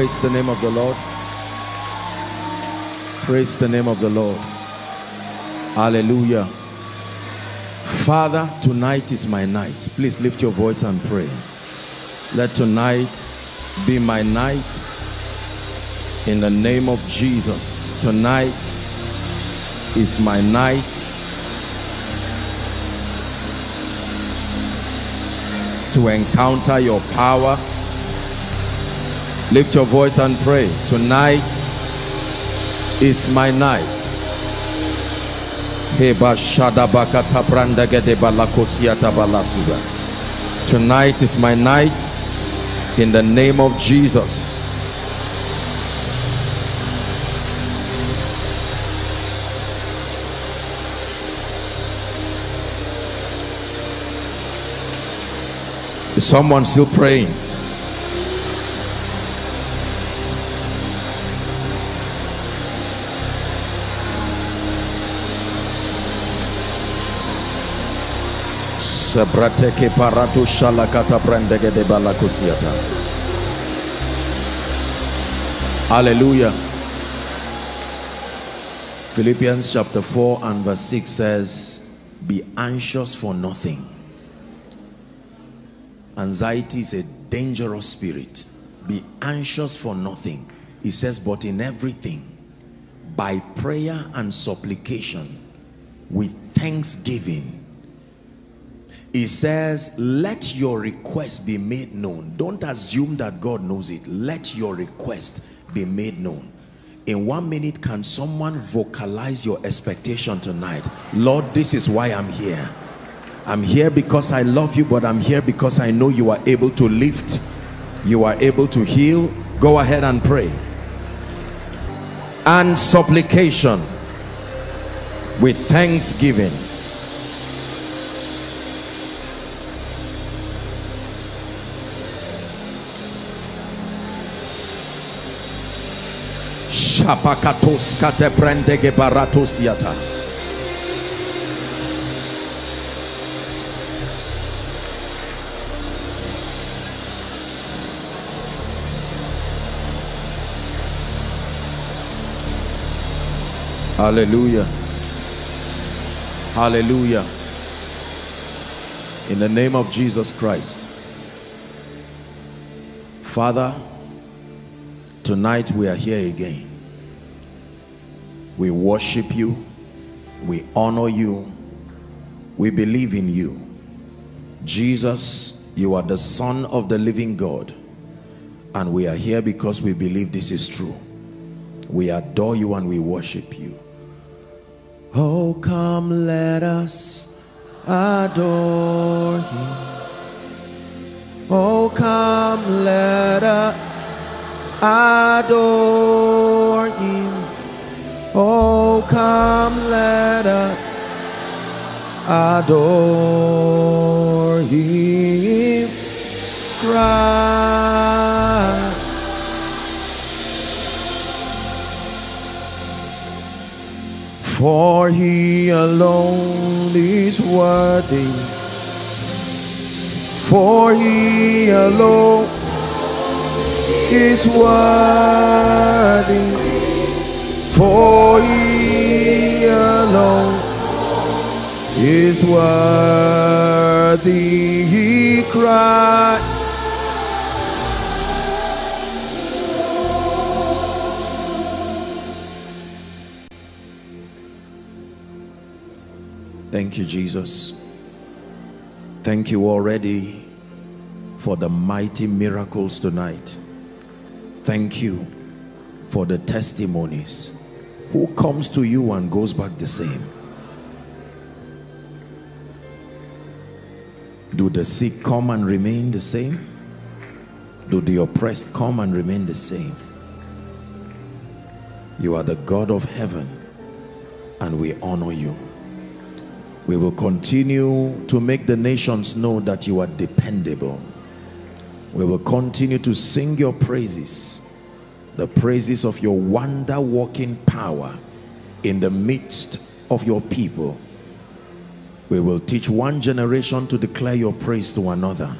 Praise the name of the Lord. Praise the name of the Lord. Hallelujah. Father, tonight is my night. Please lift your voice and pray. Let tonight be my night in the name of Jesus. Tonight is my night. To encounter your power. Lift your voice and pray. Tonight is my night. Tonight is my night in the name of Jesus. Is someone still praying? Sabrateke paratu shalakata prendege de balakusiata. Hallelujah. Philippians chapter 4 and verse 6 says, Be anxious for nothing. Anxiety is a dangerous spirit. Be anxious for nothing. He says, But in everything, by prayer and supplication, with thanksgiving, he says let your request be made known. Don't assume that god knows it. Let your request be made known. In one minute can someone vocalize your expectation tonight? Lord this is why i'm here. I'm here because i love you but i'm here because i know you are able to lift you are able to heal. Go ahead and pray. And supplication with thanksgiving Shapakatos kate prendege baratos yata. Hallelujah. Hallelujah. In the name of Jesus Christ. Father, tonight we are here again we worship you. We honor you. We believe in you. Jesus you are the son of the living god. And we are here because we believe this is true. We adore you and we worship you. Oh come let us adore him oh come let us adore him Oh, come, let us adore Him. Christ. For He alone is worthy. For He alone is worthy for he alone is worthy he cried. Thank you jesus. Thank you already for the mighty miracles tonight. Thank you for the testimonies who comes to you and goes back the same do the sick come and remain the same? Do the oppressed come and remain the same? You are the God of heaven and we honor you. We will continue to make the nations know that you are dependable. We will continue to sing your praises the praises of your wonder working power in the midst of your people we will teach one generation to declare your praise to another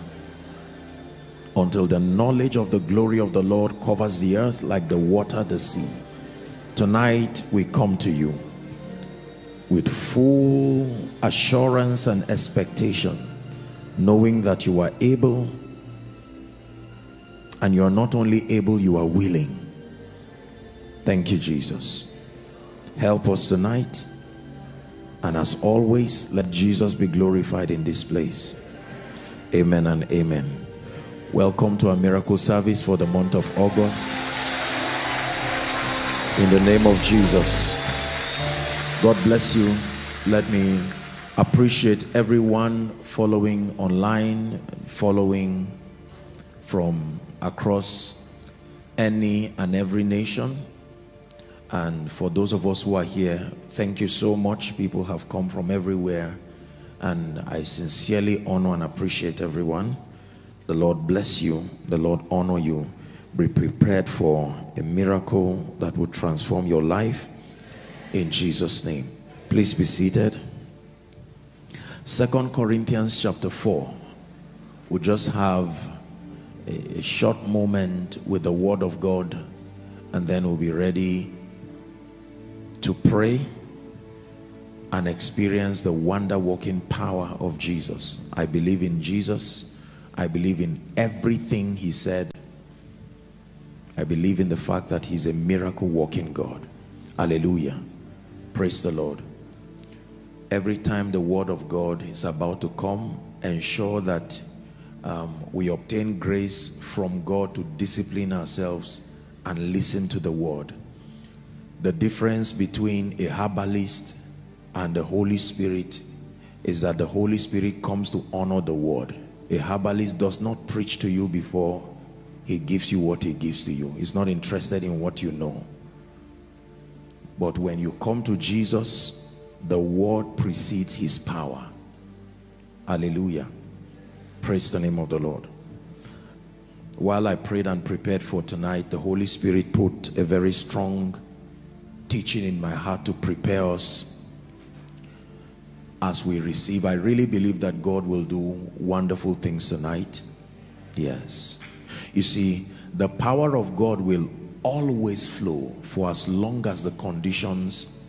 until the knowledge of the glory of the Lord covers the earth like the water the sea. Tonight we come to you with full assurance and expectation, knowing that you are able and you are not only able, you are willing. Thank you, Jesus. Help us tonight. And as always, let Jesus be glorified in this place. Amen and amen. Welcome to our miracle service for the month of August. In the name of Jesus. God bless you. Let me appreciate everyone following online, following from across any and every nation. And for those of us who are here, thank you so much. People have come from everywhere. And I sincerely honor and appreciate everyone. The Lord bless you. The Lord honor you. Be prepared for a miracle that will transform your life in Jesus' name. Please be seated. Second Corinthians chapter 4. We'll just have a, a short moment with the word of God and then we'll be ready to pray and experience the wonder working power of Jesus. I believe in Jesus I believe in everything he said. I believe in the fact that he's a miracle working God. Hallelujah. Praise the Lord. Every time the word of God is about to come, ensure that um, we obtain grace from God to discipline ourselves and listen to the word. The difference between a herbalist and the Holy Spirit is that the Holy Spirit comes to honor the word a herbalist does not preach to you before he gives you what he gives to you. He's not interested in what you know. But when you come to Jesus, the word precedes his power. Hallelujah. Praise the name of the Lord. While I prayed and prepared for tonight, the Holy Spirit put a very strong teaching in my heart to prepare us as we receive. I really believe that God will do wonderful things tonight. Yes. You see, the power of God will always flow for as long as the conditions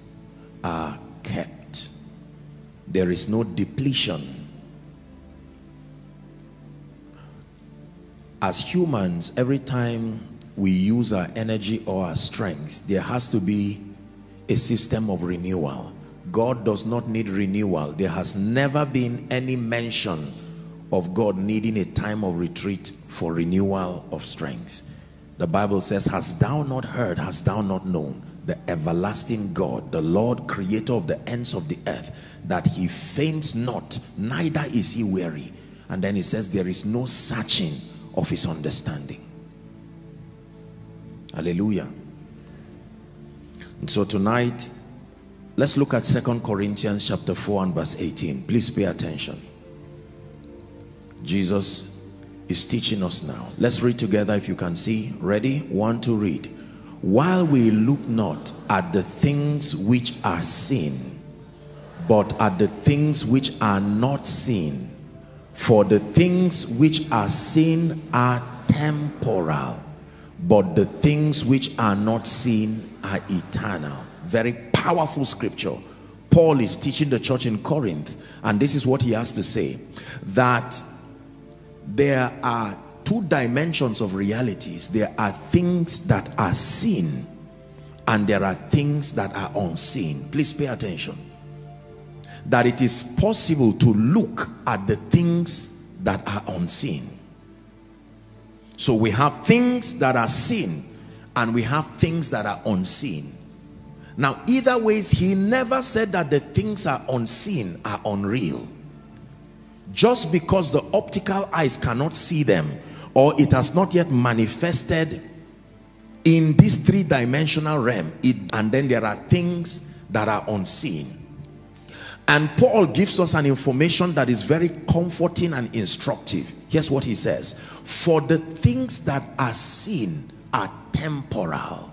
are kept. There is no depletion. As humans, every time we use our energy or our strength, there has to be a system of renewal God does not need renewal. There has never been any mention of God needing a time of retreat for renewal of strength. The Bible says, Hast thou not heard, hast thou not known the everlasting God, the Lord, creator of the ends of the earth, that he faints not, neither is he weary. And then he says, There is no searching of his understanding. Hallelujah. And so tonight, Let's look at Second Corinthians chapter 4 and verse 18. Please pay attention. Jesus is teaching us now. Let's read together if you can see. Ready? One to read. While we look not at the things which are seen, but at the things which are not seen. For the things which are seen are temporal, but the things which are not seen are eternal. Very powerful scripture. Paul is teaching the church in Corinth, and this is what he has to say that there are two dimensions of realities. There are things that are seen, and there are things that are unseen. Please pay attention. That it is possible to look at the things that are unseen. So we have things that are seen, and we have things that are unseen. Now, either ways, he never said that the things are unseen are unreal. Just because the optical eyes cannot see them or it has not yet manifested in this three-dimensional realm, it, and then there are things that are unseen. And Paul gives us an information that is very comforting and instructive. Here's what he says. For the things that are seen are temporal,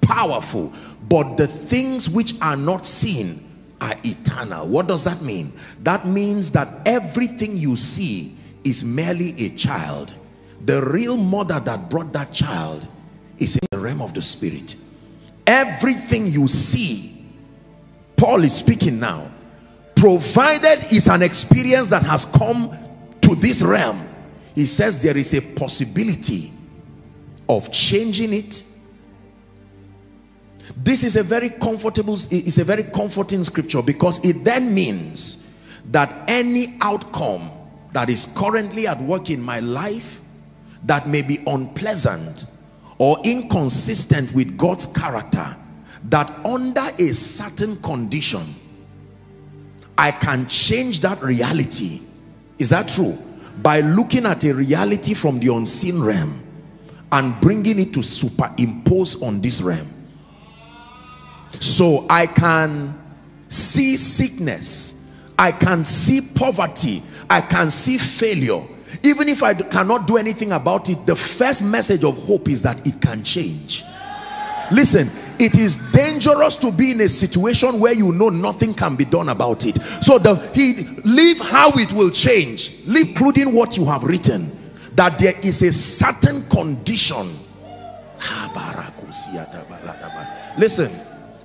powerful, but the things which are not seen are eternal. What does that mean? That means that everything you see is merely a child the real mother that brought that child is in the realm of the spirit everything you see Paul is speaking now provided is an experience that has come to this realm he says there is a possibility of changing it. This is a very comfortable it's a very comforting scripture because it then means that any outcome that is currently at work in my life that may be unpleasant or inconsistent with God's character that under a certain condition I can change that reality. Is that true? By looking at a reality from the unseen realm and bringing it to superimpose on this realm. So I can see sickness. I can see poverty. I can see failure. Even if I cannot do anything about it the first message of hope is that it can change. Listen it is dangerous to be in a situation where you know nothing can be done about it. So the he leave how it will change. Leave including what you have written that there is a certain condition. Listen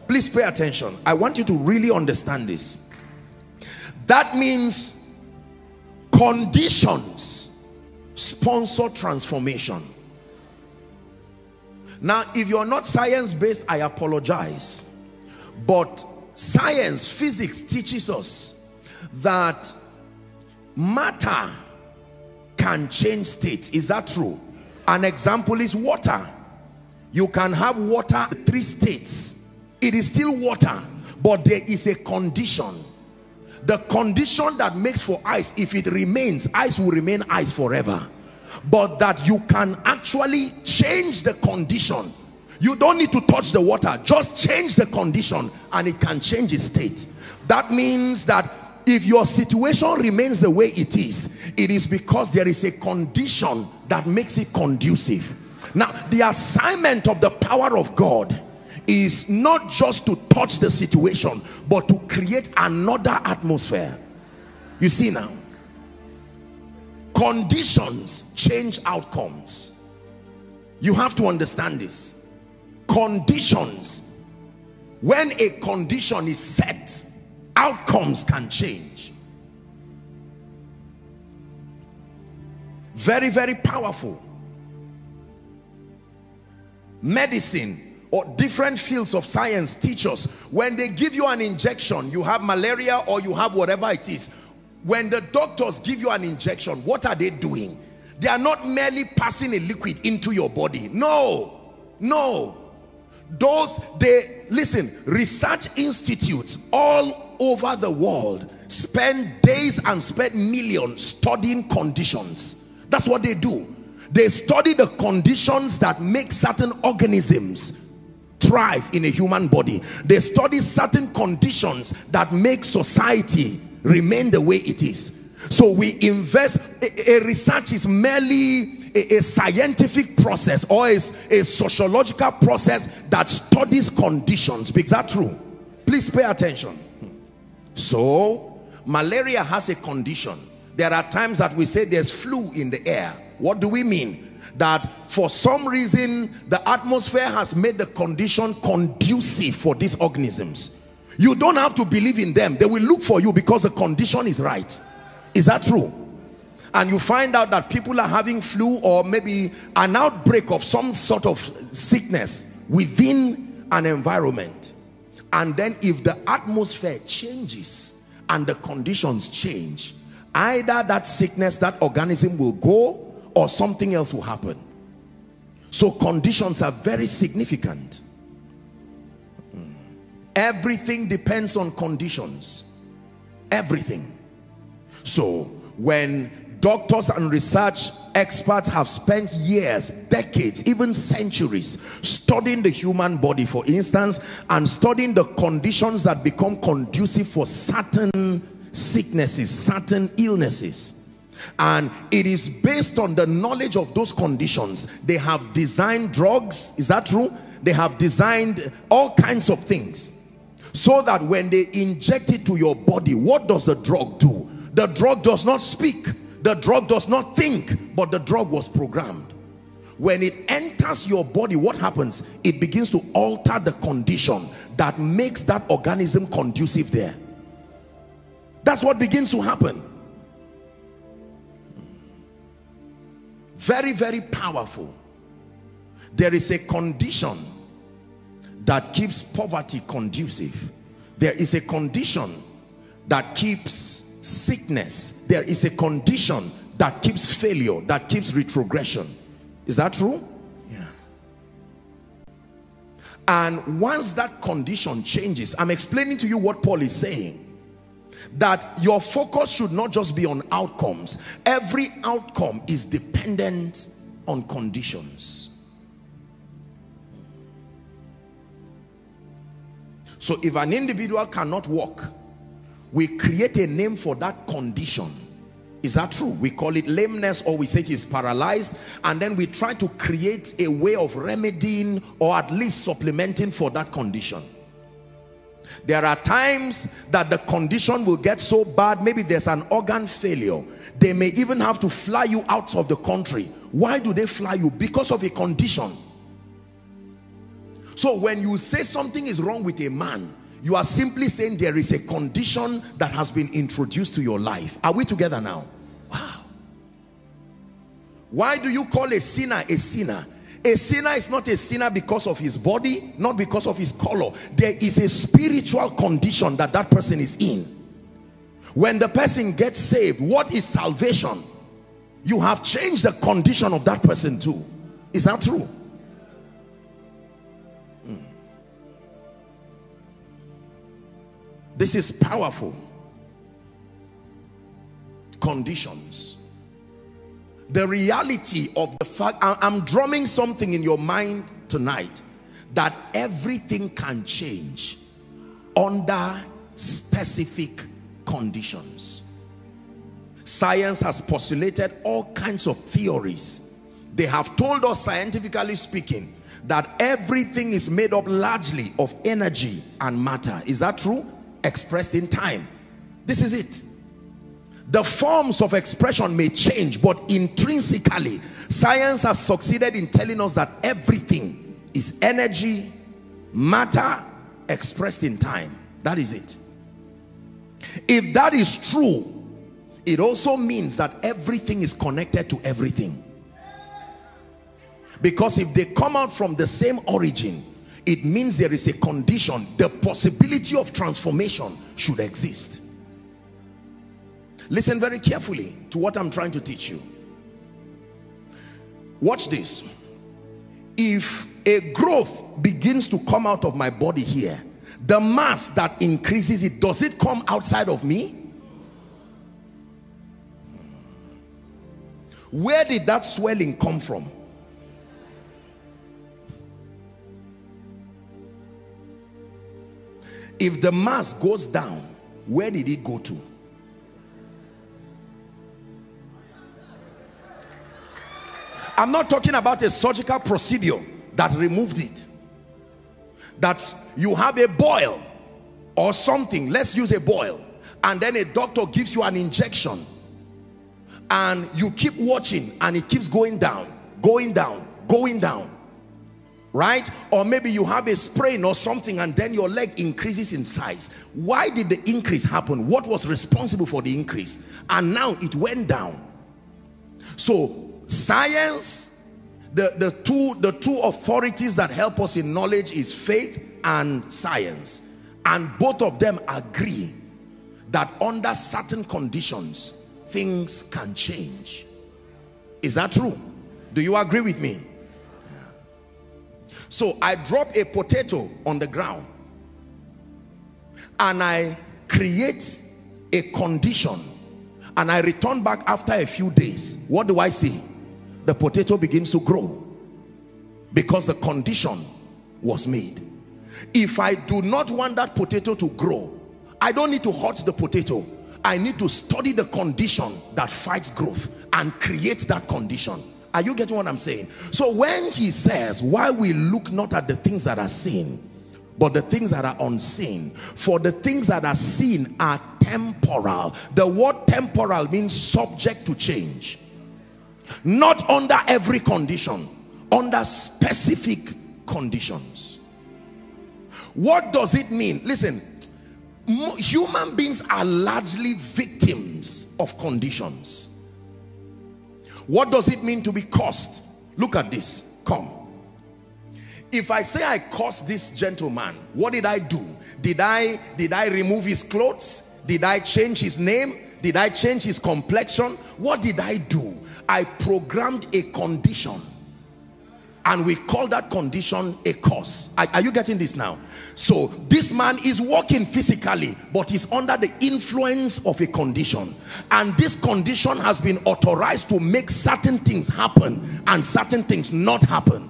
please pay attention. I want you to really understand this. That means conditions sponsor transformation. Now, if you're not science-based, I apologize. But science, physics teaches us that matter can change states. Is that true? An example is water. You can have water three states. It is still water, but there is a condition. The condition that makes for ice, if it remains, ice will remain ice forever but that you can actually change the condition you don't need to touch the water just change the condition and it can change its state that means that if your situation remains the way it is it is because there is a condition that makes it conducive. Now the assignment of the power of God is not just to touch the situation but to create another atmosphere. You see now conditions change outcomes. You have to understand this. Conditions when a condition is set outcomes can change. Very very powerful. Medicine or different fields of science teach us when they give you an injection you have malaria or you have whatever it is when the doctors give you an injection what are they doing? They are not merely passing a liquid into your body. No no. Those they listen research institutes all over the world spend days and spend millions studying conditions. That's what they do. They study the conditions that make certain organisms thrive in a human body. They study certain conditions that make society remain the way it is. So we invest a, a research is merely a, a, scientific process or a, a sociological process that studies conditions. Is that true? Please pay attention so malaria has a condition there are times that we say there's flu in the air what do we mean that for some reason the atmosphere has made the condition conducive for these organisms you don't have to believe in them. They will look for you because the condition is right. Is that true? And you find out that people are having flu or maybe an outbreak of some sort of sickness within an environment. And then if the atmosphere changes and the conditions change, either that sickness, that organism will go or something else will happen. So conditions are very significant. Hmm. Everything depends on conditions. Everything. So when doctors and research experts have spent years, decades, even centuries studying the human body, for instance, and studying the conditions that become conducive for certain sicknesses, certain illnesses. And it is based on the knowledge of those conditions. They have designed drugs. Is that true? They have designed all kinds of things so that when they inject it to your body what does the drug do the drug does not speak The drug does not think, but the drug was programmed. When it enters your body, what happens? It begins to alter the condition that makes that organism conducive there. That's what begins to happen. Very, very powerful. There is a condition that keeps poverty conducive. There is a condition that keeps sickness. There is a condition that keeps failure, that keeps retrogression. Is that true? Yeah. And once that condition changes, I'm explaining to you what Paul is saying. That your focus should not just be on outcomes. Every outcome is dependent on conditions. So if an individual cannot walk, we create a name for that condition is that true? We call it lameness or we say he's paralyzed and then we try to create a way of remedying or at least supplementing for that condition. There are times that the condition will get so bad, maybe there's an organ failure. They may even have to fly you out of the country. Why do they fly you? Because of a condition. So when you say something is wrong with a man, you are simply saying there is a condition that has been introduced to your life. Are we together now? Wow. Why do you call a sinner a sinner? A sinner is not a sinner because of his body, not because of his color. There is a spiritual condition that that person is in. When the person gets saved, what is salvation? You have changed the condition of that person too. Is that true? This is powerful. Conditions. The reality of the fact, I'm drumming something in your mind tonight that everything can change under specific conditions. Science has postulated all kinds of theories. They have told us scientifically speaking that everything is made up largely of energy and matter. Is that true? Expressed in time. This is it. The forms of expression may change, but intrinsically, science has succeeded in telling us that everything is energy, matter, expressed in time. That is it. If that is true, it also means that everything is connected to everything. Because if they come out from the same origin, it means there is a condition. The possibility of transformation should exist. Listen very carefully to what I'm trying to teach you. Watch this. If a growth begins to come out of my body here the mass that increases it does it come outside of me? Where did that swelling come from If the mass goes down, where did it go to? I'm not talking about a surgical procedure that removed it. That you have a boil or something, let's use a boil, and then a doctor gives you an injection and you keep watching and it keeps going down, going down, going down right? Or maybe you have a sprain or something and then your leg increases in size. Why did the increase happen? What was responsible for the increase? And now it went down. So science the the two the two authorities that help us in knowledge is faith and science. And both of them agree that under certain conditions things can change. Is that true? Do you agree with me so I drop a potato on the ground and I create a condition and I return back after a few days. What do I see? The potato begins to grow because the condition was made. If I do not want that potato to grow, I don't need to hurt the potato. I need to study the condition that fights growth and create that condition. Are you getting what I'm saying? So when he says, why we look not at the things that are seen, but the things that are unseen. For the things that are seen are temporal. The word temporal means subject to change. Not under every condition, under specific conditions. What does it mean? Listen, human beings are largely victims of conditions. What does it mean to be cursed? Look at this. Come. If I say I cursed this gentleman, what did I do? Did I did I remove his clothes? Did I change his name? Did I change his complexion? What did I do? I programmed a condition and we call that condition a curse. Are, are, you getting this now? So this man is walking physically, but he's under the influence of a condition. And this condition has been authorized to make certain things happen and certain things not happen.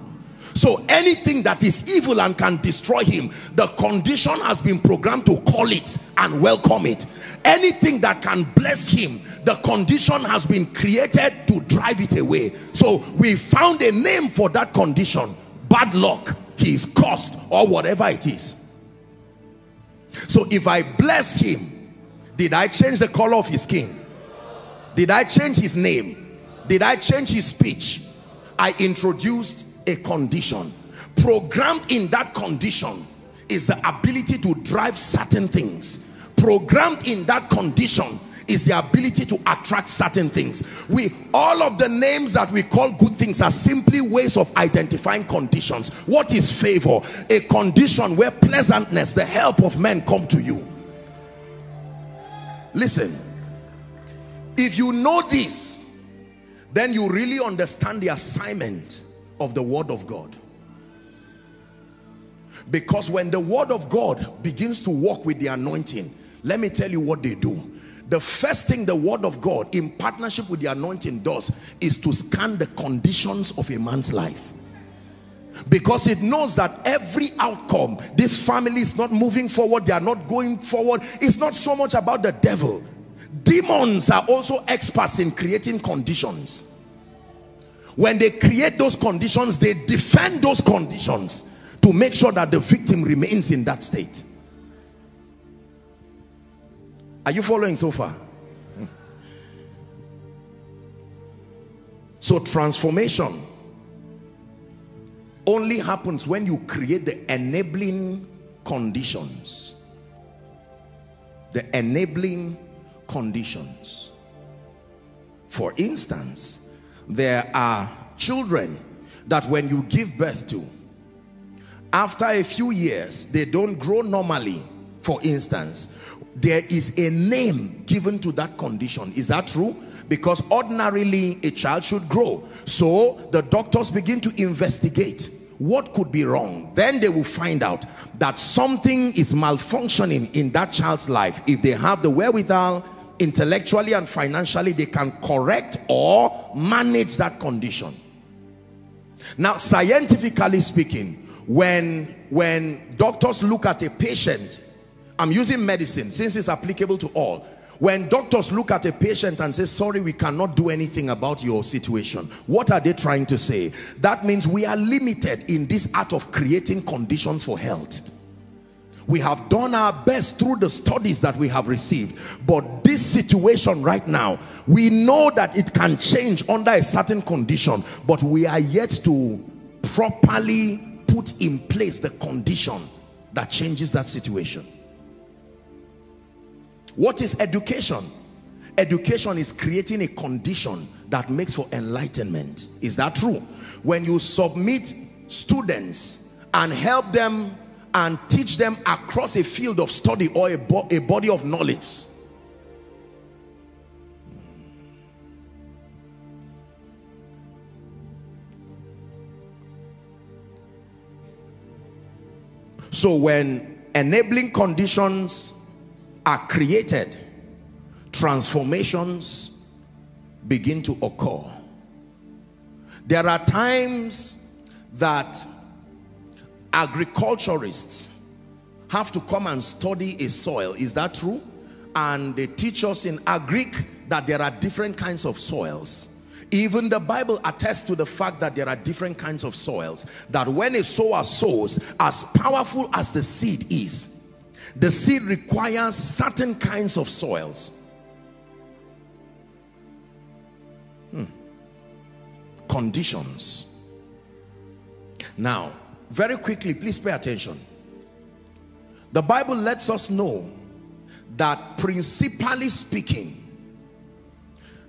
So anything that is evil and can destroy him, the condition has been programmed to call it and welcome it. Anything that can bless him, the condition has been created to drive it away. So we found a name for that condition. Bad luck, he is cursed or whatever it is. So if I bless him, did I change the color of his skin? Did I change his name? Did I change his speech? I introduced a condition programmed in that condition is the ability to drive certain things programmed in that condition is the ability to attract certain things we all of the names that we call good things are simply ways of identifying conditions what is favor a condition where pleasantness the help of men come to you listen if you know this then you really understand the assignment of the word of God. Because when the word of God begins to walk with the anointing, let me tell you what they do. The first thing the word of God in partnership with the anointing does is to scan the conditions of a man's life. Because it knows that every outcome this family is not moving forward they are not going forward. It's not so much about the devil. Demons are also experts in creating conditions. When they create those conditions, they defend those conditions to make sure that the victim remains in that state. Are you following so far? Hmm. So transformation only happens when you create the enabling conditions. The enabling conditions. For instance, there are children that when you give birth to after a few years they don't grow normally for instance there is a name given to that condition. Is that true? Because ordinarily a child should grow. So the doctors begin to investigate what could be wrong. Then they will find out that something is malfunctioning in that child's life. If they have the wherewithal intellectually and financially they can correct or manage that condition. Now scientifically speaking when when doctors look at a patient i'm using medicine since it's applicable to all when doctors look at a patient and say sorry we cannot do anything about your situation what are they trying to say that means we are limited in this art of creating conditions for health we have done our best through the studies that we have received. But this situation right now, we know that it can change under a certain condition, but we are yet to properly put in place the condition that changes that situation. What is education? Education is creating a condition that makes for enlightenment. Is that true? When you submit students and help them and teach them across a field of study or a, bo a body of knowledge. So when enabling conditions are created, transformations begin to occur. There are times that agriculturists have to come and study a soil. Is that true? And they teach us in agric that there are different kinds of soils. Even the Bible attests to the fact that there are different kinds of soils. That when a sower sows, as powerful as the seed is, the seed requires certain kinds of soils. Hmm. Conditions. Now, very quickly, please pay attention. The Bible lets us know that principally speaking,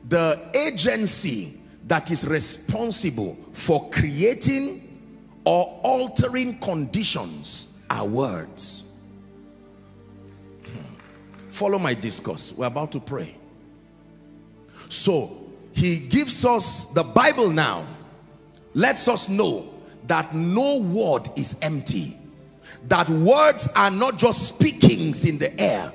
the agency that is responsible for creating or altering conditions are words. Follow my discourse. We're about to pray. So, he gives us the Bible now, lets us know that no word is empty. That words are not just speakings in the air.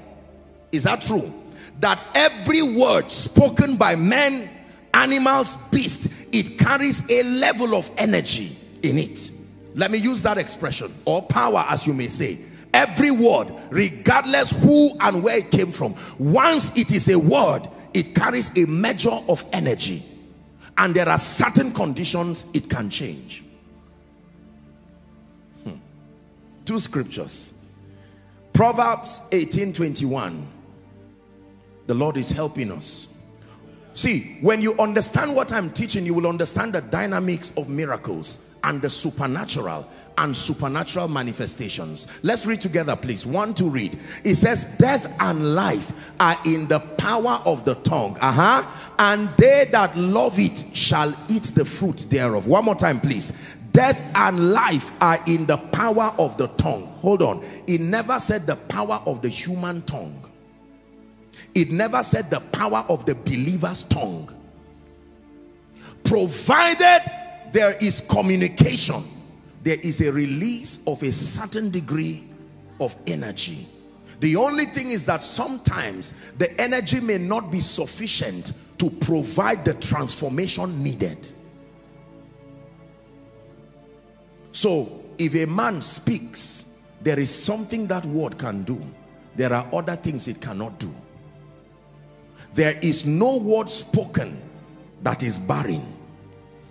Is that true? that every word spoken by men, animals, beasts, it carries a level of energy in it. Let me use that expression, or power as you may say. Every word, regardless who and where it came from, once it is a word, it carries a measure of energy. And there are certain conditions it can change. Hmm. Two scriptures. Proverbs 18, 21 the Lord is helping us. See, when you understand what I'm teaching, you will understand the dynamics of miracles and the supernatural and supernatural manifestations. Let's read together, please. One to read. It says, Death and life are in the power of the tongue. Uh huh. And they that love it shall eat the fruit thereof. One more time, please. Death and life are in the power of the tongue. Hold on. It never said the power of the human tongue. It never said the power of the believer's tongue. Provided there is communication, there is a release of a certain degree of energy. The only thing is that sometimes the energy may not be sufficient to provide the transformation needed. So if a man speaks, there is something that word can do. There are other things it cannot do. There is no word spoken that is barren.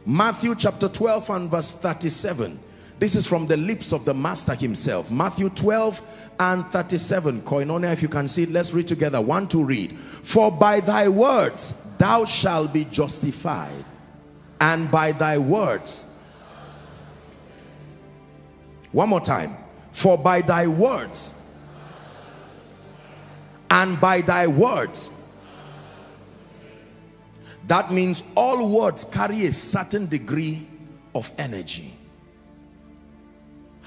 Matthew chapter 12 and verse 37. This is from the lips of the master himself. Matthew 12 and 37. Koinonia, if you can see it, let's read together. One to read. For by thy words thou shalt be justified, and by thy words. One more time. For by thy words, and by thy words that means all words carry a certain degree of energy.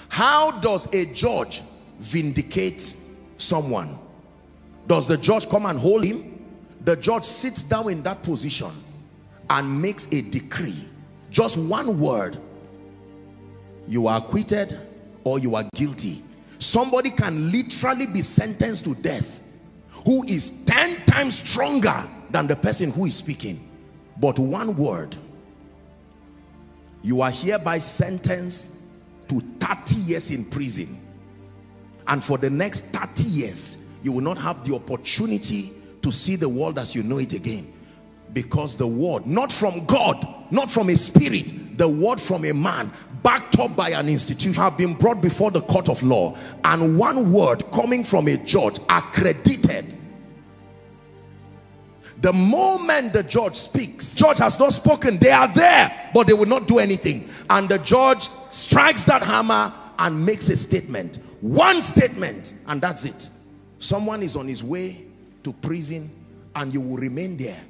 How does a judge vindicate someone? Does the judge come and hold him? The judge sits down in that position and makes a decree. Just one word. You are acquitted or you are guilty. Somebody can literally be sentenced to death who is 10 times stronger than the person who is speaking but one word. You are hereby sentenced to 30 years in prison. And for the next 30 years you will not have the opportunity to see the world as you know it again. Because the word not from God not from a spirit the word from a man backed up by an institution have been brought before the court of law. And one word coming from a judge accredited the moment the judge speaks, judge has not spoken, they are there, but they will not do anything. And the judge strikes that hammer and makes a statement. One statement, and that's it. Someone is on his way to prison and you will remain there.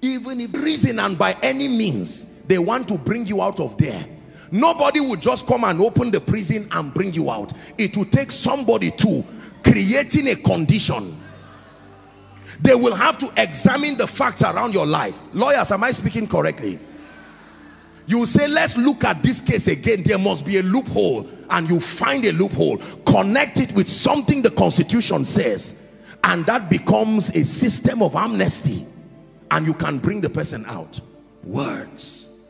Even if reason and by any means, they want to bring you out of there. Nobody will just come and open the prison and bring you out. It will take somebody to creating a condition they will have to examine the facts around your life. Lawyers, am I speaking correctly? You say, let's look at this case again. There must be a loophole. And you find a loophole. Connect it with something the constitution says. And that becomes a system of amnesty. And you can bring the person out. Words.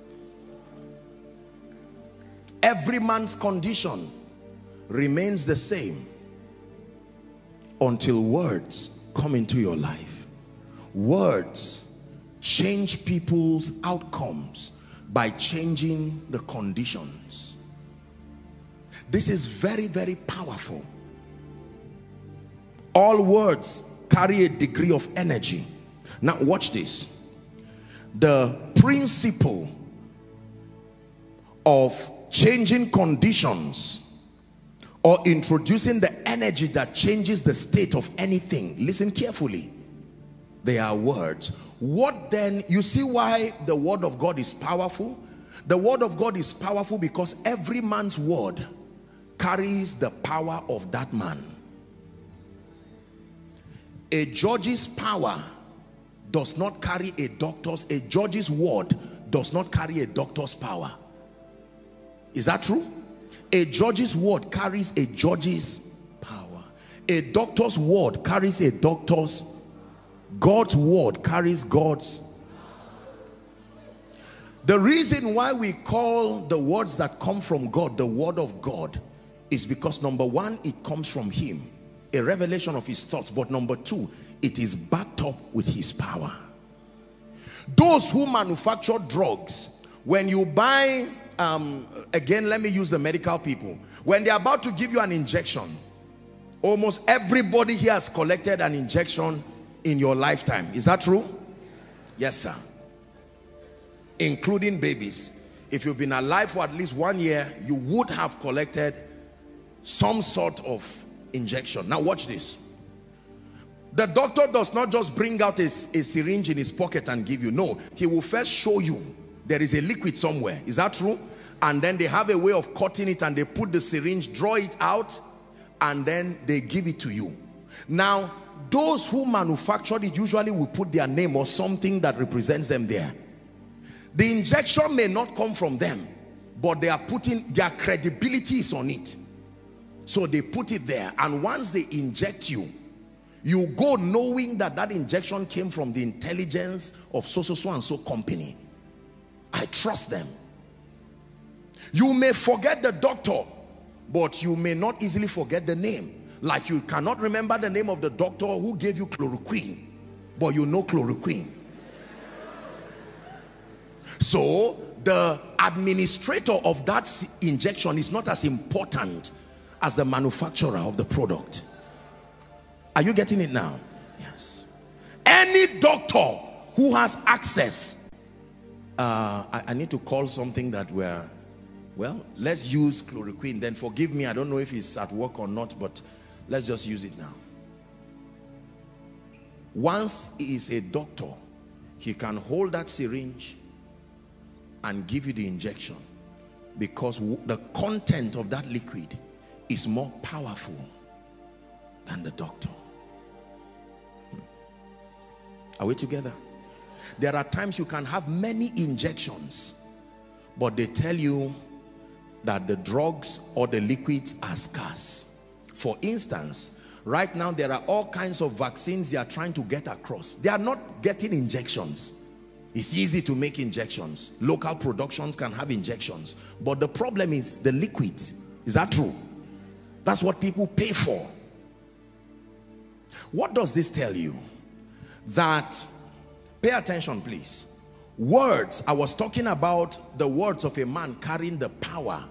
Every man's condition remains the same until words come into your life. Words change people's outcomes by changing the conditions. This is very, very powerful. All words carry a degree of energy. Now watch this. The principle of changing conditions or introducing the energy that changes the state of anything. Listen carefully. They are words. What then, you see why the word of God is powerful? The word of God is powerful because every man's word carries the power of that man. A judge's power does not carry a doctor's, a judge's word does not carry a doctor's power. Is that true? A judge's word carries a judge's power. A doctor's word carries a doctor's God's word carries God's the reason why we call the words that come from God the word of God is because number one it comes from him a revelation of his thoughts but number two it is backed up with his power those who manufacture drugs when you buy um, again let me use the medical people. When they're about to give you an injection almost everybody here has collected an injection in your lifetime. Is that true? Yes sir. Including babies. If you've been alive for at least one year you would have collected some sort of injection. Now watch this. The doctor does not just bring out a, a syringe in his pocket and give you. No he will first show you there is a liquid somewhere. Is that true? And then they have a way of cutting it and they put the syringe draw it out and then they give it to you. Now those who manufactured it usually will put their name or something that represents them there. The injection may not come from them but they are putting their credibility is on it. So they put it there and once they inject you you go knowing that that injection came from the intelligence of so so so and so company i trust them. You may forget the doctor but you may not easily forget the name. Like you cannot remember the name of the doctor who gave you chloroquine but you know chloroquine. So the administrator of that injection is not as important as the manufacturer of the product. Are you getting it now? Yes. Any doctor who has access uh, I, I need to call something that we're well let's use chloroquine then forgive me I don't know if it's at work or not but Let's just use it now. Once he is a doctor, he can hold that syringe and give you the injection because the content of that liquid is more powerful than the doctor. Are we together? There are times you can have many injections, but they tell you that the drugs or the liquids are scarce. For instance, right now there are all kinds of vaccines they are trying to get across. They are not getting injections. It's easy to make injections. Local productions can have injections. But the problem is the liquid. Is that true? That's what people pay for. What does this tell you? That, pay attention please. Words, I was talking about the words of a man carrying the power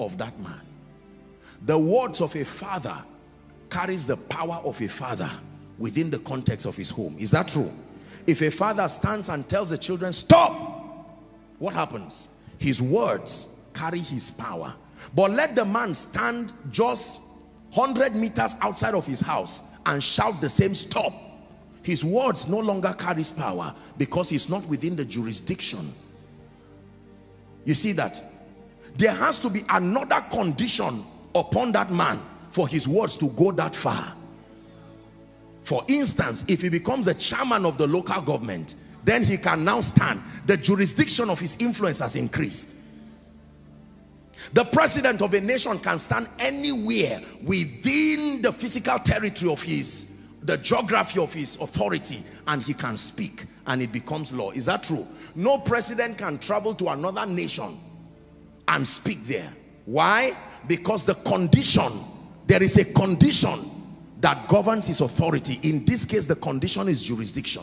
of that man. The words of a father carries the power of a father within the context of his home. Is that true? If a father stands and tells the children, stop, what happens? His words carry his power. But let the man stand just 100 meters outside of his house and shout the same stop. His words no longer carries power because he's not within the jurisdiction. You see that? There has to be another condition upon that man for his words to go that far. For instance, if he becomes a chairman of the local government, then he can now stand. The jurisdiction of his influence has increased. The president of a nation can stand anywhere within the physical territory of his, the geography of his authority, and he can speak and it becomes law. Is that true? No president can travel to another nation and speak there. Why? Because the condition, there is a condition that governs his authority. In this case, the condition is jurisdiction.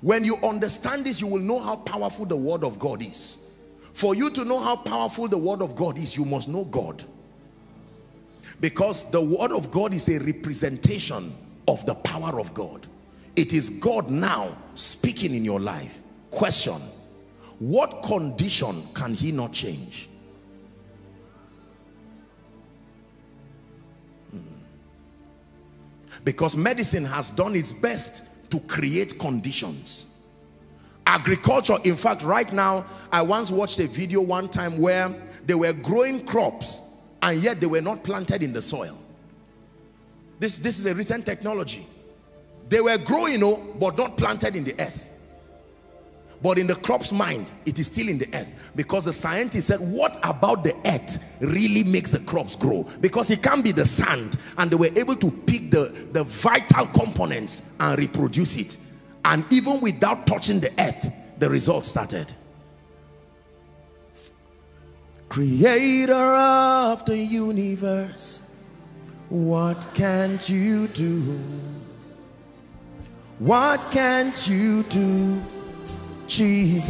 When you understand this, you will know how powerful the word of God is. For you to know how powerful the word of God is, you must know God. Because the word of God is a representation of the power of God. It is God now speaking in your life. Question, what condition can he not change? Hmm. Because medicine has done its best to create conditions. Agriculture, in fact, right now, I once watched a video one time where they were growing crops and yet they were not planted in the soil. This, this is a recent technology. They were growing, oh, but not planted in the earth. But in the crop's mind, it is still in the earth. Because the scientist said, what about the earth really makes the crops grow? Because it can't be the sand. And they were able to pick the, the vital components and reproduce it. And even without touching the earth, the result started. Creator of the universe, what can't you do? What can't you do, Jesus?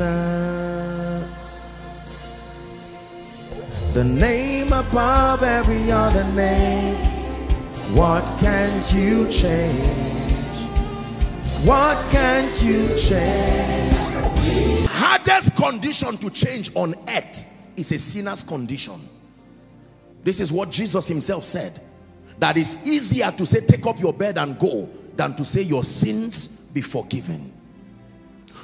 The name above every other name. What can't you change? What can't you change? Hardest condition to change on earth is a sinner's condition. This is what Jesus himself said. That is easier to say, take up your bed and go than to say your sins be forgiven.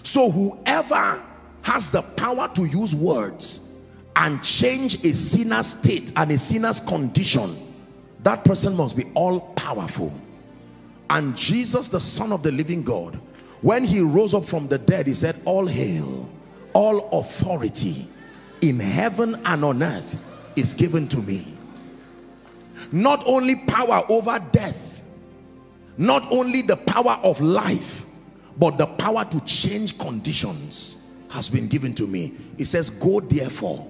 So whoever has the power to use words and change a sinner's state and a sinner's condition, that person must be all powerful. And Jesus, the son of the living God, when he rose up from the dead, he said, all hail, all authority in heaven and on earth is given to me. Not only power over death, not only the power of life, but the power to change conditions has been given to me. It says, go therefore,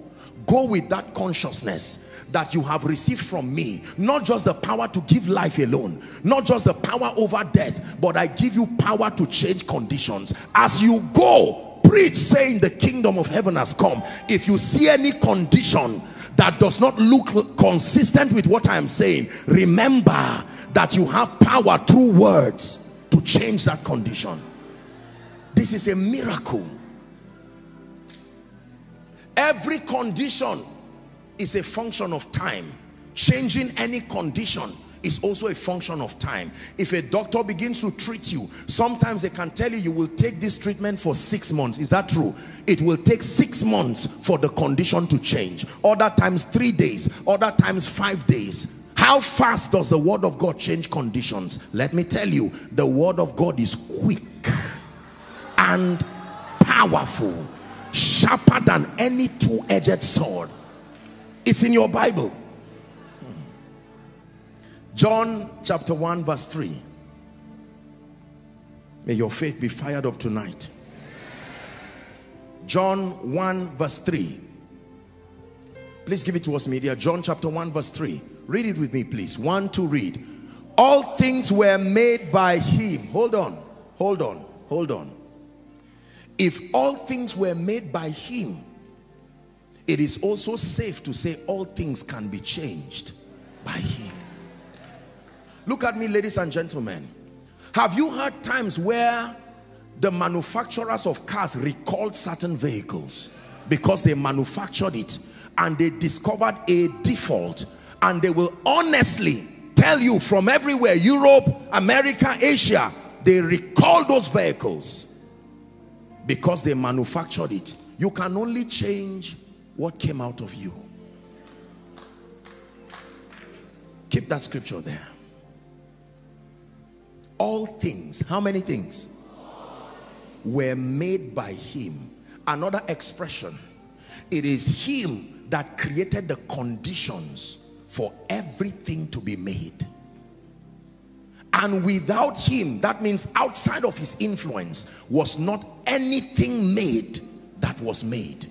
go with that consciousness that you have received from me not just the power to give life alone not just the power over death but I give you power to change conditions as you go preach saying the kingdom of heaven has come. If you see any condition that does not look consistent with what I am saying remember that you have power through words to change that condition. This is a miracle. Every condition is a function of time. Changing any condition is also a function of time if a doctor begins to treat you sometimes they can tell you you will take this treatment for six months is that true it will take six months for the condition to change other times three days other times five days how fast does the word of God change conditions? Let me tell you, the word of God is quick and powerful, sharper than any two-edged sword. It's in your Bible. John chapter 1 verse 3. May your faith be fired up tonight. John 1 verse 3. Please give it to us media. John chapter 1 verse 3. Read it with me, please. One to read. All things were made by him. Hold on. Hold on. Hold on. If all things were made by him, it is also safe to say all things can be changed by him. Look at me, ladies and gentlemen. Have you had times where the manufacturers of cars recalled certain vehicles because they manufactured it and they discovered a default and they will honestly tell you from everywhere Europe America Asia they recall those vehicles because they manufactured it. You can only change what came out of you. Keep that scripture there things. How many things? Were made by him. Another expression. It is him that created the conditions for everything to be made. And without him that means outside of his influence was not anything made that was made.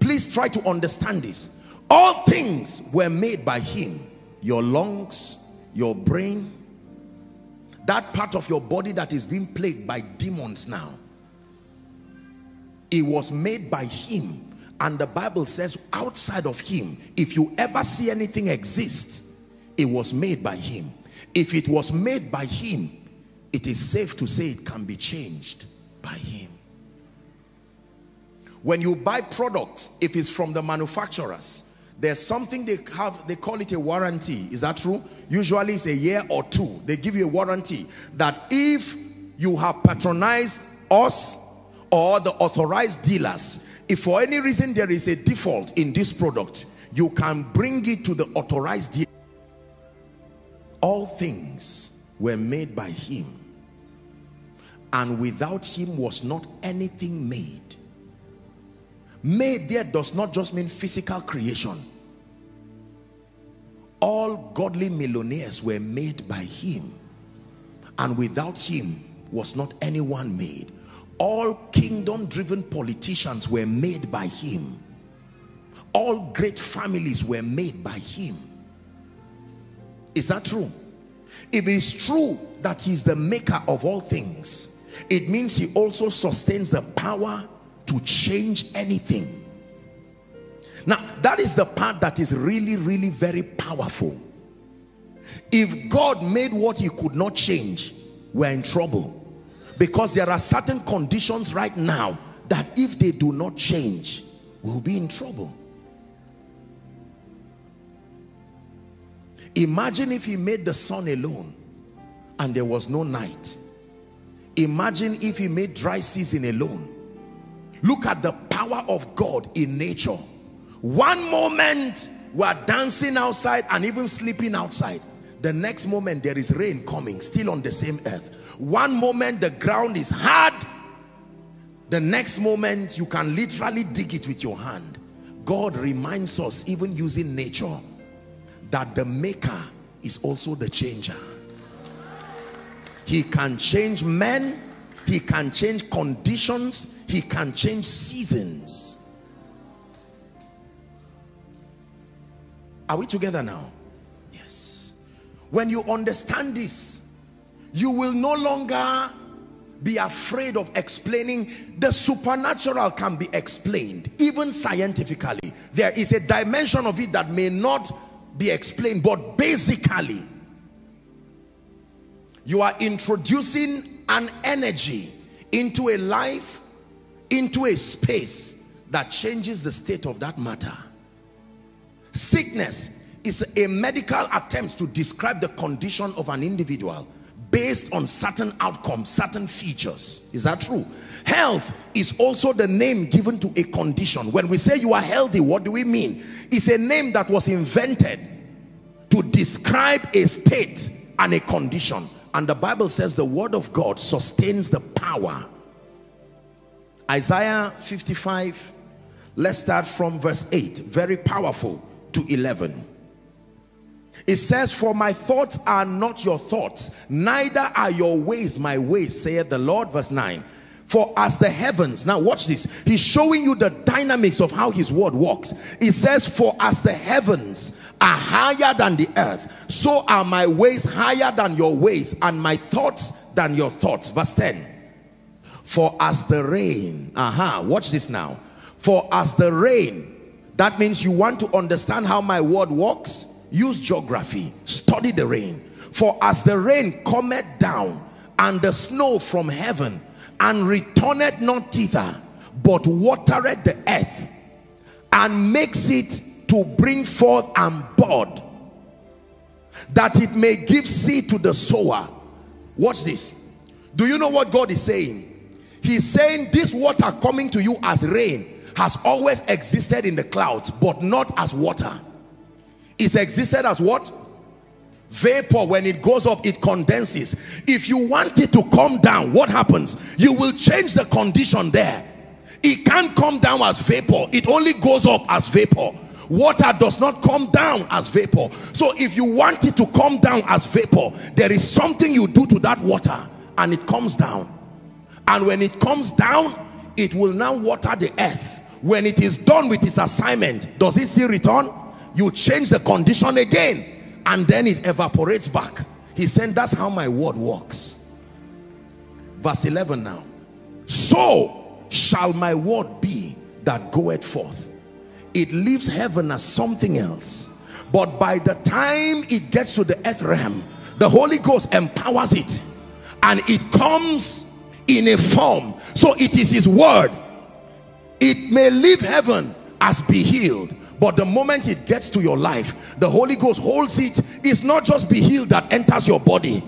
Please try to understand this. All things were made by him. Your lungs your brain that part of your body that is being plagued by demons now it was made by him. And the bible says outside of him if you ever see anything exist it was made by him. If it was made by him it is safe to say it can be changed by him. When you buy products if it's from the manufacturers there's something they have they call it a warranty. Is that true? Usually it's a year or two. They give you a warranty that if you have patronized us or the authorized dealers if for any reason there is a default in this product you can bring it to the authorized dealer. All things were made by him and without him was not anything made made there does not just mean physical creation. All godly millionaires were made by him and without him was not anyone made. All kingdom driven politicians were made by him. All great families were made by him. Is that true? If it is true that he is the maker of all things. It means he also sustains the power to change anything. Now that is the part that is really really very powerful. If God made what he could not change we're in trouble. Because there are certain conditions right now that if they do not change we'll be in trouble. Imagine if he made the sun alone and there was no night. Imagine if he made dry season alone look at the power of God in nature. One moment we are dancing outside and even sleeping outside. The next moment there is rain coming still on the same earth. One moment the ground is hard. The next moment you can literally dig it with your hand. God reminds us even using nature that the maker is also the changer. He can change men. He can change conditions he can change seasons. Are we together now? Yes. When you understand this you will no longer be afraid of explaining. The supernatural can be explained even scientifically. There is a dimension of it that may not be explained but basically you are introducing an energy into a life into a space that changes the state of that matter. Sickness is a medical attempt to describe the condition of an individual based on certain outcomes certain features. Is that true? Health is also the name given to a condition. When we say you are healthy what do we mean? It's a name that was invented to describe a state and a condition. And the Bible says the word of God sustains the power Isaiah 55 let's start from verse 8 very powerful to 11 it says for my thoughts are not your thoughts neither are your ways my ways saith the Lord verse 9 for as the heavens now watch this he's showing you the dynamics of how his word works. It says for as the heavens are higher than the earth so are my ways higher than your ways and my thoughts than your thoughts verse 10 for as the rain aha uh -huh, watch this now. For as the rain that means you want to understand how my word works? Use geography. Study the rain. For as the rain cometh down and the snow from heaven and returneth not thither but watereth the earth and makes it to bring forth and bud that it may give seed to the sower. Watch this. Do you know what God is saying he's saying this water coming to you as rain has always existed in the clouds but not as water. It's existed as what? Vapor. When it goes up it condenses. If you want it to come down what happens? You will change the condition there. It can't come down as vapor. It only goes up as vapor. Water does not come down as vapor. So if you want it to come down as vapor there is something you do to that water and it comes down and when it comes down it will now water the earth when it is done with its assignment does it still return you change the condition again and then it evaporates back He said, that's how my word works. Verse 11 now. So shall my word be that goeth forth. It leaves heaven as something else. But by the time it gets to the earth realm, the Holy Ghost empowers it. And it comes in a form. So it is his word. It may leave heaven as be healed. But the moment it gets to your life, the Holy Ghost holds it. It's not just be healed that enters your body.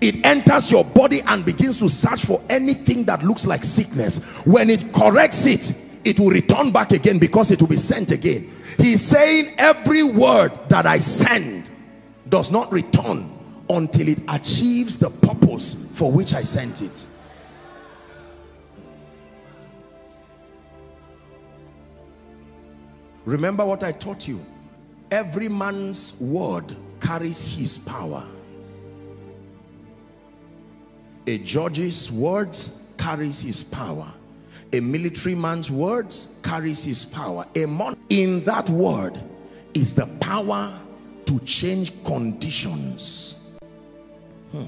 It enters your body and begins to search for anything that looks like sickness. When it corrects it, it will return back again because it will be sent again. He's saying every word that I send does not return until it achieves the purpose for which I sent it. Remember what I taught you. Every man's word carries his power. A judge's words carries his power. A military man's words carries his power. A mon in that word is the power to change conditions. Hmm.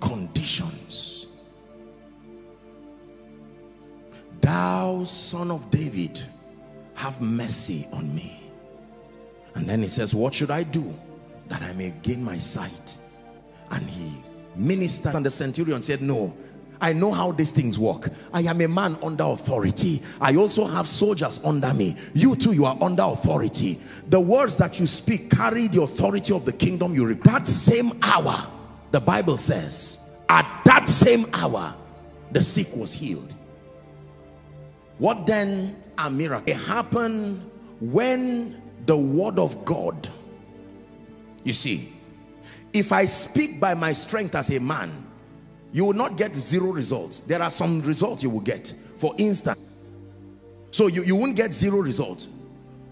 Conditions. Thou son of David, have mercy on me. And then he says, what should I do that I may gain my sight? And he ministered and the centurion said, no, I know how these things work. I am a man under authority. I also have soldiers under me. You too, you are under authority. The words that you speak carry the authority of the kingdom you reap. That same hour, the Bible says, at that same hour, the sick was healed. What then a miracle? It happened when the word of God, you see, if I speak by my strength as a man, you will not get zero results. There are some results you will get. For instance, so you, you won't get zero results.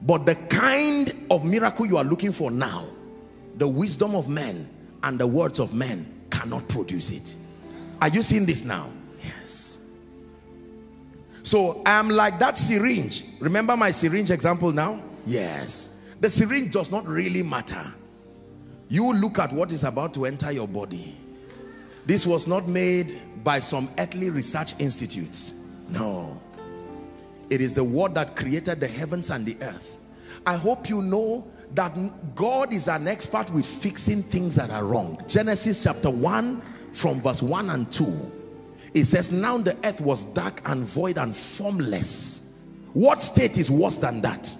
But the kind of miracle you are looking for now, the wisdom of men and the words of men cannot produce it. Are you seeing this now? Yes. So I'm like that syringe. Remember my syringe example now? Yes. The syringe does not really matter. You look at what is about to enter your body. This was not made by some earthly research institutes. No. It is the word that created the heavens and the earth. I hope you know that God is an expert with fixing things that are wrong. Genesis chapter 1 from verse 1 and 2. It says, now the earth was dark and void and formless. What state is worse than that?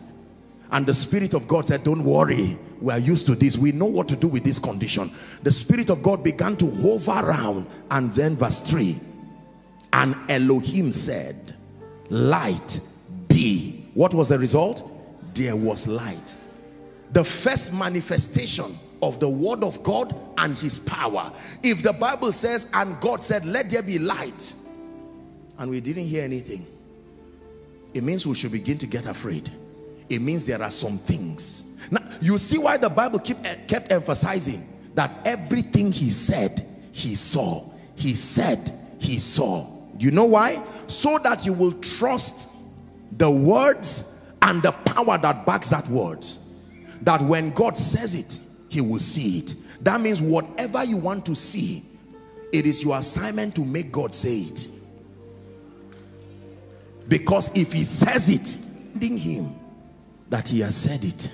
And the Spirit of God said, don't worry, we are used to this. We know what to do with this condition. The Spirit of God began to hover around. And then verse 3, and Elohim said, light be. What was the result? There was light. The first manifestation of the word of God and his power. If the Bible says, and God said, let there be light, and we didn't hear anything, it means we should begin to get afraid it means there are some things. Now, you see why the Bible keep, eh, kept emphasizing that everything he said, he saw. He said, he saw. Do You know why? So that you will trust the words and the power that backs that words. That when God says it, he will see it. That means whatever you want to see, it is your assignment to make God say it. Because if he says it, him that he has said it.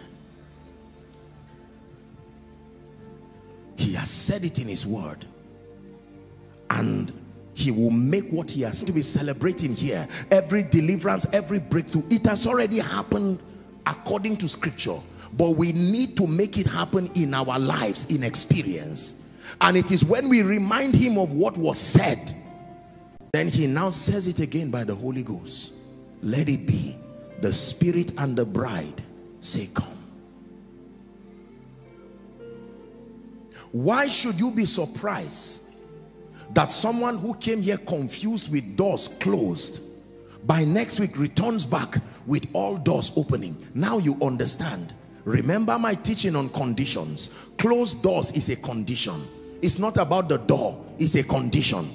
He has said it in his word. And he will make what he has to be celebrating here. Every deliverance, every breakthrough, it has already happened according to scripture. But we need to make it happen in our lives, in experience. And it is when we remind him of what was said, then he now says it again by the Holy Ghost. Let it be the spirit and the bride say come why should you be surprised that someone who came here confused with doors closed by next week returns back with all doors opening now you understand remember my teaching on conditions. Closed doors is a condition. It's not about the door it's a condition.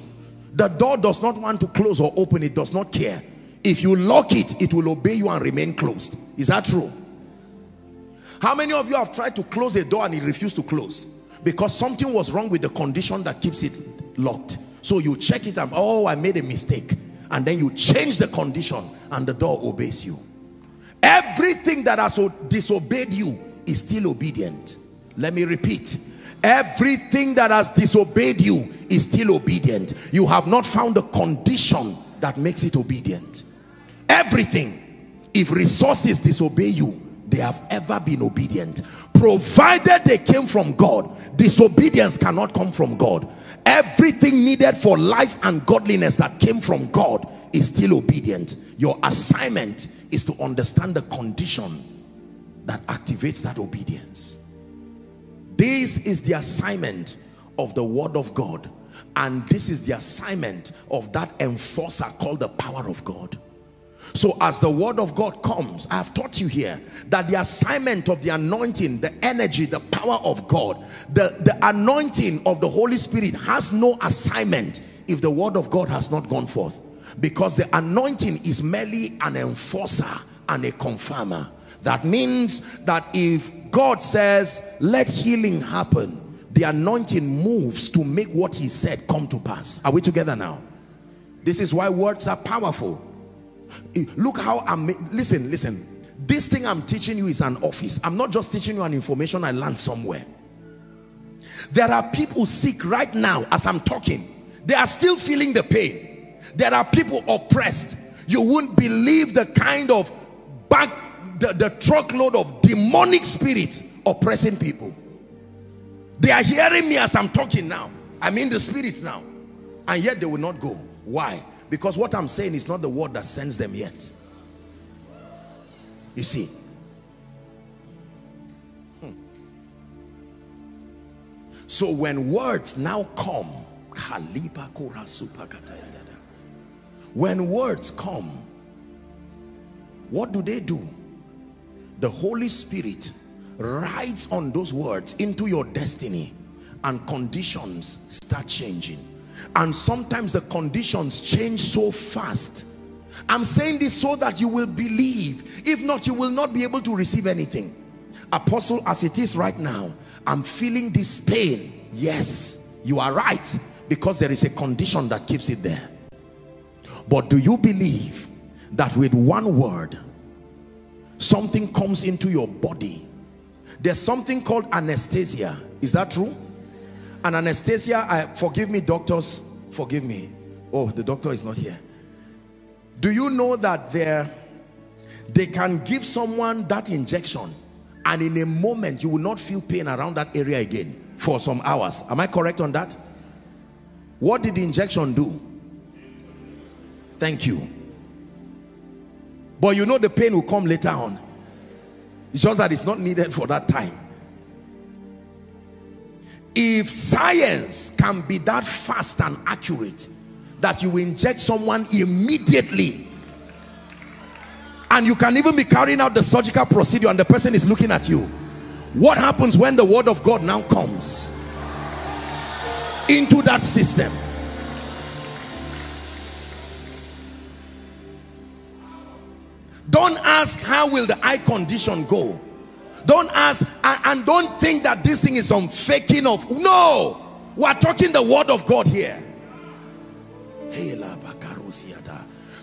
The door does not want to close or open it does not care. If you lock it, it will obey you and remain closed. Is that true? How many of you have tried to close a door and it refused to close? because something was wrong with the condition that keeps it locked. So you check it and oh I made a mistake. And then you change the condition and the door obeys you everything that has disobeyed you is still obedient. Let me repeat. Everything that has disobeyed you is still obedient. You have not found a condition that makes it obedient. Everything if resources disobey you they have ever been obedient. Provided they came from God disobedience cannot come from God. Everything needed for life and godliness that came from God is still obedient. Your assignment is to understand the condition that activates that obedience. This is the assignment of the word of God and this is the assignment of that enforcer called the power of God. So as the word of God comes, I have taught you here that the assignment of the anointing, the energy, the power of God, the, the anointing of the Holy Spirit has no assignment if the word of God has not gone forth. Because the anointing is merely an enforcer and a confirmer. That means that if God says, let healing happen, the anointing moves to make what he said come to pass. Are we together now? This is why words are powerful eh, Look how I'm, listen, listen. This thing I'm teaching you is an office. I'm not just teaching you an information I learned somewhere. There are people sick right now as I'm talking. They are still feeling the pain. There are people oppressed. You wouldn't believe the kind of back, the, the truckload of demonic spirits oppressing people. They are hearing me as I'm talking now. I'm in the spirits now. And yet they will not go. Why? Because what I'm saying is not the word that sends them yet. You see. Hmm. So when words now come, when words come, what do they do? The Holy Spirit rides on those words into your destiny and conditions start changing. And sometimes the conditions change so fast. I'm saying this so that you will believe. If not you will not be able to receive anything. Apostle as it is right now i'm feeling this pain. Yes you are right because there is a condition that keeps it there but do you believe that with one word something comes into your body there's something called anesthesia is that true and anesthesia, I, forgive me doctors, forgive me. Oh, the doctor is not here. Do you know that there, they can give someone that injection and in a moment you will not feel pain around that area again for some hours. Am I correct on that? What did the injection do? Thank you. But you know the pain will come later on. It's just that it's not needed for that time if science can be that fast and accurate that you inject someone immediately and you can even be carrying out the surgical procedure and the person is looking at you what happens when the word of God now comes into that system don't ask how will the eye condition go. Don't ask and, don't think that this thing is some faking of no! We're talking the word of God here.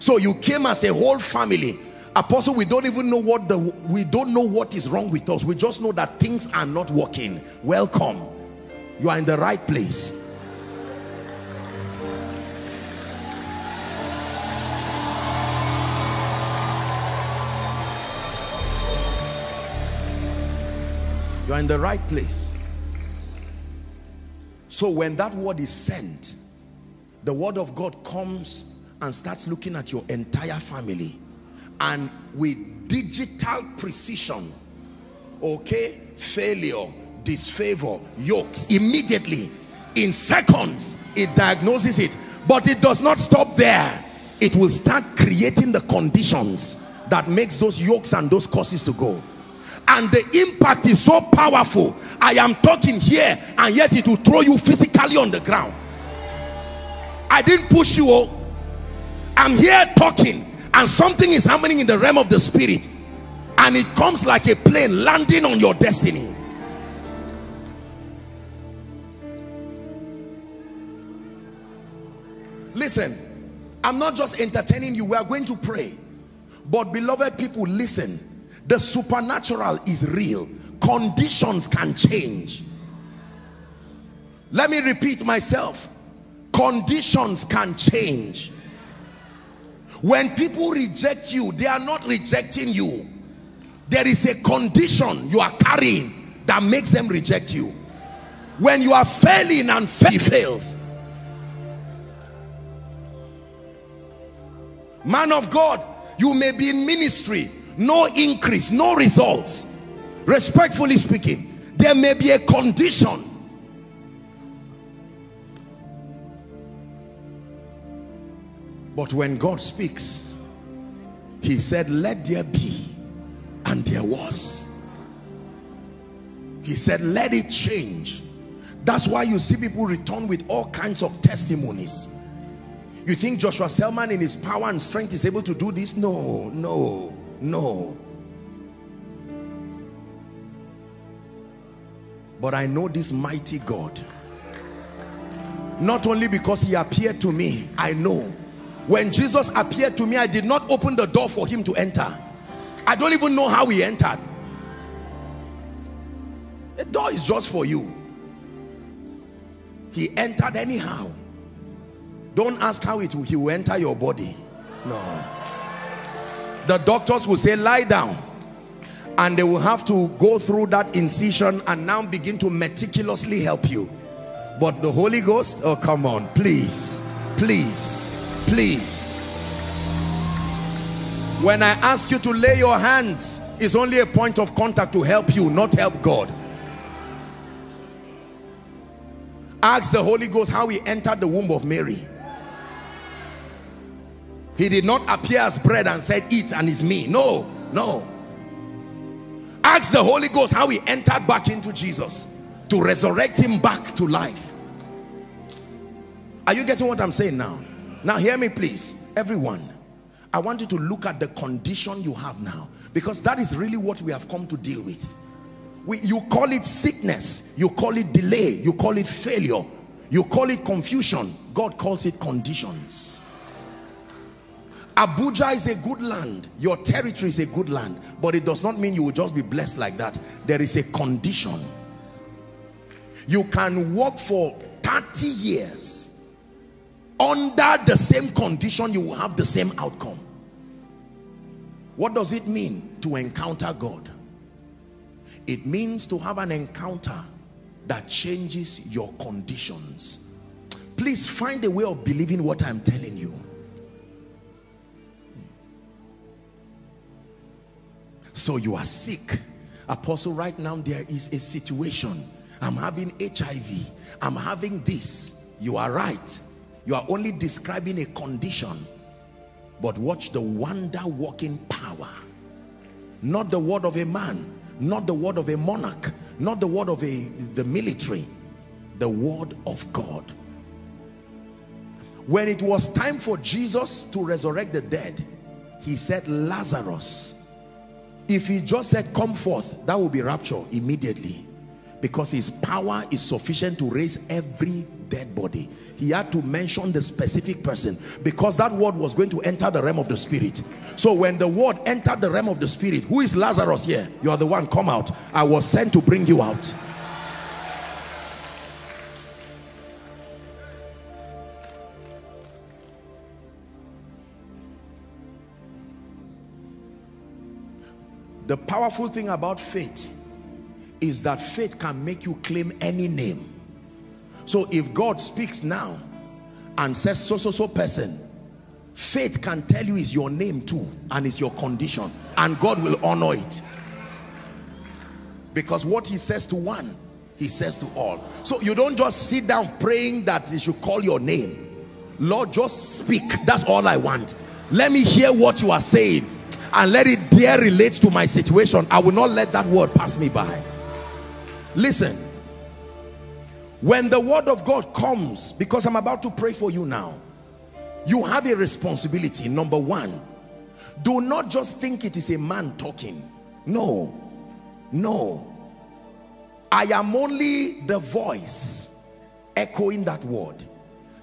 So you came as a whole family. Apostle we don't even know what the we don't know what is wrong with us. We just know that things are not working. Welcome. You are in the right place you are in the right place. So when that word is sent the word of God comes and starts looking at your entire family. And with digital precision okay failure disfavor yokes immediately in seconds it diagnoses it. But it does not stop there. It will start creating the conditions that makes those yokes and those causes to go and the impact is so powerful. I am talking here and yet it will throw you physically on the ground. I didn't push you all I'm here talking and something is happening in the realm of the spirit. And it comes like a plane landing on your destiny. Listen I'm not just entertaining you. We are going to pray. But beloved people listen the supernatural is real. Conditions can change. Let me repeat myself. Conditions can change. When people reject you they are not rejecting you. There is a condition you are carrying that makes them reject you. When you are failing and fail fails. Man of God you may be in ministry no increase no results. Respectfully speaking there may be a condition. But when God speaks he said let there be and there was. He said let it change. That's why you see people return with all kinds of testimonies. You think Joshua Selman in his power and strength is able to do this? No no no. But I know this mighty God. Not only because he appeared to me I know. When Jesus appeared to me I did not open the door for him to enter. I don't even know how he entered. The door is just for you. He entered anyhow. Don't ask how it will, he will enter your body. No the doctors will say lie down. And they will have to go through that incision and now begin to meticulously help you. But the Holy Ghost oh come on. Please please please. When I ask you to lay your hands it's only a point of contact to help you not help God. Ask the Holy Ghost how he entered the womb of Mary he did not appear as bread and said eat and it's me no no Ask the Holy Ghost how he entered back into Jesus to resurrect him back to life. Are you getting what I'm saying now? Now hear me please, everyone. I want you to look at the condition you have now because that is really what we have come to deal with. We, you call it sickness, you call it delay, you call it failure, you call it confusion. God calls it conditions. Abuja is a good land. Your territory is a good land. But it does not mean you will just be blessed like that. There is a condition. You can work for 30 years. Under the same condition, you will have the same outcome. What does it mean to encounter God? It means to have an encounter that changes your conditions. Please find a way of believing what I'm telling you. So you are sick. Apostle, right now there is a situation. I'm having HIV. I'm having this. You are right. You are only describing a condition. But watch the wonder working power. Not the word of a man. Not the word of a monarch. Not the word of a, the military. The word of God. When it was time for Jesus to resurrect the dead, he said, Lazarus, if he just said, come forth, that will be rapture immediately. Because his power is sufficient to raise every dead body. He had to mention the specific person because that word was going to enter the realm of the spirit. So when the word entered the realm of the spirit, who is Lazarus here? You are the one, come out. I was sent to bring you out. The powerful thing about faith is that faith can make you claim any name. So if God speaks now and says so, so, so person, faith can tell you is your name too and is your condition and God will honor it. Because what he says to one, he says to all. So you don't just sit down praying that he should call your name. Lord, just speak. That's all I want. Let me hear what you are saying and let it dare relate to my situation i will not let that word pass me by. Listen. When the word of god comes because i'm about to pray for you now you have a responsibility. Number one do not just think it is a man talking. No. No. I am only the voice echoing that word.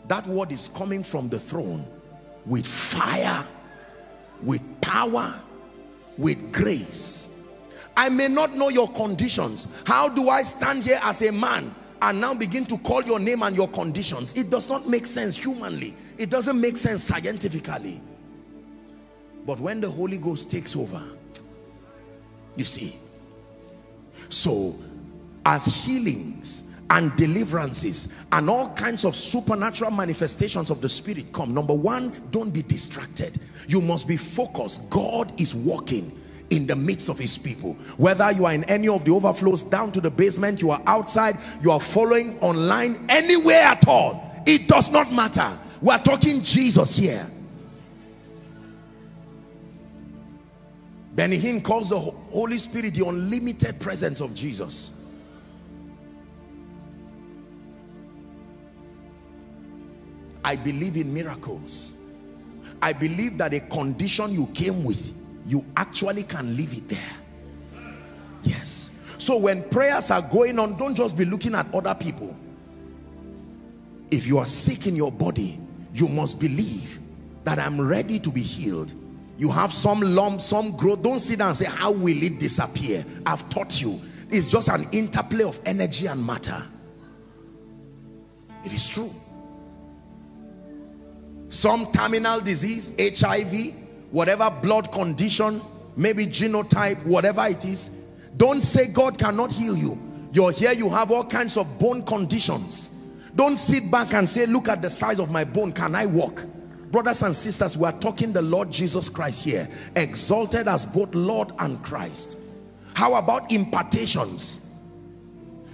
That word is coming from the throne with fire with power with grace. I may not know your conditions. How do I stand here as a man and now begin to call your name and your conditions? It does not make sense humanly. It doesn't make sense scientifically. But when the Holy Ghost takes over you see. So as healings and deliverances and all kinds of supernatural manifestations of the spirit come. Number one don't be distracted. You must be focused. God is walking in the midst of his people. Whether you are in any of the overflows down to the basement you are outside you are following online anywhere at all it does not matter. We are talking jesus here. Benny Hinn calls the Holy Spirit the unlimited presence of Jesus I believe in miracles. I believe that a condition you came with, you actually can leave it there. Yes. So when prayers are going on, don't just be looking at other people. If you are sick in your body, you must believe that I'm ready to be healed. You have some lump, some growth. Don't sit down and say, how will it disappear? I've taught you. It's just an interplay of energy and matter. It is true some terminal disease, HIV, whatever blood condition, maybe genotype, whatever it is, don't say God cannot heal you. You're here, you have all kinds of bone conditions. Don't sit back and say, look at the size of my bone, can I walk? Brothers and sisters, we are talking the Lord Jesus Christ here, exalted as both Lord and Christ. How about impartations?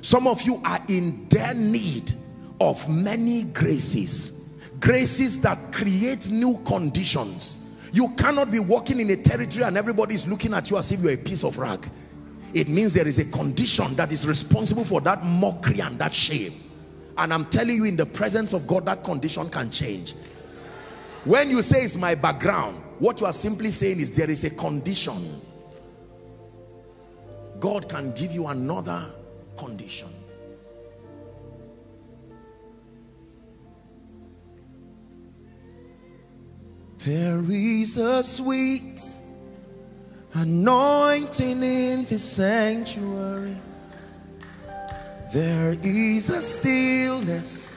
Some of you are in their need of many graces graces that create new conditions. You cannot be walking in a territory and everybody is looking at you as if you're a piece of rag. It means there is a condition that is responsible for that mockery and that shame. And I'm telling you in the presence of God that condition can change. When you say it's my background what you are simply saying is there is a condition. God can give you another condition There is a sweet anointing in the sanctuary. There is a stillness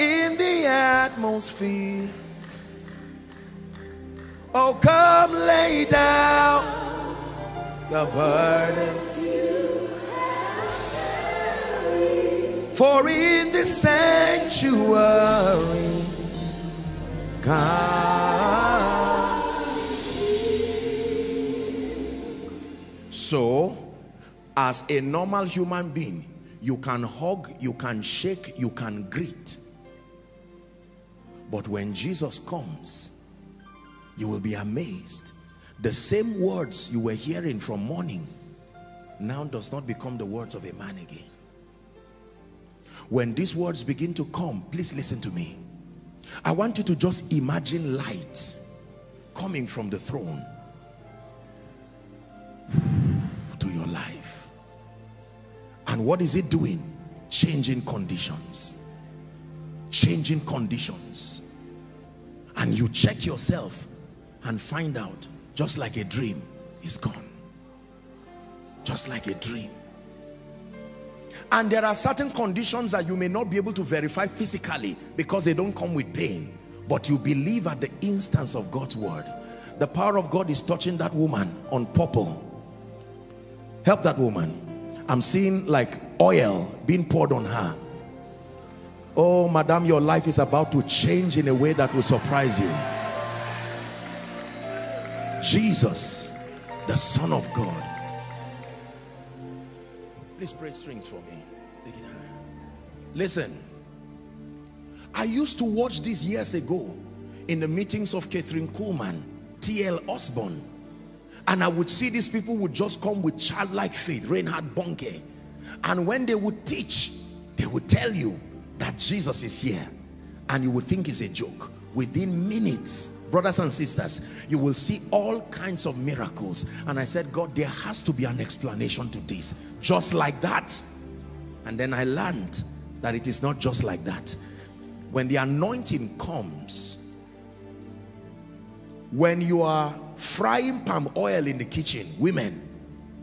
in the atmosphere. Oh, come lay down your burdens. For in the sanctuary, so, as a normal human being, you can hug, you can shake, you can greet. But when Jesus comes, you will be amazed. The same words you were hearing from morning now does not become the words of a man again. When these words begin to come, please listen to me. I want you to just imagine light coming from the throne to your life. And what is it doing? Changing conditions. Changing conditions. And you check yourself and find out, just like a dream, is gone. Just like a dream. And there are certain conditions that you may not be able to verify physically because they don't come with pain. But you believe at the instance of God's word. The power of God is touching that woman on purple. Help that woman. I'm seeing like oil being poured on her. Oh, madam, your life is about to change in a way that will surprise you. Jesus, the Son of God, Please play strings for me. Take it higher. Listen. I used to watch this years ago in the meetings of Kathryn Kuhlman, T.L. Osborn. And I would see these people would just come with childlike faith, Reinhard Bonnke. And when they would teach, they would tell you that Jesus is here. And you would think it's a joke. Within minutes, brothers and sisters you will see all kinds of miracles. And I said God there has to be an explanation to this. Just like that. And then I learned that it is not just like that. When the anointing comes when you are frying palm oil in the kitchen women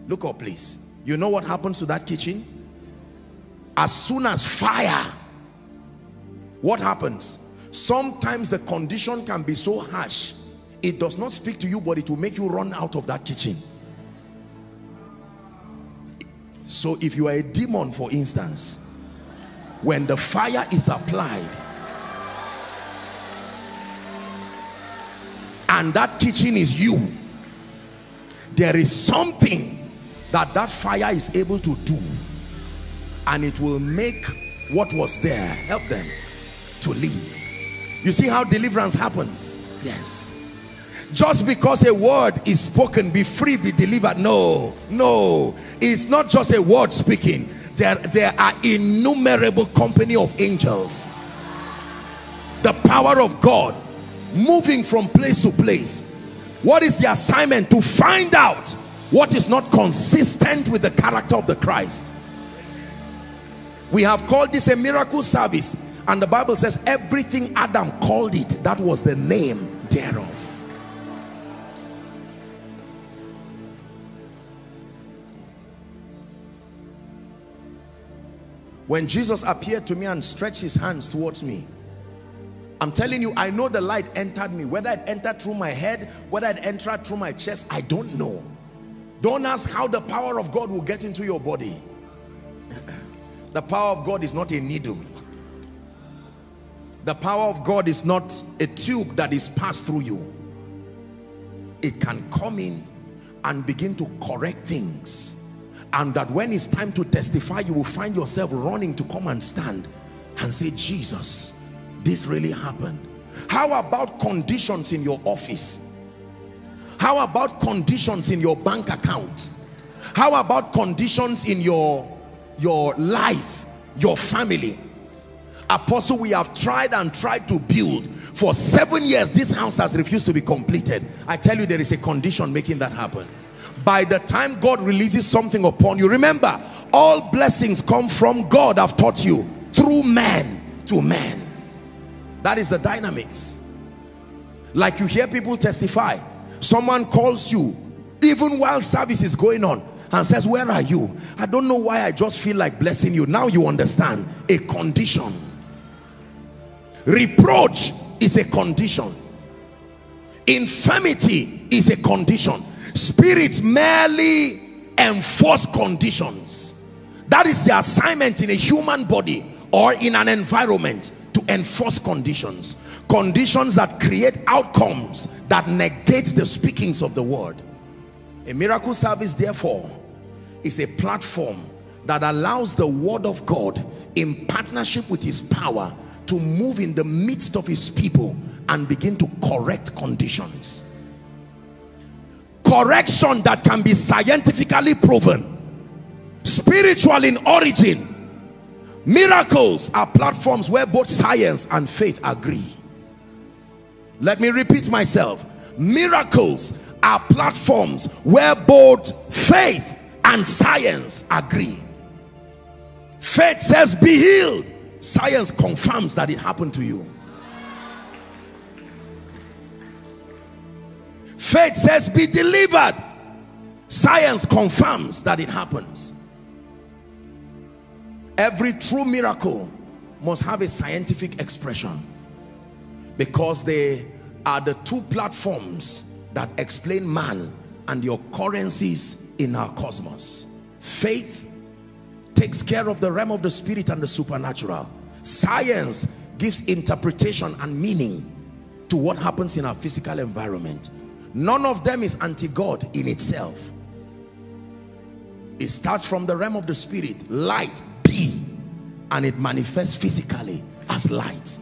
look up please. You know what happens to that kitchen? As soon as fire what happens sometimes the condition can be so harsh it does not speak to you but it will make you run out of that kitchen. So if you are a demon for instance when the fire is applied and that kitchen is you there is something that that fire is able to do and it will make what was there help them to leave you see how deliverance happens? Yes. Just because a word is spoken be free be delivered. No no. It's not just a word speaking. There there are innumerable company of angels. The power of God moving from place to place. What is the assignment? To find out what is not consistent with the character of the Christ. We have called this a miracle service and the Bible says everything Adam called it that was the name thereof when Jesus appeared to me and stretched his hands towards me I'm telling you, I know the light entered me. Whether it entered through my head, whether it entered through my chest, I don't know. Don't ask how the power of God will get into your body. the power of God is not a needle. The power of God is not a tube that is passed through you. It can come in and begin to correct things. And that when it's time to testify, you will find yourself running to come and stand and say, Jesus, this really happened how about conditions in your office how about conditions in your bank account how about conditions in your your life your family apostle we have tried and tried to build for seven years this house has refused to be completed i tell you there is a condition making that happen by the time god releases something upon you remember all blessings come from god i've taught you through man to man that is the dynamics. Like you hear people testify. Someone calls you even while service is going on and says, where are you? I don't know why I just feel like blessing you. Now you understand a condition. Reproach is a condition. Infirmity is a condition. Spirits merely enforce conditions. That is the assignment in a human body or in an environment to enforce conditions conditions that create outcomes that negate the speakings of the word a miracle service therefore is a platform that allows the word of God in partnership with his power to move in the midst of his people and begin to correct conditions correction that can be scientifically proven spiritual in origin Miracles are platforms where both science and faith agree. Let me repeat myself. Miracles are platforms where both faith and science agree. Faith says be healed. Science confirms that it happened to you. Faith says be delivered. Science confirms that it happens. Every true miracle must have a scientific expression because they are the two platforms that explain man and the occurrences in our cosmos. Faith takes care of the realm of the spirit and the supernatural. Science gives interpretation and meaning to what happens in our physical environment. None of them is anti-God in itself. It starts from the realm of the spirit. Light, be and it manifests physically as light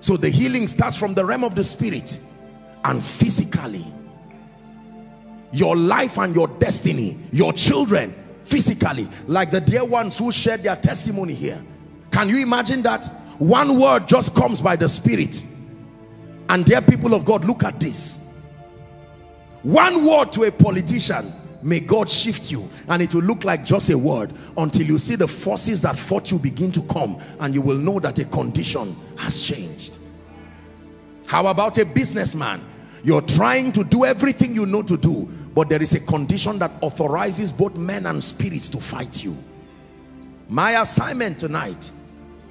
so the healing starts from the realm of the spirit and physically your life and your destiny your children physically like the dear ones who shared their testimony here. Can you imagine that? One word just comes by the spirit. And dear people of God look at this. One word to a politician may God shift you. And it will look like just a word until you see the forces that fought you begin to come and you will know that a condition has changed. How about a businessman? You're trying to do everything you know to do, but there is a condition that authorizes both men and spirits to fight you. My assignment tonight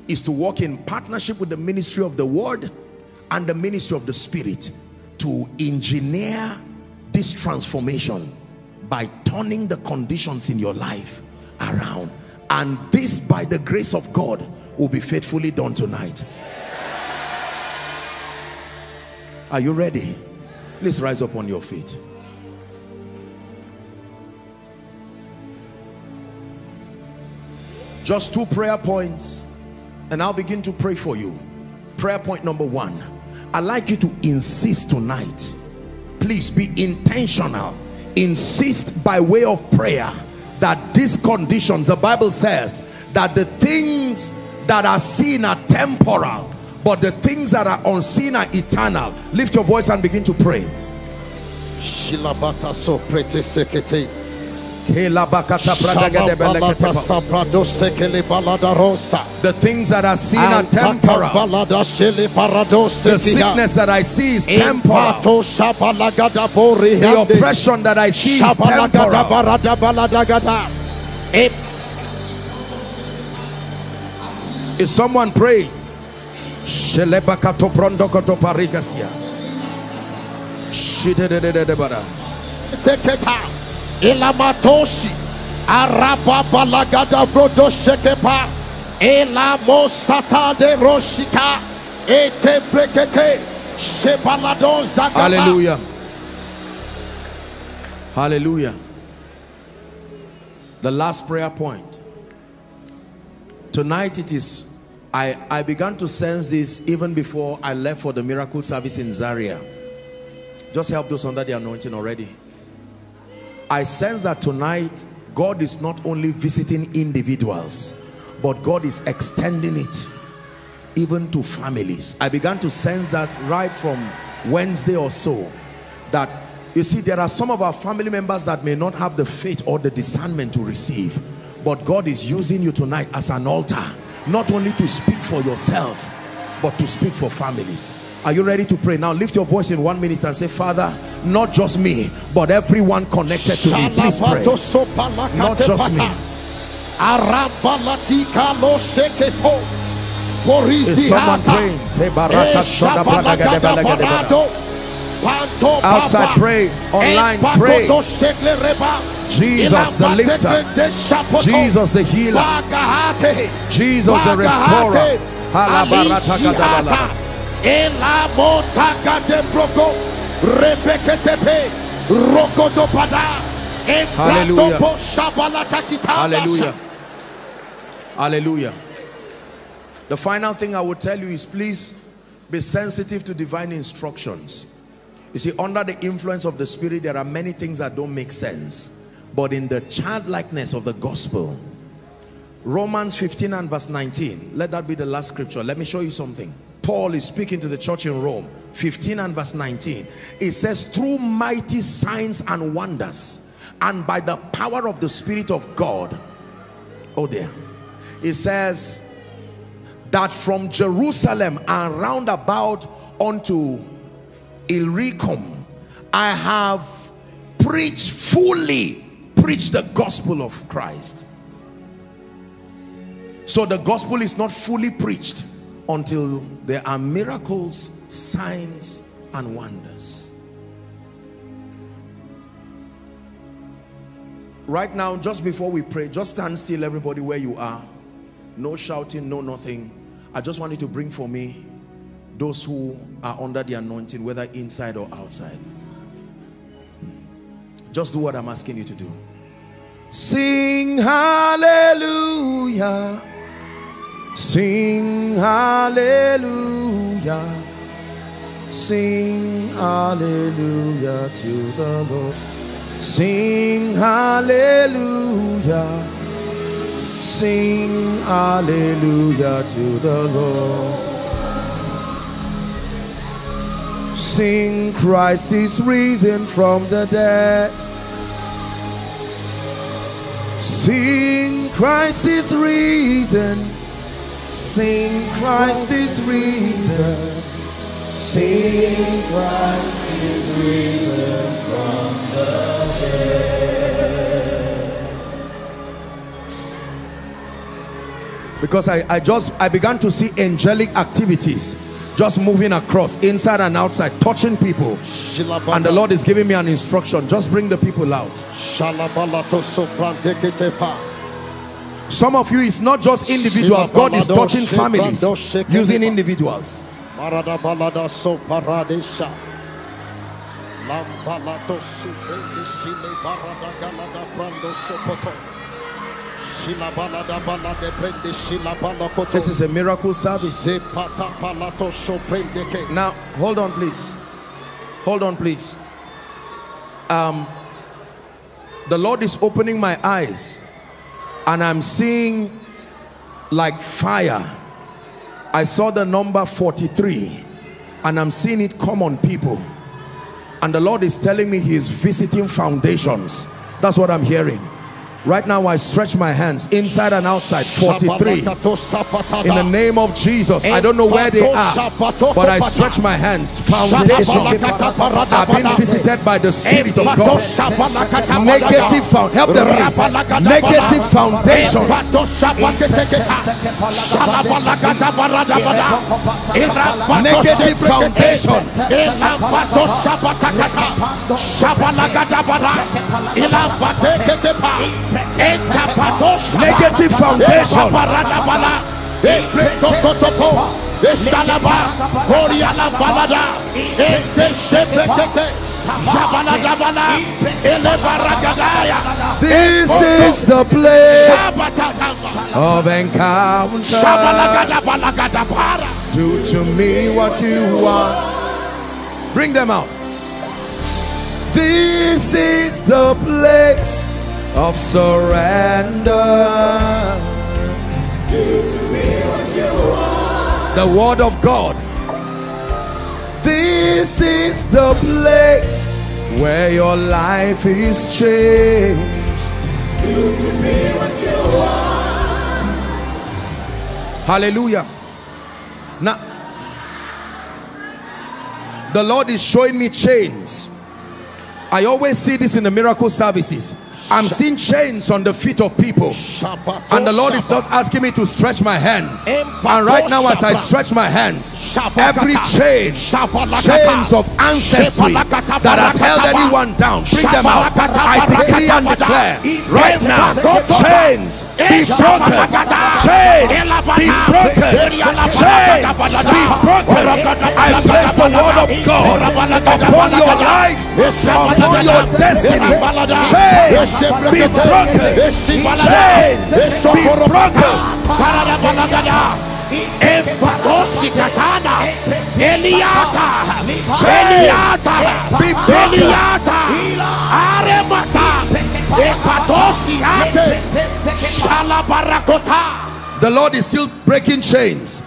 is to work in partnership with the ministry of the word and the ministry of the spirit to engineer this transformation by turning the conditions in your life around. And this by the grace of God will be faithfully done tonight. Are you ready please rise up on your feet. Just two prayer points and I'll begin to pray for you. Prayer point number one I'd like you to insist tonight. Please be intentional. Insist by way of prayer that these conditions the bible says that the things that are seen are temporal but the things that are unseen are eternal lift your voice and begin to pray the things that are seen are temporal. The sickness that I see is temporal. The oppression that I see is temporal. Is someone praying? Ilamatoshi Araba balagada brodo shekepa Elamo sata de roshika. Ete brekete Shebalado zagaba Hallelujah. Hallelujah. The last prayer point. Tonight it is, I, I began to sense this even before I left for the miracle service in Zaria. Just help those under the anointing already. I sense that tonight God is not only visiting individuals, but God is extending it even to families. I began to sense that right from Wednesday or so, that you see, there are some of our family members that may not have the faith or the discernment to receive, but God is using you tonight as an altar, not only to speak for yourself, but to speak for families. Are you ready to pray? Now lift your voice in one minute and say, Father, not just me, but everyone connected to me. Please pray. Not just me. Is someone praying? Outside pray, online pray. Jesus the lifter, Jesus the healer, Jesus the restorer. Hallelujah. Hallelujah. Hallelujah. The final thing I would tell you is please be sensitive to divine instructions. You see, under the influence of the Spirit, there are many things that don't make sense. But in the childlikeness of the gospel, Romans 15 and verse 19, let that be the last scripture. Let me show you something. Paul is speaking to the church in Rome, 15 and verse 19. It says, through mighty signs and wonders, and by the power of the Spirit of God, oh there, it says, that from Jerusalem and round about unto Illyricum I have preached fully preached the gospel of Christ. So the gospel is not fully preached until there are miracles signs and wonders. Right now just before we pray just stand still everybody where you are. No shouting no nothing. I just want you to bring for me those who are under the anointing whether inside or outside. Just do what I'm asking you to do. Sing hallelujah. Sing hallelujah. Sing hallelujah to the Lord. Sing hallelujah. Sing hallelujah to the Lord Sing Christ is risen from the dead. Sing Christ is risen. Sing Christ is risen. Sing Christ is risen from the dead. Because I, I just I began to see angelic activities just moving across inside and outside touching people. And the Lord is giving me an instruction. Just bring the people out. Some of you it's not just individuals. God is touching families using individuals this is a miracle service. Now, hold on, please. Hold on, please. Um, the Lord is opening my eyes, and I'm seeing like fire. I saw the number 43, and I'm seeing it come on people. And the Lord is telling me He is visiting foundations. That's what I'm hearing Right now I stretch my hands inside and outside 43 in the name of Jesus I don't know where they are but I stretch my hands. Foundation I've been visited by the Spirit of God. Negative found help them please. Negative foundation. Negative foundation negative foundation. This is the place of encounter. Do to me what you want. Bring them out. This is the place of surrender. The word of God. This is the place where your life is changed. Hallelujah. Now, the Lord is showing me chains. I always see this in the miracle services I'm seeing chains on the feet of people. And the Lord is just asking me to stretch my hands. And right now as I stretch my hands every chain chains of ancestry that has held anyone down bring them out. I decree and declare right now chains be broken. Chains be broken. Chains be broken. I place the word of God upon your life upon your destiny. chains be broken. Chains be broken. Empatosi katana. Eliata. Eliata. Eliata. Aremata. Empatosi ate Shalabarakota The Lord is still breaking chains.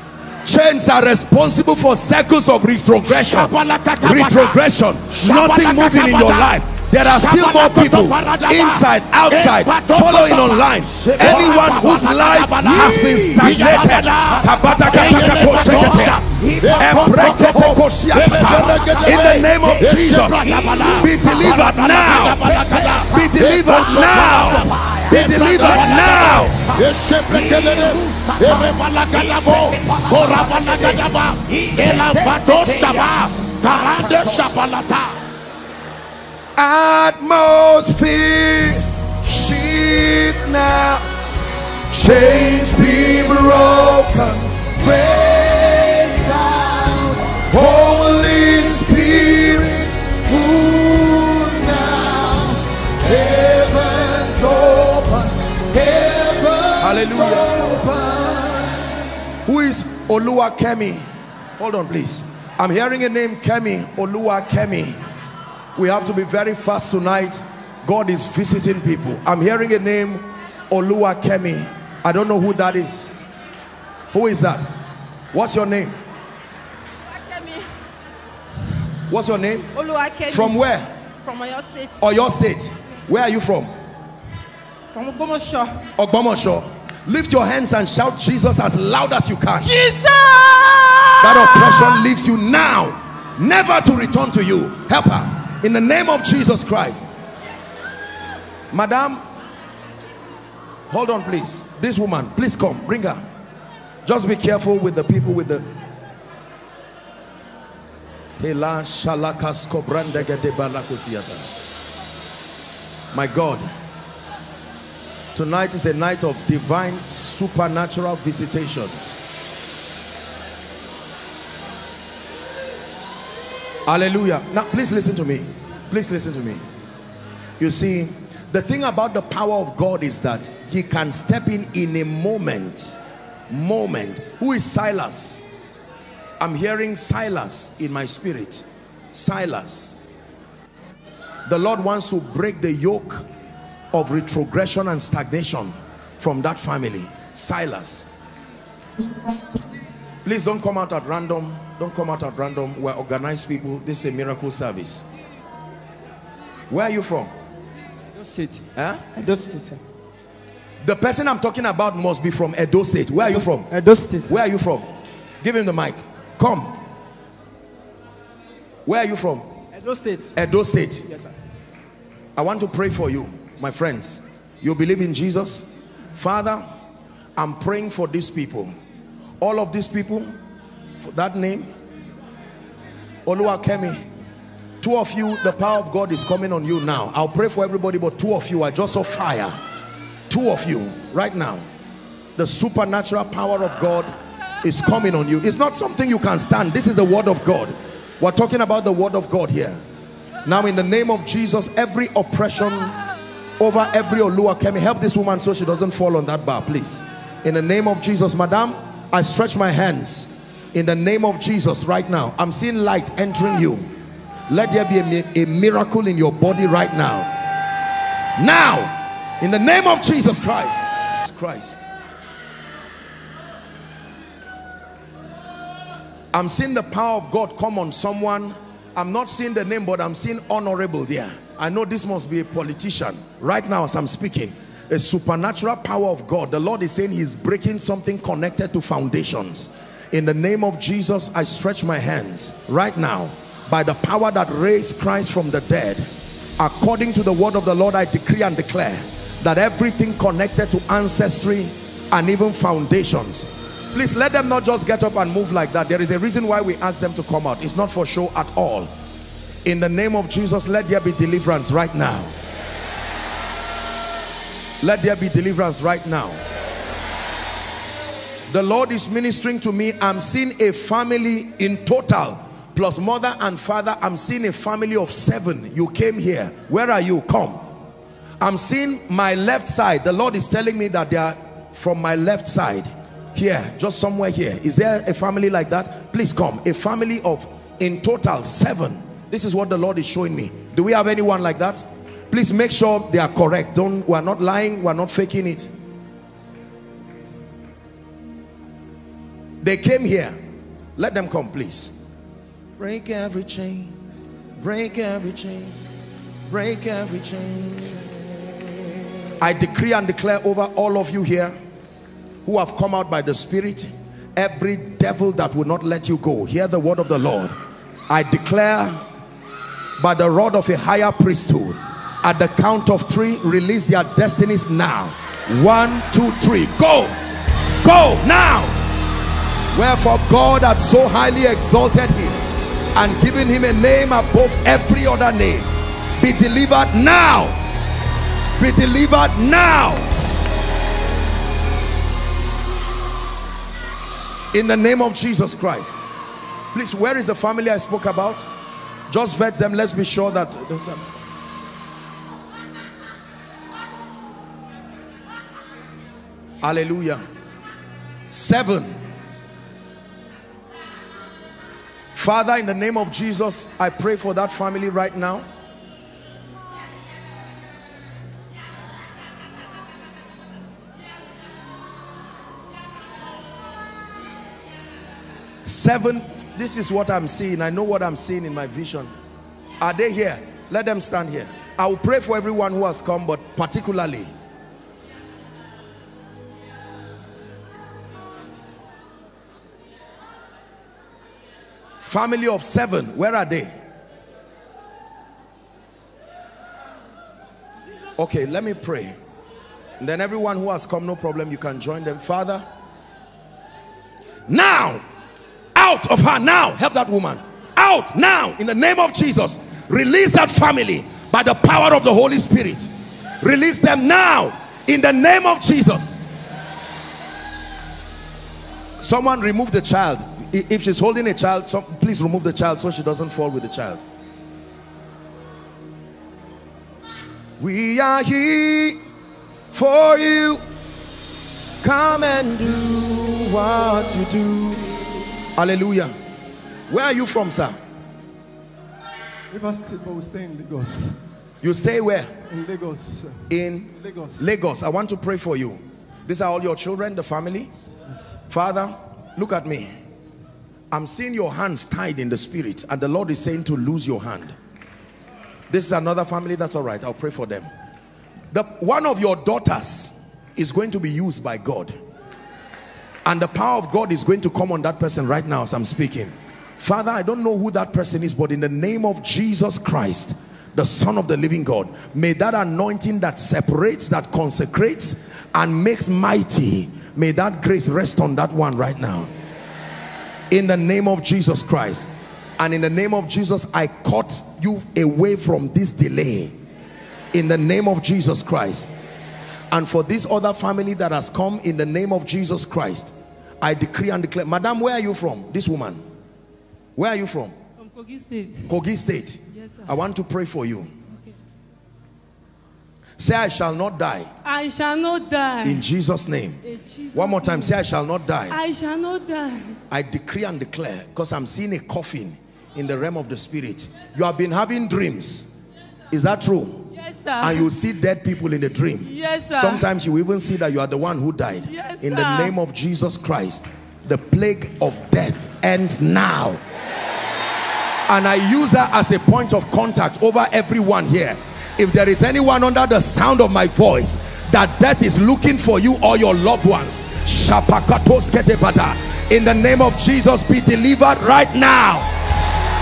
Chains are responsible for cycles of retrogression. Retrogression. Nothing moving in your life there are still more people inside outside following online anyone whose life has been stagnated in the name of Jesus be delivered now be delivered now be delivered now atmosphere. Shift now. Chains be broken. Break down. Holy spirit move now. Heavens open. Heavens hallelujah. open. who is Oluwakemi hold on please. I'm hearing a name Kemi Oluwakemi we have to be very fast tonight. God is visiting people. I'm hearing a name Oluwakemi I don't know who that is. Who is that? What's your name? What's your name? From where? From Oyo State. Oyo State. Where are you from? From Ogbomoso. Ogbomosho. Lift your hands and shout Jesus as loud as you can. Jesus! That oppression leaves you now, never to return to you. Help her. In the name of Jesus Christ. Madam, hold on please. This woman, please come, bring her. Just be careful with the people with the my God tonight is a night of divine supernatural visitation hallelujah. Now please listen to me. Please listen to me. You see the thing about the power of God is that he can step in in a moment. Moment. Who is Silas? I'm hearing Silas in my spirit. Silas. The Lord wants to break the yoke of retrogression and stagnation from that family. Silas. Please don't come out at random don't come out at random we're organized people this is a miracle service where are you from Edo State. huh? Edo State. sir. the person I'm talking about must be from Edo State where are you from Edo State. sir. where are you from give him the mic come where are you from Edo State. Edo State Yes, sir. I want to pray for you, my friends. You believe in Jesus? Father, I'm praying for these people. All of these people, for that name, Oluwakemi. Two of you, the power of God is coming on you now. I'll pray for everybody, but two of you are just of fire. Two of you, right now. The supernatural power of God is coming on you. It's not something you can stand. This is the word of God. We're talking about the word of God here. Now in the name of Jesus, every oppression over every Oluwakemi, help this woman so she doesn't fall on that bar, please. In the name of Jesus, madam, I stretch my hands. In the name of Jesus right now, I'm seeing light entering you. Let there be a, a miracle in your body right now. Now, in the name of Jesus Christ. Christ. I'm seeing the power of God come on someone. I'm not seeing the name, but I'm seeing honorable there. I know this must be a politician. Right now, as I'm speaking, a supernatural power of God. The Lord is saying he's breaking something connected to foundations. In the name of Jesus, I stretch my hands right now by the power that raised Christ from the dead. According to the word of the Lord, I decree and declare that everything connected to ancestry and even foundations Please let them not just get up and move like that. There is a reason why we ask them to come out. It's not for show at all. In the name of Jesus, let there be deliverance right now. Let there be deliverance right now. The Lord is ministering to me. I'm seeing a family in total, plus mother and father. I'm seeing a family of seven. You came here. Where are you? Come. I'm seeing my left side. The Lord is telling me that they are from my left side. Here, just somewhere here. Is there a family like that? Please come. A family of, in total, seven. This is what the Lord is showing me. Do we have anyone like that? Please make sure they are correct. Don't, we're not lying. We're not faking it. They came here. Let them come, please. Break every chain. Break every chain. Break every chain. I decree and declare over all of you here who have come out by the Spirit, every devil that will not let you go, hear the word of the Lord. I declare by the rod of a higher priesthood, at the count of three, release their destinies now. One, two, three, go! Go now! Wherefore God had so highly exalted him and given him a name above every other name. Be delivered now! Be delivered now! in the name of Jesus Christ please where is the family I spoke about just vet them let's be sure that hallelujah seven father in the name of Jesus I pray for that family right now. Seven this is what i'm seeing. I know what i'm seeing in my vision. Are they here? Let them stand here. I will pray for everyone who has come but particularly Family of seven, where are they? Okay, let me pray. And then everyone who has come, no problem, you can join them. Father, now, out of her now, help that woman. Out now, in the name of Jesus. Release that family by the power of the Holy Spirit. Release them now, in the name of Jesus. Someone remove the child. If she's holding a child, some, please remove the child so she doesn't fall with the child. We are here for you. Come and do what you do. Hallelujah. Where are you from, sir? River State, but we stay in Lagos. You stay where? In Lagos. sir. In Lagos. Lagos. I want to pray for you. These are all your children, the family. Yes. Father, look at me. I'm seeing your hands tied in the spirit, and the Lord is saying to lose your hand. This is another family, that's all right. I'll pray for them. The, one of your daughters is going to be used by God. And the power of God is going to come on that person right now as I'm speaking. Father, I don't know who that person is, but in the name of Jesus Christ, the Son of the living God, may that anointing that separates, that consecrates, and makes mighty, may that grace rest on that one right now. In the name of Jesus Christ. And in the name of Jesus, I cut you away from this delay. In the name of Jesus Christ. And for this other family that has come in the name of Jesus Christ, I decree and declare. Madam, where are you from? This woman. Where are you from? From Kogi State. Kogi State. Yes, sir. I want to pray for you. Say, I shall not die. I shall not die. In Jesus' name. In Jesus' One more time. Say, I shall not die. I shall not die. I decree and declare because I'm seeing a coffin in the realm of the spirit. You have been having dreams. Is that true? Yes, sir. And you see dead people in the dream. Yes, sir. Sometimes you even see that you are the one who died. Yes, in the name of Jesus Christ, the plague of death ends now. And I use her as a point of contact over everyone here. If there is anyone under the sound of my voice that death is looking for you or your loved ones, in the name of Jesus, be delivered right now.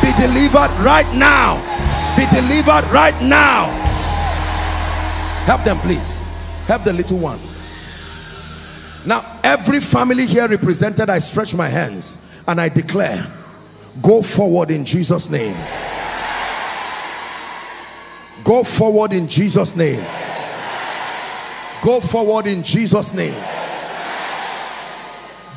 Be delivered right now. Be delivered right now. Help them, please. Help the little one. Now, every family here represented, I stretch my hands and I declare, go forward in Jesus' name. Go forward in Jesus' name. Go forward in Jesus' name.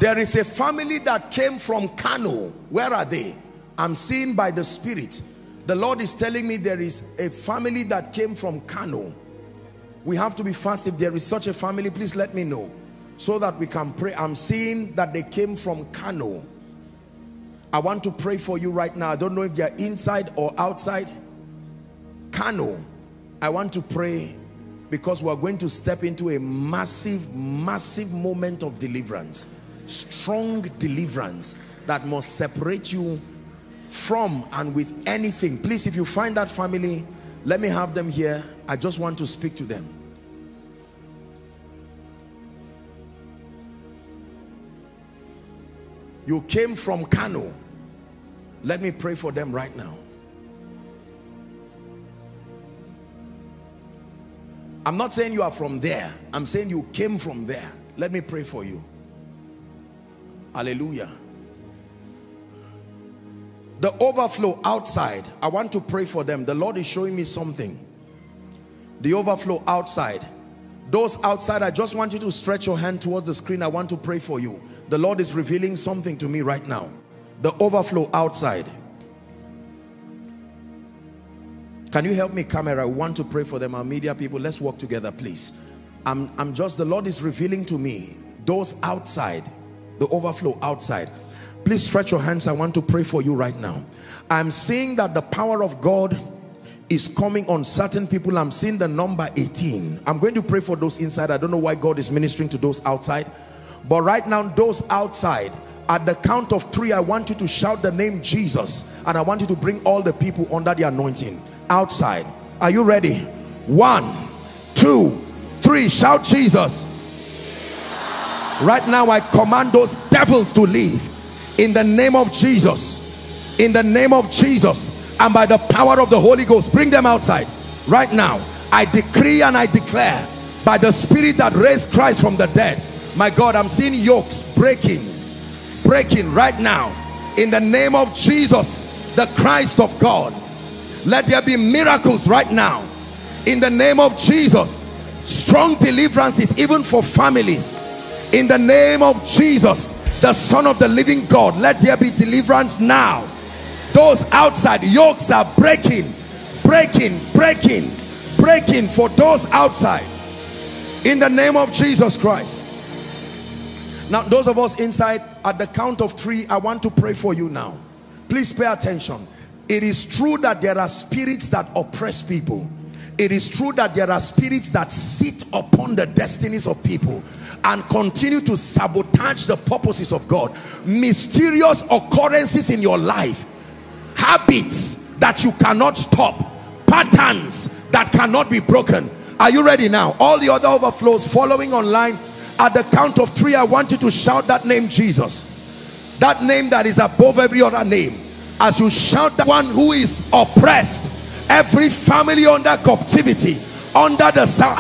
There is a family that came from Kano. Where are they? I'm seeing by the Spirit. The Lord is telling me there is a family that came from Kano. We have to be fast. If there is such a family, please let me know so that we can pray. I'm seeing that they came from Kano. I want to pray for you right now. I don't know if they're inside or outside. Kano, I want to pray because we're going to step into a massive, massive moment of deliverance. Strong deliverance that must separate you from and with anything. Please, if you find that family, let me have them here. I just want to speak to them. You came from Kano. Let me pray for them right now. I'm not saying you are from there. I'm saying you came from there. Let me pray for you. Hallelujah. The overflow outside, I want to pray for them. The Lord is showing me something. The overflow outside. Those outside, I just want you to stretch your hand towards the screen. I want to pray for you. The Lord is revealing something to me right now. The overflow outside. Can you help me, camera? I want to pray for them. Our media people, let's work together, please. I'm, I'm just, the Lord is revealing to me those outside, the overflow outside. Please stretch your hands. I want to pray for you right now. I'm seeing that the power of God is coming on certain people. I'm seeing the number 18. I'm going to pray for those inside. I don't know why God is ministering to those outside. But right now, those outside, at the count of three, I want you to shout the name Jesus. And I want you to bring all the people under the anointing. Outside. Are you ready? One, two, three. Shout Jesus. Right now, I command those devils to leave. In the name of Jesus in the name of Jesus and by the power of the Holy Ghost bring them outside right now I decree and I declare by the spirit that raised Christ from the dead my God I'm seeing yokes breaking breaking right now in the name of Jesus the Christ of God let there be miracles right now. In the name of Jesus strong deliverances even for families. In the name of Jesus the son of the living God let there be deliverance now. Those outside yokes are breaking breaking breaking breaking for those outside. In the name of Jesus Christ. Now those of us inside at the count of three I want to pray for you now. Please pay attention it is true that there are spirits that oppress people. It is true that there are spirits that sit upon the destinies of people and continue to sabotage the purposes of God. Mysterious occurrences in your life habits that you cannot stop patterns that cannot be broken. Are you ready now? All the other overflows following online at the count of three I want you to shout that name Jesus. That name that is above every other name as you shout that one who is oppressed every family under captivity under the sound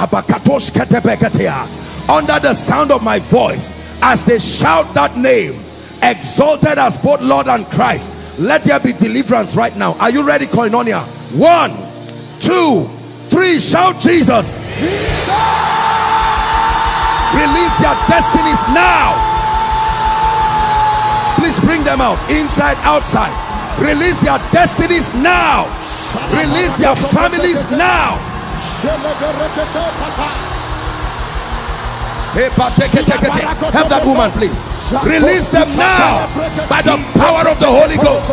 under the sound of my voice as they shout that name exalted as both Lord and Christ let there be deliverance right now. Are you ready koinonia? One two three shout Jesus. Release their destinies now. Please bring them out inside outside release their destinies now. Release their families now. Help that woman please. Release them now by the power of the Holy Ghost.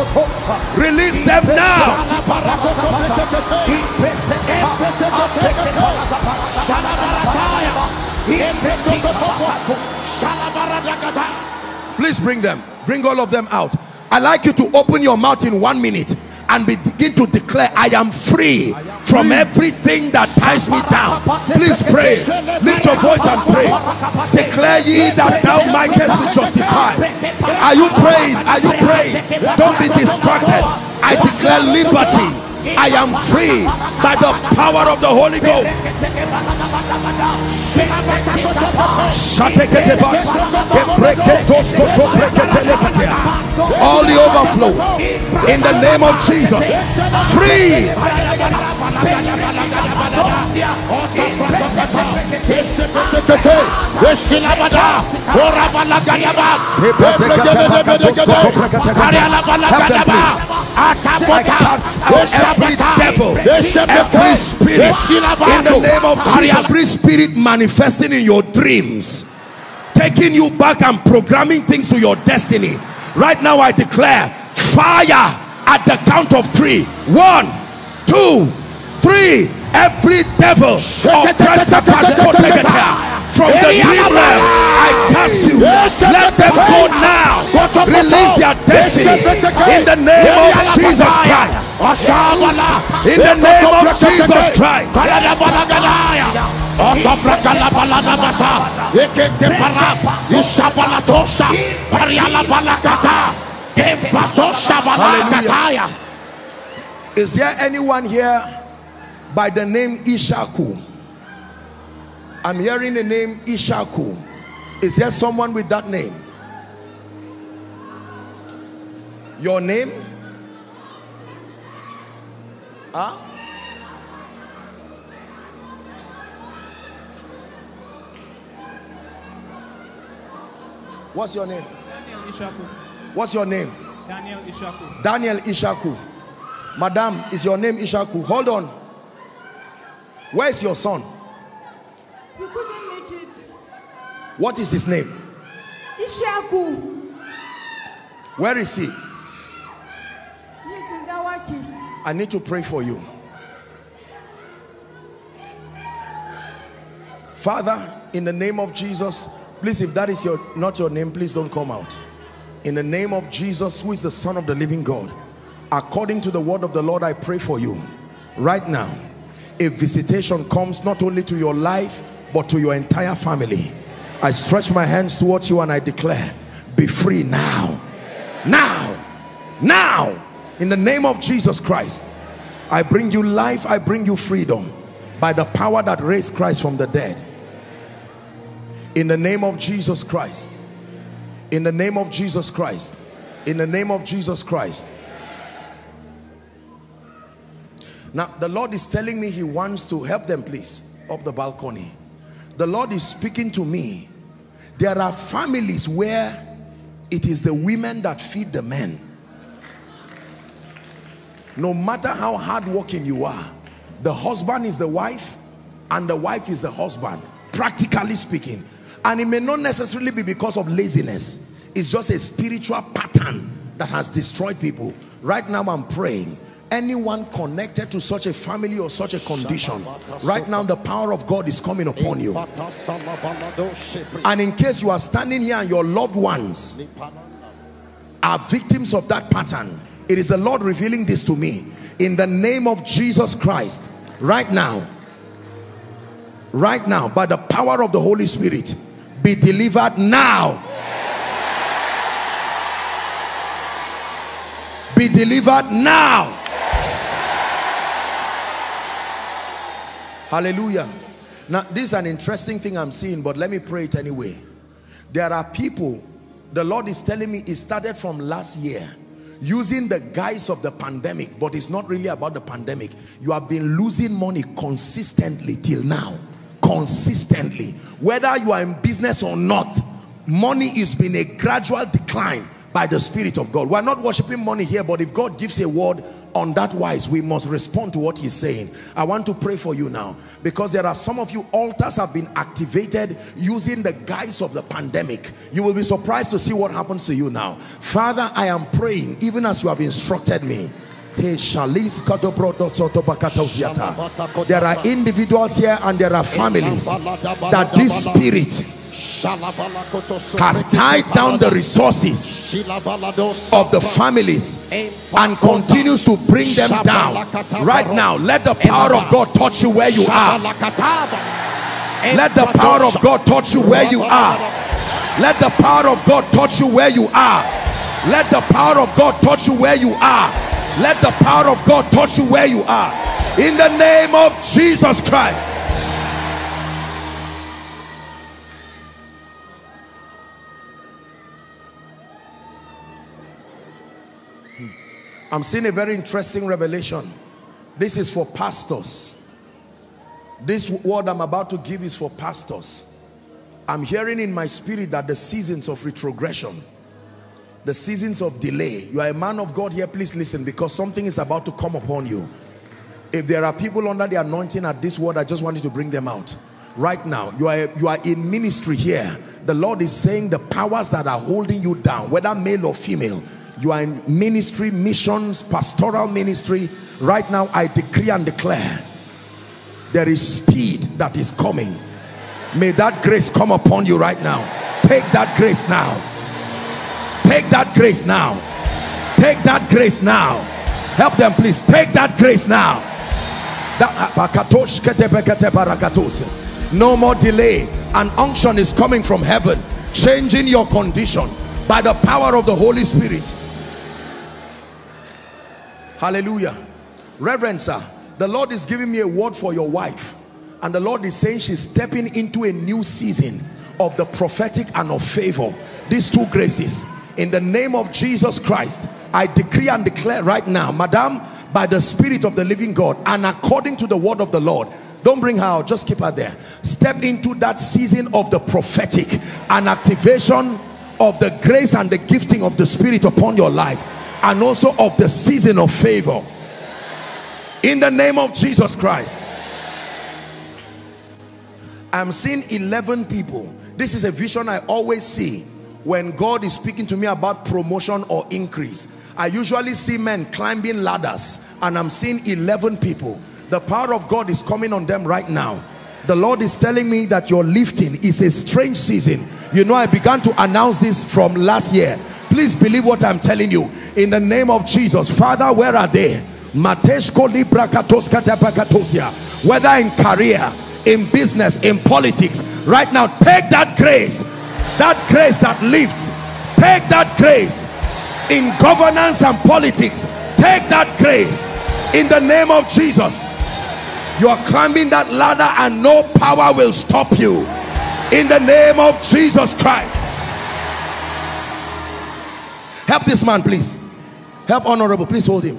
Release them now. Please bring them. Bring all of them out i like you to open your mouth in one minute and begin to declare I am free from everything that ties me down. Please pray. Lift your voice and pray. Declare ye that thou mightest be justified. Are you praying? Are you praying? Don't be distracted. I declare liberty I am free by the power of the Holy Ghost. All the overflows in the name of Jesus. Free. I out every devil, every spirit in the name of Jesus. Every spirit manifesting in your dreams, taking you back and programming things to your destiny. Right now, I declare fire at the count of three. One, two, three. Every devil from the dream realm I cast you. Let them go now. Release their destiny. in the name of Jesus Christ. In the name of Jesus Christ. Hallelujah. Is there anyone here by the name Ishaku? I'm hearing the name Ishaku. Is there someone with that name? Your name? Huh? What's your name? Daniel Ishaku. What's your name? Daniel Ishaku. Daniel Ishaku. Madam, is your name Ishaku? Hold on. Where's your son? What is his name? Ishaku. Where is he? Yes, in Dawaki. I need to pray for you. Father, in the name of Jesus, please, if that is your not your name, please don't come out. In the name of Jesus, who is the Son of the living God, according to the word of the Lord, I pray for you right now. A visitation comes not only to your life, but to your entire family. I stretch my hands towards you and I declare, be free now. Now. Now In the name of Jesus Christ, I bring you life, I bring you freedom by the power that raised Christ from the dead. In the name of Jesus Christ. In the name of Jesus Christ. In the name of Jesus Christ. Now, the Lord is telling me he wants to help them, please, up the balcony. The Lord is speaking to me. There are families where it is the women that feed the men. No matter how hardworking you are, the husband is the wife and the wife is the husband, practically speaking. And it may not necessarily be because of laziness. It's just a spiritual pattern that has destroyed people. Right now I'm praying anyone connected to such a family or such a condition right now the power of God is coming upon you. And in case you are standing here and your loved ones are victims of that pattern it is the Lord revealing this to me. In the name of Jesus Christ right now right now by the power of the Holy Spirit be delivered now. Be delivered now hallelujah. Now this is an interesting thing i'm seeing but let me pray it anyway. There are people the lord is telling me it started from last year using the guise of the pandemic but it's not really about the pandemic. You have been losing money consistently till now. Consistently. Whether you are in business or not money is been a gradual decline by the spirit of god. We're not worshiping money here but if god gives a word on that wise we must respond to what he's saying. I want to pray for you now because there are some of you altars have been activated using the guise of the pandemic. You will be surprised to see what happens to you now. Father i am praying even as you have instructed me. There are individuals here and there are families that this spirit has tied down the resources of the families and continues to bring them down. Right now let the power of God touch you where you are. Let the power of God touch you where you are. Let the power of God touch you where you are. Let the power of God touch you where you are. Let the power of God touch you where you are. In the name of Jesus Christ I'm seeing a very interesting revelation. This is for pastors. This word I'm about to give is for pastors. I'm hearing in my spirit that the seasons of retrogression, the seasons of delay, you are a man of God here, please listen because something is about to come upon you. If there are people under the anointing at this word, I just wanted to bring them out. Right now, you are, you are in ministry here. The Lord is saying the powers that are holding you down, whether male or female, you are in ministry, missions, pastoral ministry. Right now, I decree and declare there is speed that is coming. May that grace come upon you right now. Take that grace now. Take that grace now. Take that grace now. Help them, please. Take that grace now. Ah, no more delay. An unction is coming from heaven, changing your condition by the power of the Holy Spirit. Hallelujah. Reverend sir, the Lord is giving me a word for your wife. And the Lord is saying she's stepping into a new season of the prophetic and of favor. These two graces. In the name of Jesus Christ, I decree and declare right now, Madam, by the Spirit of the living God and according to the word of the Lord, don't bring her out, just keep her there. Step into that season of the prophetic and activation of the grace and the gifting of the Spirit upon your life and also of the season of favor. In the name of Jesus Christ. I'm seeing 11 people. This is a vision I always see when God is speaking to me about promotion or increase. I usually see men climbing ladders and I'm seeing 11 people. The power of God is coming on them right now. The Lord is telling me that your lifting is a strange season. You know I began to announce this from last year please believe what I'm telling you. In the name of Jesus. Father where are they? Whether in career in business in politics right now take that grace. That grace that lifts. Take that grace. In governance and politics take that grace. In the name of Jesus. You are climbing that ladder and no power will stop you. In the name of Jesus Christ help this man please. Help honorable please hold him.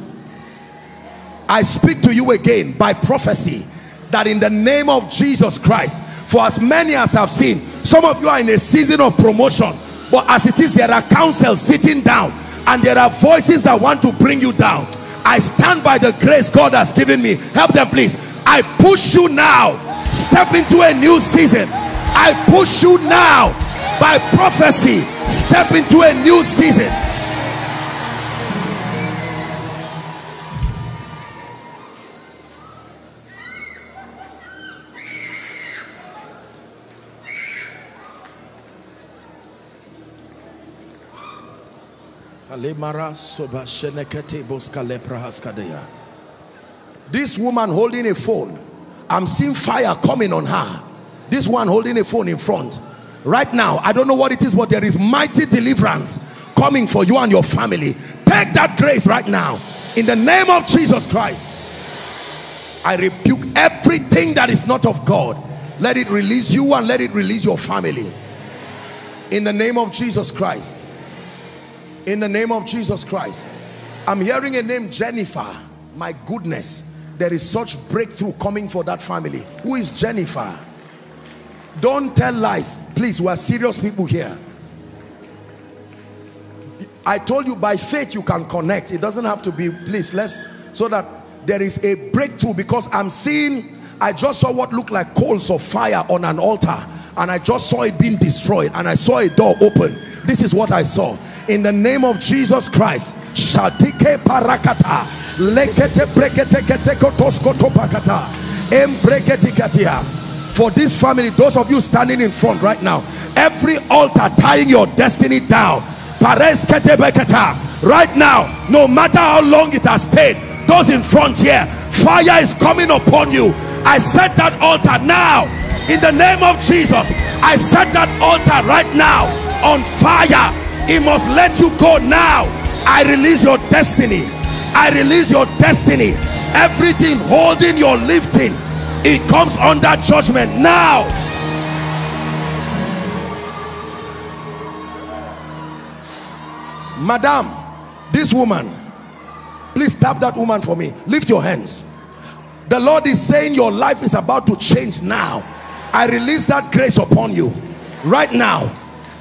I speak to you again by prophecy that in the name of Jesus Christ for as many as I have seen some of you are in a season of promotion but as it is there are councils sitting down and there are voices that want to bring you down. I stand by the grace God has given me. Help them please. I push you now. Step into a new season. I push you now. By prophecy step into a new season This woman holding a phone, I'm seeing fire coming on her. This one holding a phone in front. Right now, I don't know what it is, but there is mighty deliverance coming for you and your family. Take that grace right now. In the name of Jesus Christ. I rebuke everything that is not of God. Let it release you and let it release your family. In the name of Jesus Christ in the name of Jesus Christ. I'm hearing a name Jennifer. My goodness, there is such breakthrough coming for that family. Who is Jennifer? Don't tell lies. Please, we are serious people here. I told you by faith you can connect. It doesn't have to be, please, let's, so that there is a breakthrough because I'm seeing, I just saw what looked like coals of fire on an altar and I just saw it being destroyed and I saw a door open. This is what I saw in the name of Jesus Christ. Shatike parakata. For this family, those of you standing in front right now, every altar tying your destiny down. Right now, no matter how long it has stayed, those in front here, fire is coming upon you. I set that altar now in the name of Jesus. I set that altar right now on fire he must let you go now. I release your destiny. I release your destiny. Everything holding your lifting it comes under judgment now. Madam this woman please tap that woman for me. Lift your hands. The lord is saying your life is about to change now. I release that grace upon you right now.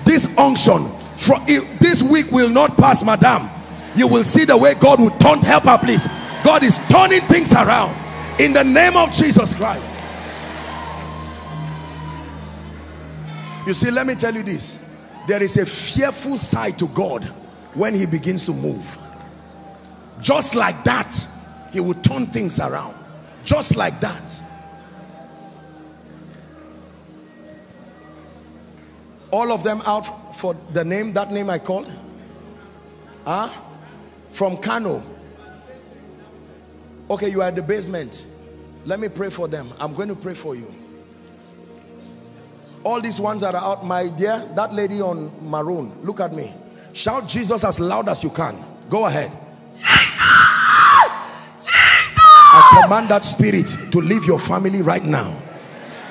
This unction from this week will not pass madam. You will see the way god will turn help her please. God is turning things around. In the name of jesus christ. You see let me tell you this. There is a fearful side to god when he begins to move. Just like that he will turn things around. Just like that. All of them out for the name that name i called? Huh from kano. Okay you are at the basement. Let me pray for them. I'm going to pray for you. All these ones that are out my dear that lady on maroon look at me. Shout jesus as loud as you can. Go ahead. I command that spirit to leave your family right now.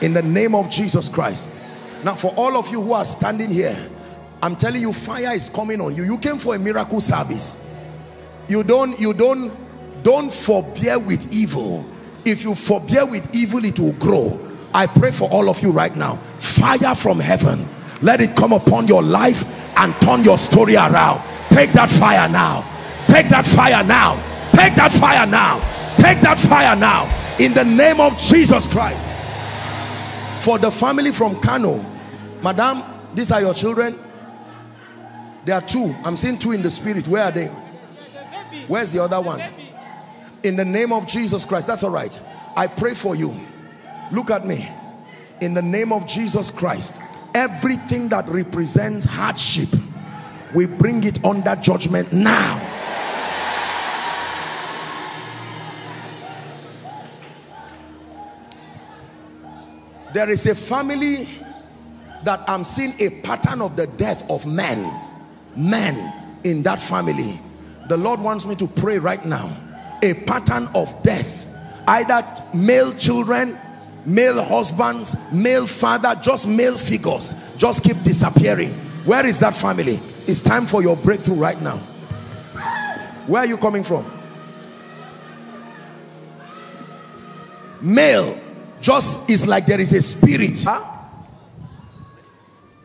In the name of Jesus Christ. Now for all of you who are standing here i'm telling you fire is coming on you. You came for a miracle service. You don't you don't don't forbear with evil. If you forbear with evil it will grow. I pray for all of you right now. Fire from heaven. Let it come upon your life and turn your story around. Take that fire now. Take that fire now. Take that fire now. Take that fire now. In the name of jesus christ. For the family from Kano madam these are your children there are two. I'm seeing two in the spirit. Where are they? Where's the other one? In the name of Jesus Christ. That's all right. I pray for you. Look at me. In the name of Jesus Christ everything that represents hardship we bring it under judgment now. There is a family that I'm seeing a pattern of the death of men men in that family. The Lord wants me to pray right now. A pattern of death. Either male children male husbands male father just male figures just keep disappearing. Where is that family? It's time for your breakthrough right now. Where are you coming from? Male just is like there is a spirit. Huh?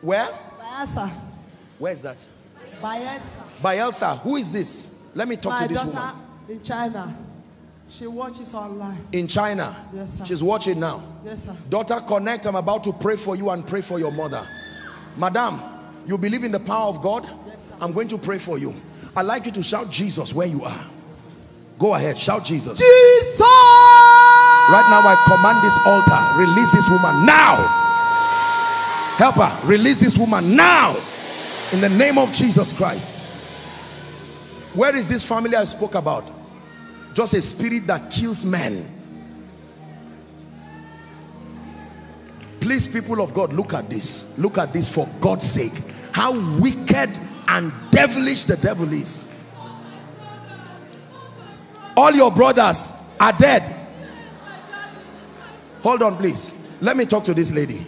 where? Where is that Bayelsa. Bayelsa who is this let me talk My to this woman in China. She watches online. in China Yes, sir. she's watching now Yes, sir. daughter connect I'm about to pray for you and pray for your mother madam you believe in the power of God Yes, sir. I'm going to pray for you I'd like you to shout Jesus where you are go ahead shout Jesus Jesus! Right now, I command this altar, release this woman now. Help her, release this woman now. In the name of Jesus Christ. Where is this family I spoke about? Just a spirit that kills men. Please, people of God, look at this. Look at this for God's sake. How wicked and devilish the devil is. All your brothers are dead. Hold on, please. Let me talk to this lady.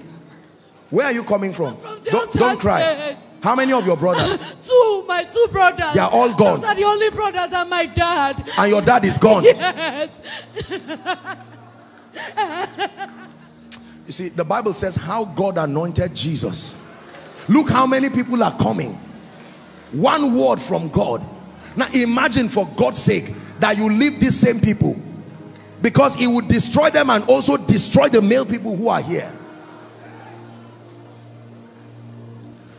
Where are you coming from? From Don't, don't cry. How many of your brothers? Two, my two brothers. They are all gone. Those are the only brothers and my dad. And your dad is gone. Yes. You see, the Bible says how God anointed Jesus. Look how many people are coming. One word from God. Now imagine for God's sake that you leave these same people because it would destroy them and also destroy the male people who are here.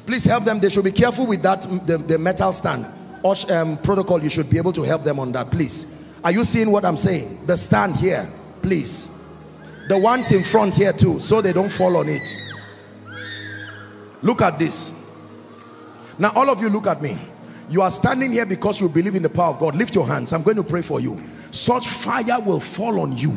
Please help them. They should be careful with that, the, the metal stand. Ush, um, protocol, you should be able to help them on that, please. Are you seeing what I'm saying? The stand here, please. The ones in front here too, so they don't fall on it. Look at this. Now, all of you look at me. You are standing here because you believe in the power of God. Lift your hands. I'm going to pray for you. Such fire will fall on you.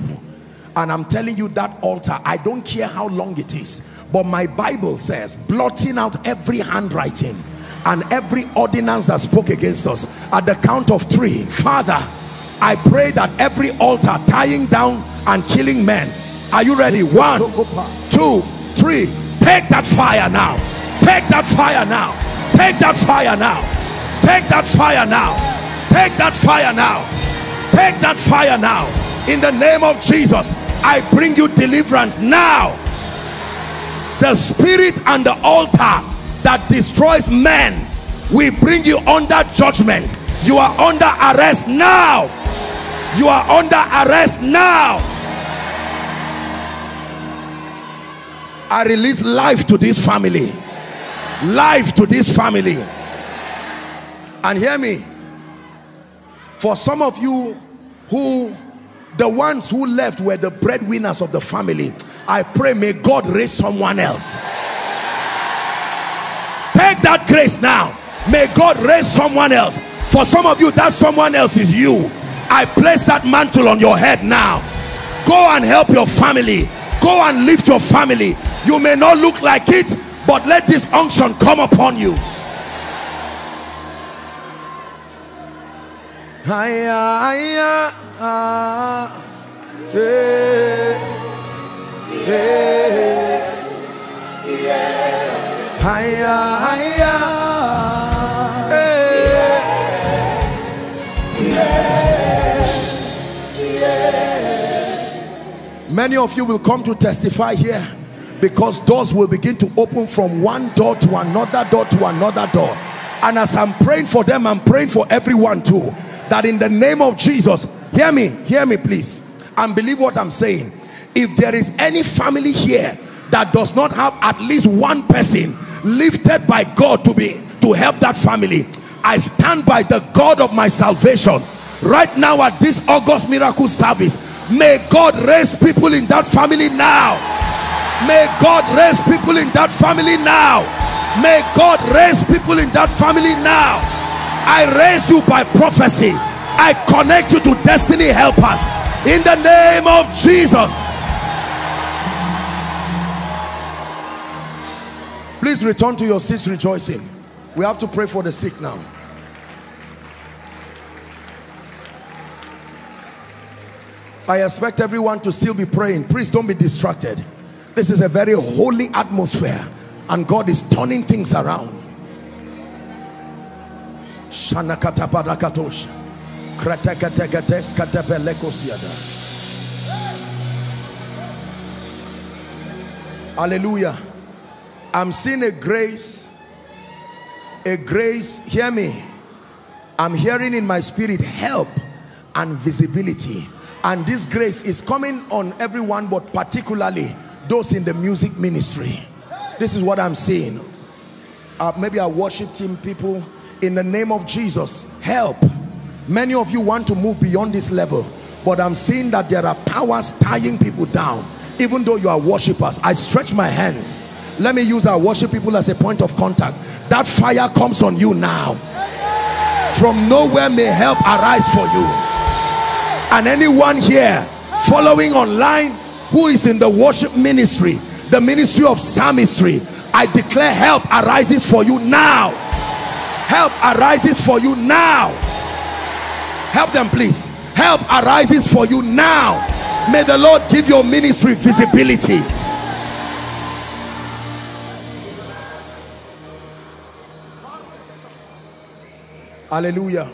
And I'm telling you that altar, I don't care how long it is. But my Bible says, blotting out every handwriting and every ordinance that spoke against us. At the count of three, Father, I pray that every altar tying down and killing men. Are you ready? One, two, three. Take that fire now. Take that fire now. Take that fire now. Take that fire now. Take that fire now. Take that fire now. In the name of Jesus, I bring you deliverance now. The spirit and the altar that destroys men, we bring you under judgment. You are under arrest now. You are under arrest now. I release life to this family. Life to this family. And hear me. For some of you who, the ones who left were the breadwinners of the family, I pray may God raise someone else. Take that grace now. May God raise someone else. For some of you, that someone else is you. I place that mantle on your head now. Go and help your family. Go and lift your family. You may not look like it, but let this unction come upon you. Hiya, hiya, ah, hey, hey, hiya, hiya, hey. Many of you will come to testify here because doors will begin to open from one door to another door to another door. And as I'm praying for them, I'm praying for everyone too. That in the name of Jesus, hear me, hear me please, and believe what I'm saying. If there is any family here that does not have at least one person lifted by God to be to help that family, I stand by the God of my salvation right now at this August miracle service. May God raise people in that family now. May God raise people in that family now. May God raise people in that family now. I raise you by prophecy. I connect you to destiny helpers in the name of Jesus. Please return to your seats rejoicing. We have to pray for the sick now. I expect everyone to still be praying. Please don't be distracted. This is a very holy atmosphere and God is turning things around. Hallelujah. I'm seeing a grace, a grace, hear me. I'm hearing in my spirit help and visibility. And this grace is coming on everyone, but particularly those in the music ministry. This is what I'm seeing. Uh, maybe our worship team people, in the name of Jesus, help. Many of you want to move beyond this level, but I'm seeing that there are powers tying people down. Even though you are worshipers, I stretch my hands. Let me use our worship people as a point of contact. That fire comes on you now. From nowhere may help arise for you. And anyone here following online who is in the worship ministry, the ministry of psalmistry, I declare help arises for you now. Help arises for you now. Help them please. Help arises for you now. May the Lord give your ministry visibility. Hallelujah.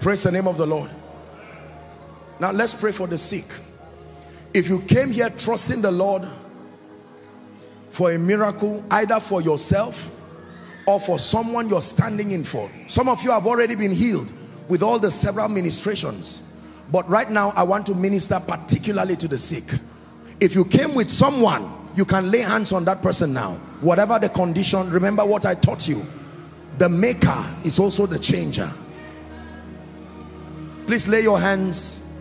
Praise the name of the Lord. Now let's pray for the sick. If you came here trusting the Lord for a miracle, either for yourself or for someone you're standing in for. Some of you have already been healed with all the several ministrations. But right now, I want to minister particularly to the sick. If you came with someone, you can lay hands on that person now. Whatever the condition, remember what I taught you. The maker is also the changer. Please lay your hands.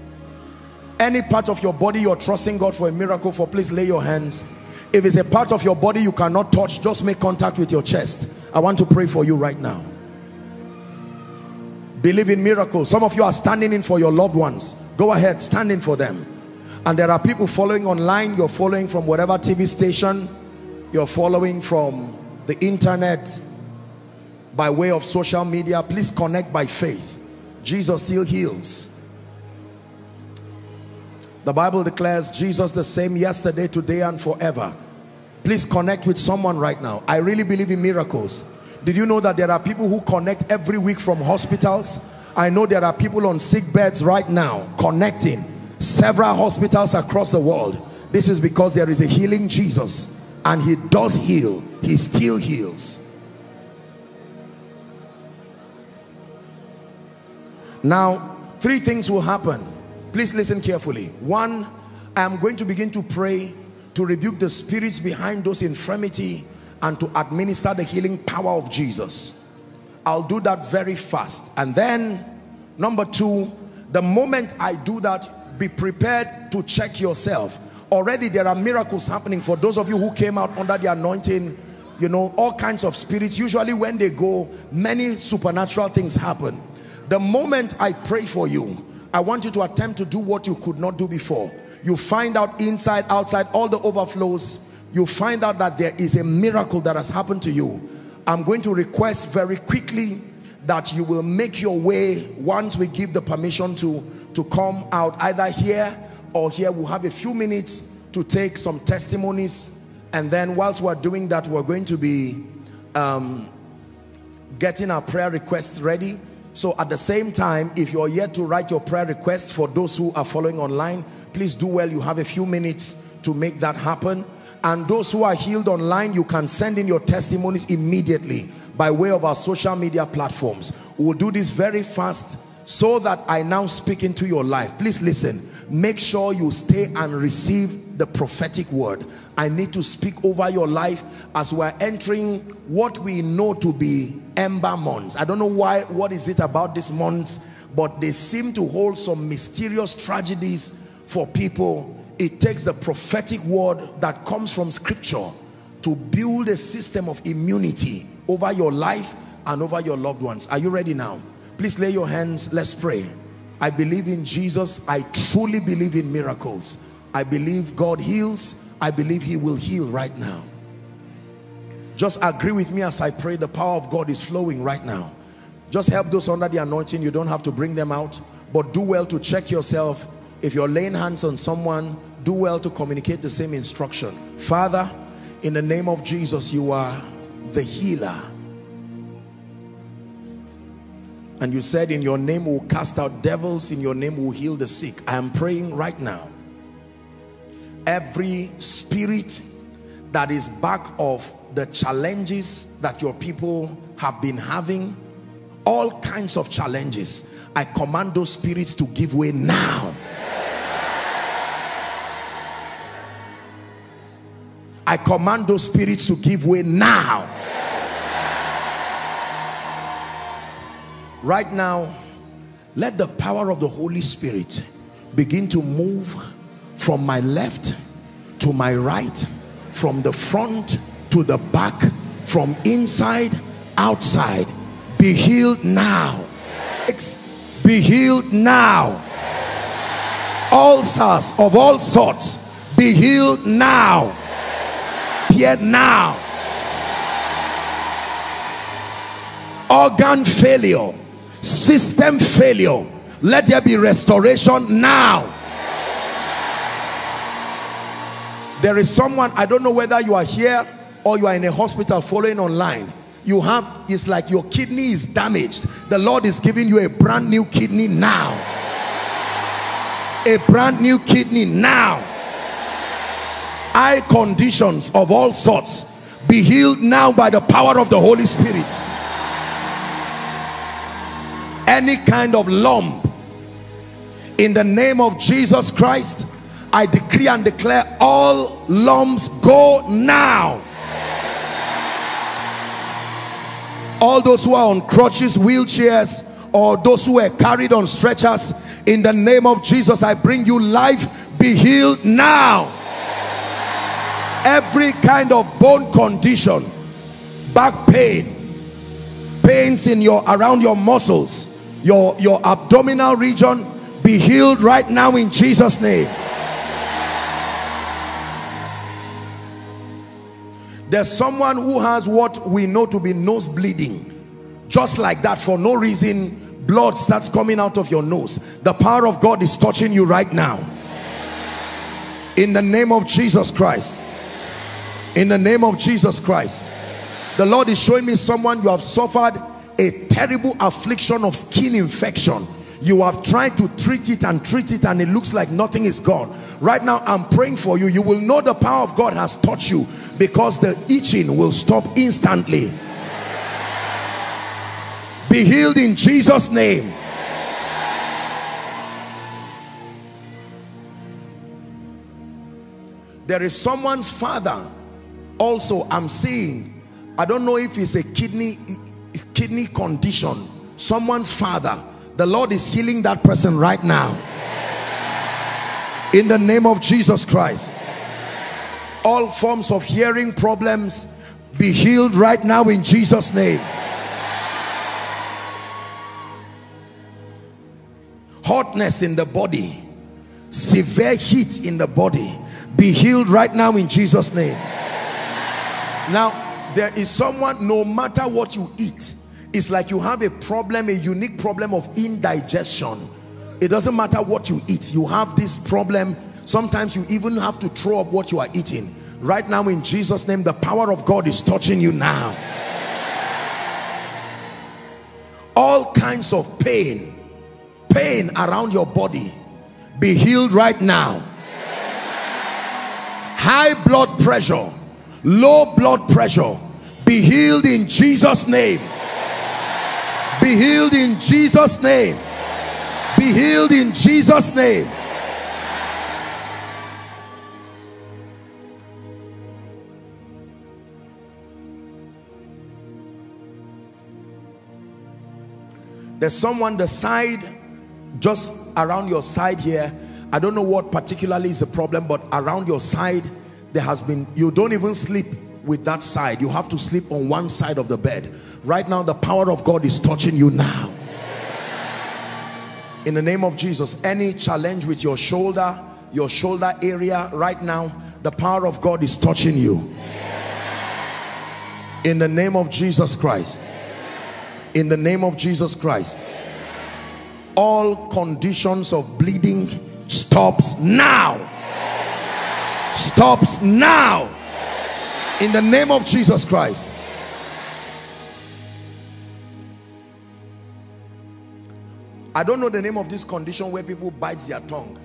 Any part of your body you're trusting God for a miracle for, please lay your hands. If it's a part of your body you cannot touch, just make contact with your chest. I want to pray for you right now. Believe in miracles. Some of you are standing in for your loved ones. Go ahead, stand in for them. And there are people following online. You're following from whatever TV station. You're following from the internet by way of social media. Please connect by faith. Jesus still heals. The Bible declares Jesus the same yesterday, today and forever. Please connect with someone right now. I really believe in miracles. Did you know that there are people who connect every week from hospitals? I know there are people on sick beds right now connecting several hospitals across the world. This is because there is a healing Jesus and he does heal. He still heals. Now, three things will happen. Please listen carefully. One, I am going to begin to pray to rebuke the spirits behind those infirmity and to administer the healing power of Jesus. I'll do that very fast. And then, number two, the moment I do that, be prepared to check yourself. Already there are miracles happening for those of you who came out under the anointing, you know, all kinds of spirits. Usually when they go, many supernatural things happen. The moment I pray for you, I want you to attempt to do what you could not do before. You find out inside, outside, all the overflows. You find out that there is a miracle that has happened to you. I'm going to request very quickly that you will make your way once we give the permission to, to come out either here or here. We'll have a few minutes to take some testimonies. And then whilst we're doing that, we're going to be um, getting our prayer requests ready. So at the same time, if you're yet to write your prayer request for those who are following online, please do well. You have a few minutes to make that happen. And those who are healed online, you can send in your testimonies immediately by way of our social media platforms. We'll do this very fast so that I now speak into your life. Please listen. Make sure you stay and receive the prophetic word. I need to speak over your life as we're entering what we know to be ember months. I don't know why, what is it about these months, but they seem to hold some mysterious tragedies for people it takes the prophetic word that comes from scripture to build a system of immunity over your life and over your loved ones. Are you ready now? Please lay your hands. Let's pray. I believe in Jesus. I truly believe in miracles. I believe God heals. I believe he will heal right now. Just agree with me as I pray. The power of God is flowing right now. Just help those under the anointing. You don't have to bring them out. But do well to check yourself if you're laying hands on someone do well to communicate the same instruction father in the name of jesus you are the healer and you said in your name will cast out devils in your name will heal the sick i am praying right now every spirit that is back of the challenges that your people have been having all kinds of challenges i command those spirits to give way now I command those spirits to give way now. Right now, let the power of the Holy Spirit begin to move from my left to my right, from the front to the back, from inside, outside. Be healed now. Be healed now. Ulcers of all sorts, be healed now here now. Organ failure, system failure. Let there be restoration now. There is someone, I don't know whether you are here or you are in a hospital following online. You have, it's like your kidney is damaged. The Lord is giving you a brand new kidney now. A brand new kidney now eye conditions of all sorts be healed now by the power of the Holy Spirit any kind of lump in the name of Jesus Christ I decree and declare all lumps go now all those who are on crutches wheelchairs or those who are carried on stretchers in the name of Jesus I bring you life. Be healed now. Every kind of bone condition back pain pains in your around your muscles your your abdominal region be healed right now in jesus name there's someone who has what we know to be nose bleeding. Just like that for no reason blood starts coming out of your nose. The power of god is touching you right now. In the name of jesus christ. In the name of Jesus Christ. The Lord is showing me someone you have suffered a terrible affliction of skin infection. You have tried to treat it and treat it and it looks like nothing is gone. Right now I'm praying for you. You will know the power of God has touched you because the itching will stop instantly. Be healed in Jesus name. There is someone's father. Also i'm seeing i don't know if it's a kidney kidney condition. Someone's father. The lord is healing that person right now. In the name of jesus christ all forms of hearing problems be healed right now in jesus name hotness in the body severe heat in the body be healed right now in jesus name now, there is someone, no matter what you eat, it's like you have a problem, a unique problem of indigestion. It doesn't matter what you eat. You have this problem. Sometimes you even have to throw up what you are eating. Right now in Jesus' name, the power of God is touching you now. All kinds of pain, pain around your body, be healed right now. High blood pressure, low blood pressure be healed in Jesus name be healed in Jesus name be healed in Jesus name there's someone the side just around your side here. I don't know what particularly is the problem but around your side there has been you don't even sleep with that side. You have to sleep on one side of the bed. Right now the power of God is touching you now. In the name of Jesus any challenge with your shoulder your shoulder area right now the power of God is touching you. In the name of Jesus Christ in the name of Jesus Christ all conditions of bleeding stops now. Stops now. In the name of Jesus Christ. I don't know the name of this condition where people bite their tongue.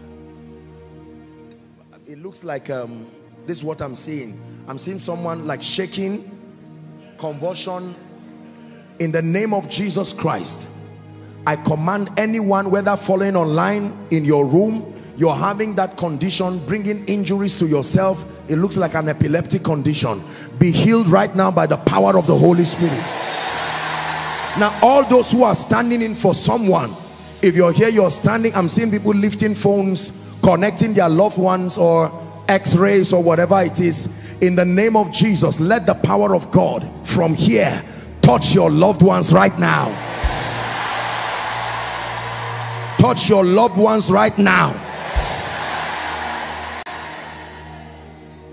It looks like um, this is what I'm seeing. I'm seeing someone like shaking, convulsion. In the name of Jesus Christ, I command anyone, whether following online, in your room, you're having that condition, bringing injuries to yourself. It looks like an epileptic condition. Be healed right now by the power of the Holy Spirit. Now, all those who are standing in for someone, if you're here, you're standing, I'm seeing people lifting phones, connecting their loved ones or x-rays or whatever it is. In the name of Jesus, let the power of God from here touch your loved ones right now. Touch your loved ones right now.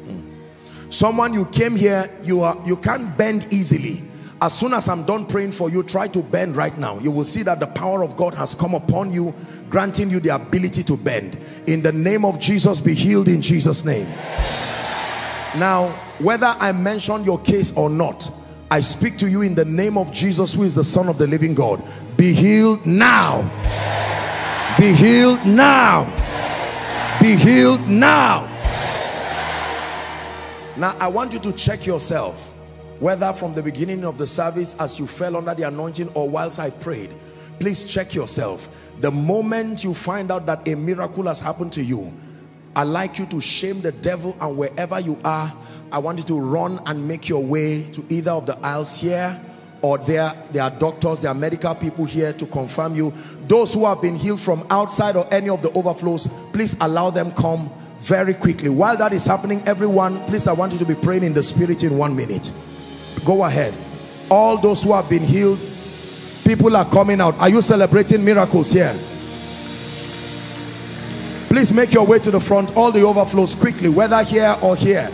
Hmm. Someone you came here, you are you can't bend easily as soon as I'm done praying for you, try to bend right now. You will see that the power of God has come upon you, granting you the ability to bend. In the name of Jesus, be healed in Jesus' name. Now, whether I mention your case or not, I speak to you in the name of Jesus, who is the Son of the living God. Be healed now. Be healed now. Be healed now. Now, I want you to check yourself whether from the beginning of the service as you fell under the anointing or whilst I prayed please check yourself the moment you find out that a miracle has happened to you I like you to shame the devil and wherever you are I want you to run and make your way to either of the aisles here or there there are doctors there are medical people here to confirm you. Those who have been healed from outside or any of the overflows please allow them come very quickly. While that is happening everyone please I want you to be praying in the spirit in one minute. Go ahead. All those who have been healed people are coming out. Are you celebrating miracles here? Please make your way to the front. All the overflows quickly whether here or here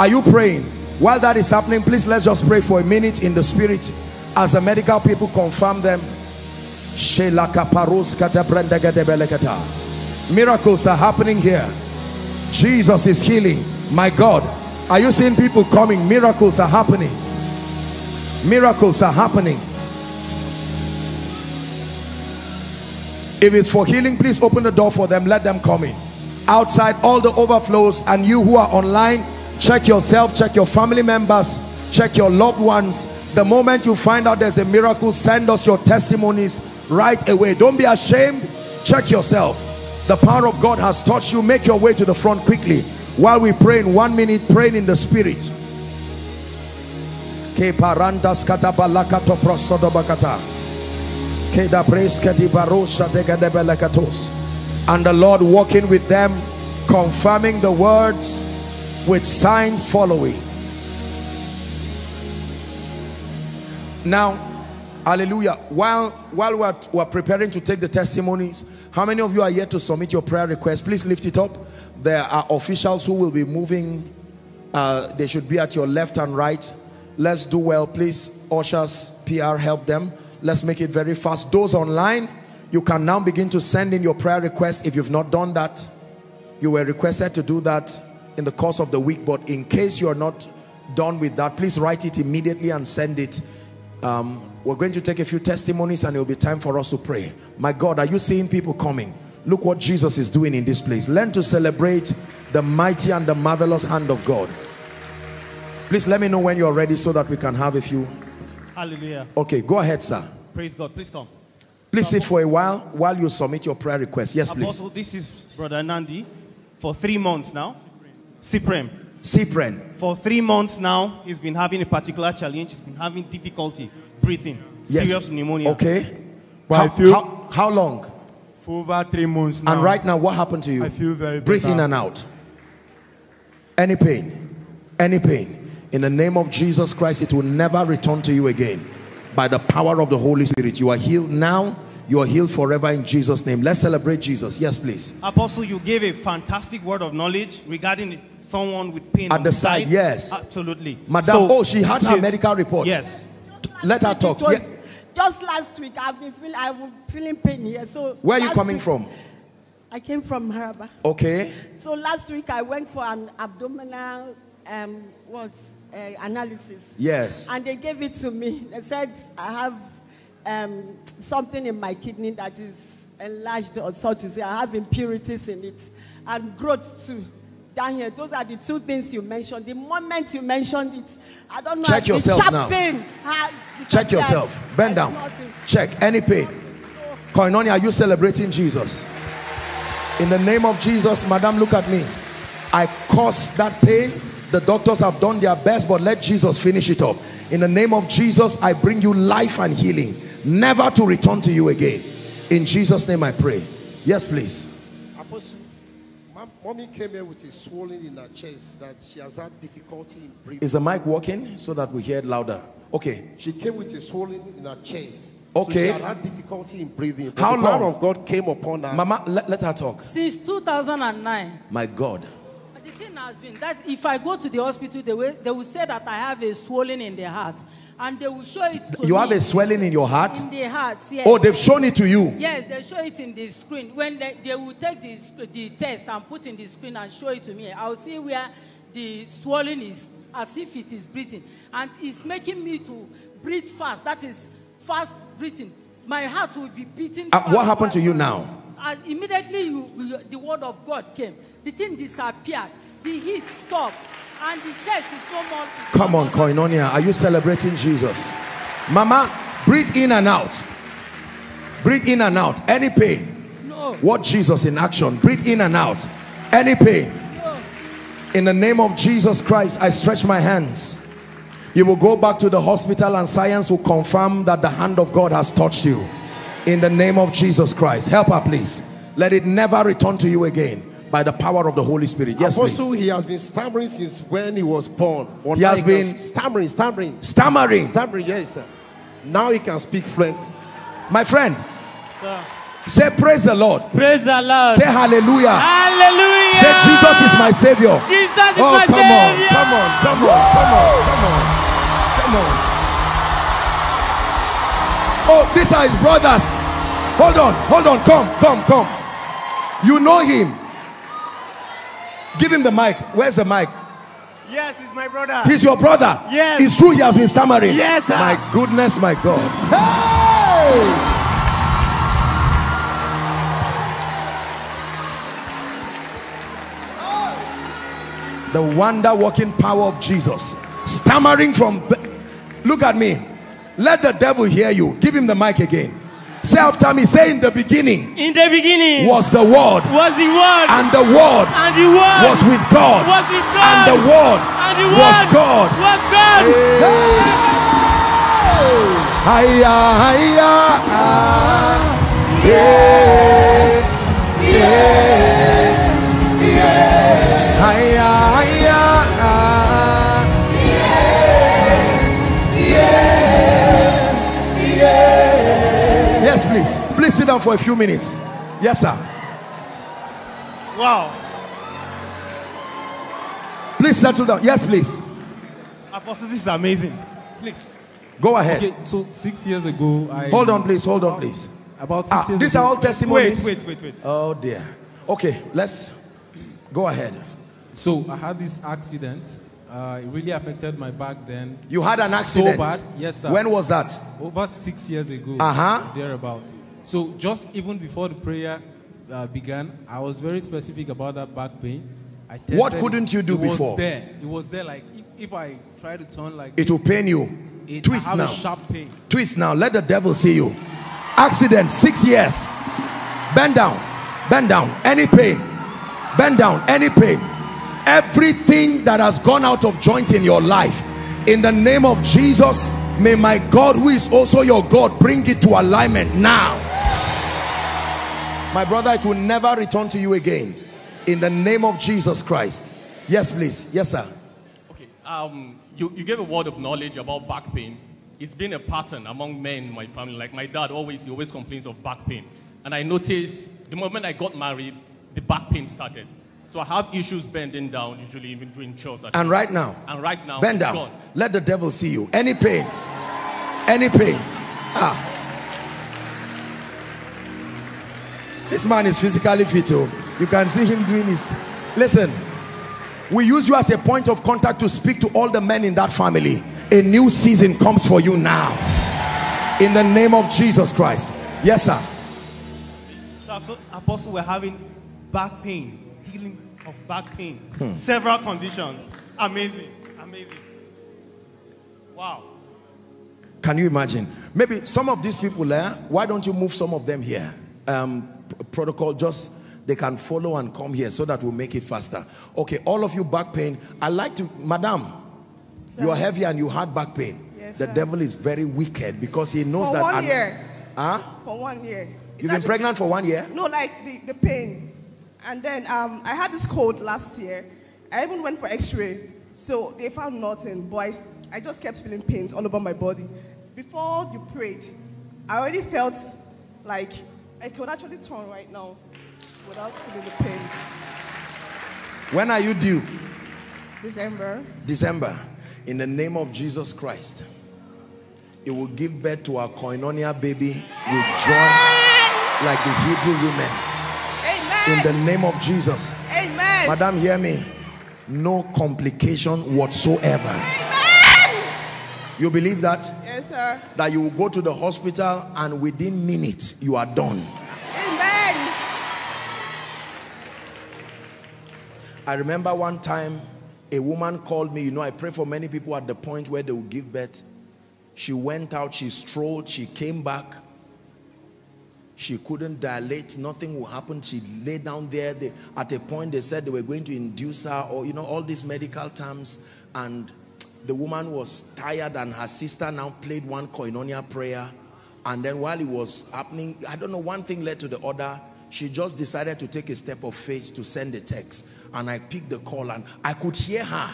are you praying while that is happening please let's just pray for a minute in the spirit as the medical people confirm them miracles are happening here jesus is healing my god are you seeing people coming? Miracles are happening. Miracles are happening. If it's for healing, please open the door for them. Let them come in. Outside, all the overflows and you who are online, check yourself, check your family members, check your loved ones. The moment you find out there's a miracle, send us your testimonies right away. Don't be ashamed. Check yourself. The power of God has touched you. Make your way to the front quickly while we pray in one minute praying in the spirit and the Lord walking with them confirming the words with signs following. Now hallelujah. While while we're, we're preparing to take the testimonies how many of you are yet to submit your prayer request? Please lift it up. There are officials who will be moving uh, they should be at your left and right. Let's do well. Please ushers PR help them. Let's make it very fast. Those online you can now begin to send in your prayer request. If you've not done that you were requested to do that in the course of the week but in case you're not done with that please write it immediately and send it um, we're going to take a few testimonies and it will be time for us to pray my God are you seeing people coming Look what Jesus is doing in this place. Learn to celebrate the mighty and the marvelous hand of God. Please let me know when you're ready so that we can have a few. Hallelujah. Okay, go ahead, sir. Praise God. Please come. Please sit for a while while you submit your prayer request. Yes, please. Apostle, this is Brother Nandi for three months now. Cyprem. Cyprem. For three months now, he's been having a particular challenge. He's been having difficulty breathing. Yes. Serious pneumonia. Okay. Well, how, feel- how, how long? For over three months now. And right now, what happened to you? I feel very Breathe better. in and out. Any pain, any pain. In the name of Jesus Christ, it will never return to you again. By the power of the Holy Spirit, you are healed now. You are healed forever in Jesus' name. Let's celebrate Jesus. Yes, please. Apostle, you gave a fantastic word of knowledge regarding someone with pain At on the side, yes. Absolutely. Madam, So, oh, she had her medical report. Yes. Let her talk. Was Yeah. just last week I've been feeling I was feeling pain here. So Where are you coming week- from? I came from Haraba. Okay. So last week I went for an abdominal um, what uh, analysis. Yes. And they gave it to me. They said I have um, something in my kidney that is enlarged, or so to say. I have impurities in it and growth too. Down here, those are the two things you mentioned. The moment you mentioned it, I don't know. Check yourself now. Pain, ah, Check yourself. Bend down. Check. Any pain. Koinonia, are you celebrating Jesus? In the name of Jesus, madam, look at me. I cause that pain. The doctors have done their best, but let Jesus finish it up. In the name of Jesus, I bring you life and healing, never to return to you again. In Jesus' name I pray. Yes, please. Apostle, my mommy came here with a swelling in her chest that she has had difficulty in breathing. Is the mic working so that we hear it louder? Okay. She came with a swelling in her chest. Okay. So she had had difficulty in breathing. How the power long? of God came upon her. Mama, let, let her talk. Since 2009. My God. But The thing has been that if I go to the hospital, they will, they will say that I have a swelling in the heart. And they will show it to You have a swelling in your heart? in the heart. Yes. Oh, they've shown it to you. Yes, they show it in the screen. When they, they will take the, the test and put in the screen and show it to me, I'll see where the swelling is, as if it is breathing. And it's making me to breathe fast. That is fast breathing. My heart will be beating Uh, fast, what happened to you now? And immediately you, you- the word of God came. The thing disappeared. The heat stopped. And the chest is no more. Come on, Koinonia. Are you celebrating Jesus? Mama, breathe in and out. Breathe in and out. Any pain. No. What Jesus in action. Breathe in and out. Any pain. No. In the name of Jesus Christ, I stretch my hands. You will go back to the hospital and science will confirm that the hand of God has touched you. In the name of Jesus Christ. Help her, please. Let it never return to you again by the power of the Holy Spirit. Yes, Apostle, please. he has been stammering since when he was born. One He has been- stammering, stammering, Stammering. stammering. Yes, sir. Now he can speak French. My friend, say praise the Lord. Praise the Lord. Say hallelujah. Hallelujah. Say Jesus is my savior. Jesus is Oh, my come on, come on, come on, come on, come on, come on. Oh, these are his brothers. Hold on, hold on, come, come, come. You know him. Give him the mic. Where's the mic? Yes, he's my brother. He's your brother. Yes. It's true he has been stammering. Yes, sir. My goodness, my God. The wonder working power of Jesus. Stammering from. Look at me. Let the devil hear you. Give him the mic again. Say after me. Say in the beginning In the beginning was the word. was the word, And the word and the word was with God. was with God, And the word and the word was God. Was God. Hiya, hiya, ah, yeah, yeah, please. Please sit down for a few minutes. Yes, sir. Wow. Please settle down. Yes, please. Apostle, this is amazing. Please. Go ahead. Okay, so six years ago, I Hold on, please. Hold on, please. About six Ah, years these ago, are all Wait, testimonies. wait, wait, wait. Oh dear. Okay, let's go ahead. So I had this accident. Uh, it really affected my back then. You had an accident. So bad, yes, sir. When was that? Over six years ago. Uh-huh. Thereabout. So just even before the prayer uh, began, I was very specific about that back pain. I tested What couldn't you do it before? Was there. It was there. Like if, if I try to turn like It will pain you. it, Twist now. sharp pain. Twist now. Let the devil see you. Accident, six years. Bend down. Bend down. Any pain. Bend down. Any pain. Everything that has gone out of joint in your life, in the name of Jesus, may my God, who is also your God, bring it to alignment now. My brother, it will never return to you again. In the name of Jesus Christ. Yes, please. Yes, sir. Okay. Um, you, you gave a word of knowledge about back pain. It's been a pattern among men in my family. Like my dad always, he always complains of back pain. And I noticed the moment I got married, the back pain started. So I have issues bending down, usually even doing chores. At And right now, and right now, bend down. gone. Let the devil see you. Any pain, any pain. Ah, This man is physically fit. Oh. You can see him doing his. Listen, we use you as a point of contact to speak to all the men in that family. A new season comes for you now. In the name of Jesus Christ. Yes, sir. So, Apostle, we're having back pain, healing of back pain, Hmm. several conditions. Amazing, amazing. Wow. Can you imagine? Maybe some of these people there, why don't you move some of them here? Um, protocol, just they can follow and come here so that we'll make it faster. Okay, all of you back pain. I like to, madam, you are heavy and you had back pain. Yes, the sir. devil is very wicked because he knows For that. one year. Huh? For one year. It's You've been pregnant for one year? No, like the, the pains. And then um, I had this cold last year. I even went for x-ray. So they found nothing. But I, I just kept feeling pains all over my body. Before you prayed, I already felt like I could actually turn right now without feeling the pains. When are you due? December. December. In the name of Jesus Christ. It will give birth to our koinonia baby with joy like the Hebrew women. In the name of Jesus. Amen. Madam, hear me. No complication whatsoever. You believe that? Yes, sir. That you will go to the hospital and within minutes you are done. Amen. I remember one time a woman called me. You know, I pray for many people at the point where they will give birth. She went out, she strolled, she came back. She couldn't dilate, nothing will happen. She lay down there. They, at a point, they said they were going to induce her, or you know, all these medical terms. And the woman was tired, and her sister now played one koinonia prayer. And then while it was happening, I don't know, one thing led to the other. She just decided to take a step of faith to send a text. And I picked the call, and I could hear her.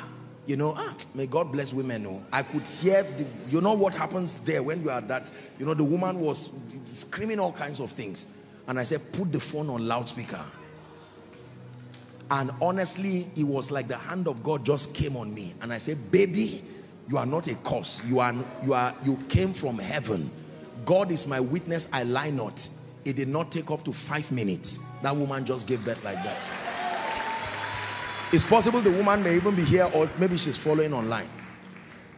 You know, ah, may God bless women. Oh. I could hear, the, you know what happens there when you are that, you know, the woman was screaming all kinds of things. And I said, put the phone on loudspeaker. And honestly, it was like the hand of God just came on me. And I said, baby, you are not a curse. You are, you are, you came from heaven. God is my witness, I lie not. It did not take up to five minutes. That woman just gave birth like that. It's possible the woman may even be here or maybe she's following online.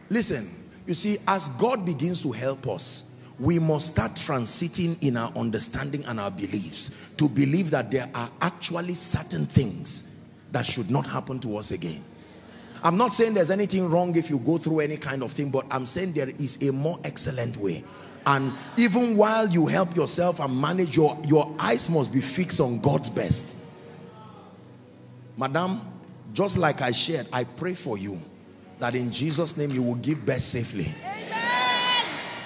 Listen, you see, as God begins to help us, we must start transiting in our understanding and our beliefs to believe that there are actually certain things that should not happen to us again. I'm not saying there's anything wrong if you go through any kind of thing, but I'm saying there is a more excellent way. And even while you help yourself and manage your, your eyes must be fixed on God's best. Madam, just like I shared, I pray for you that in Jesus' name you will give birth safely.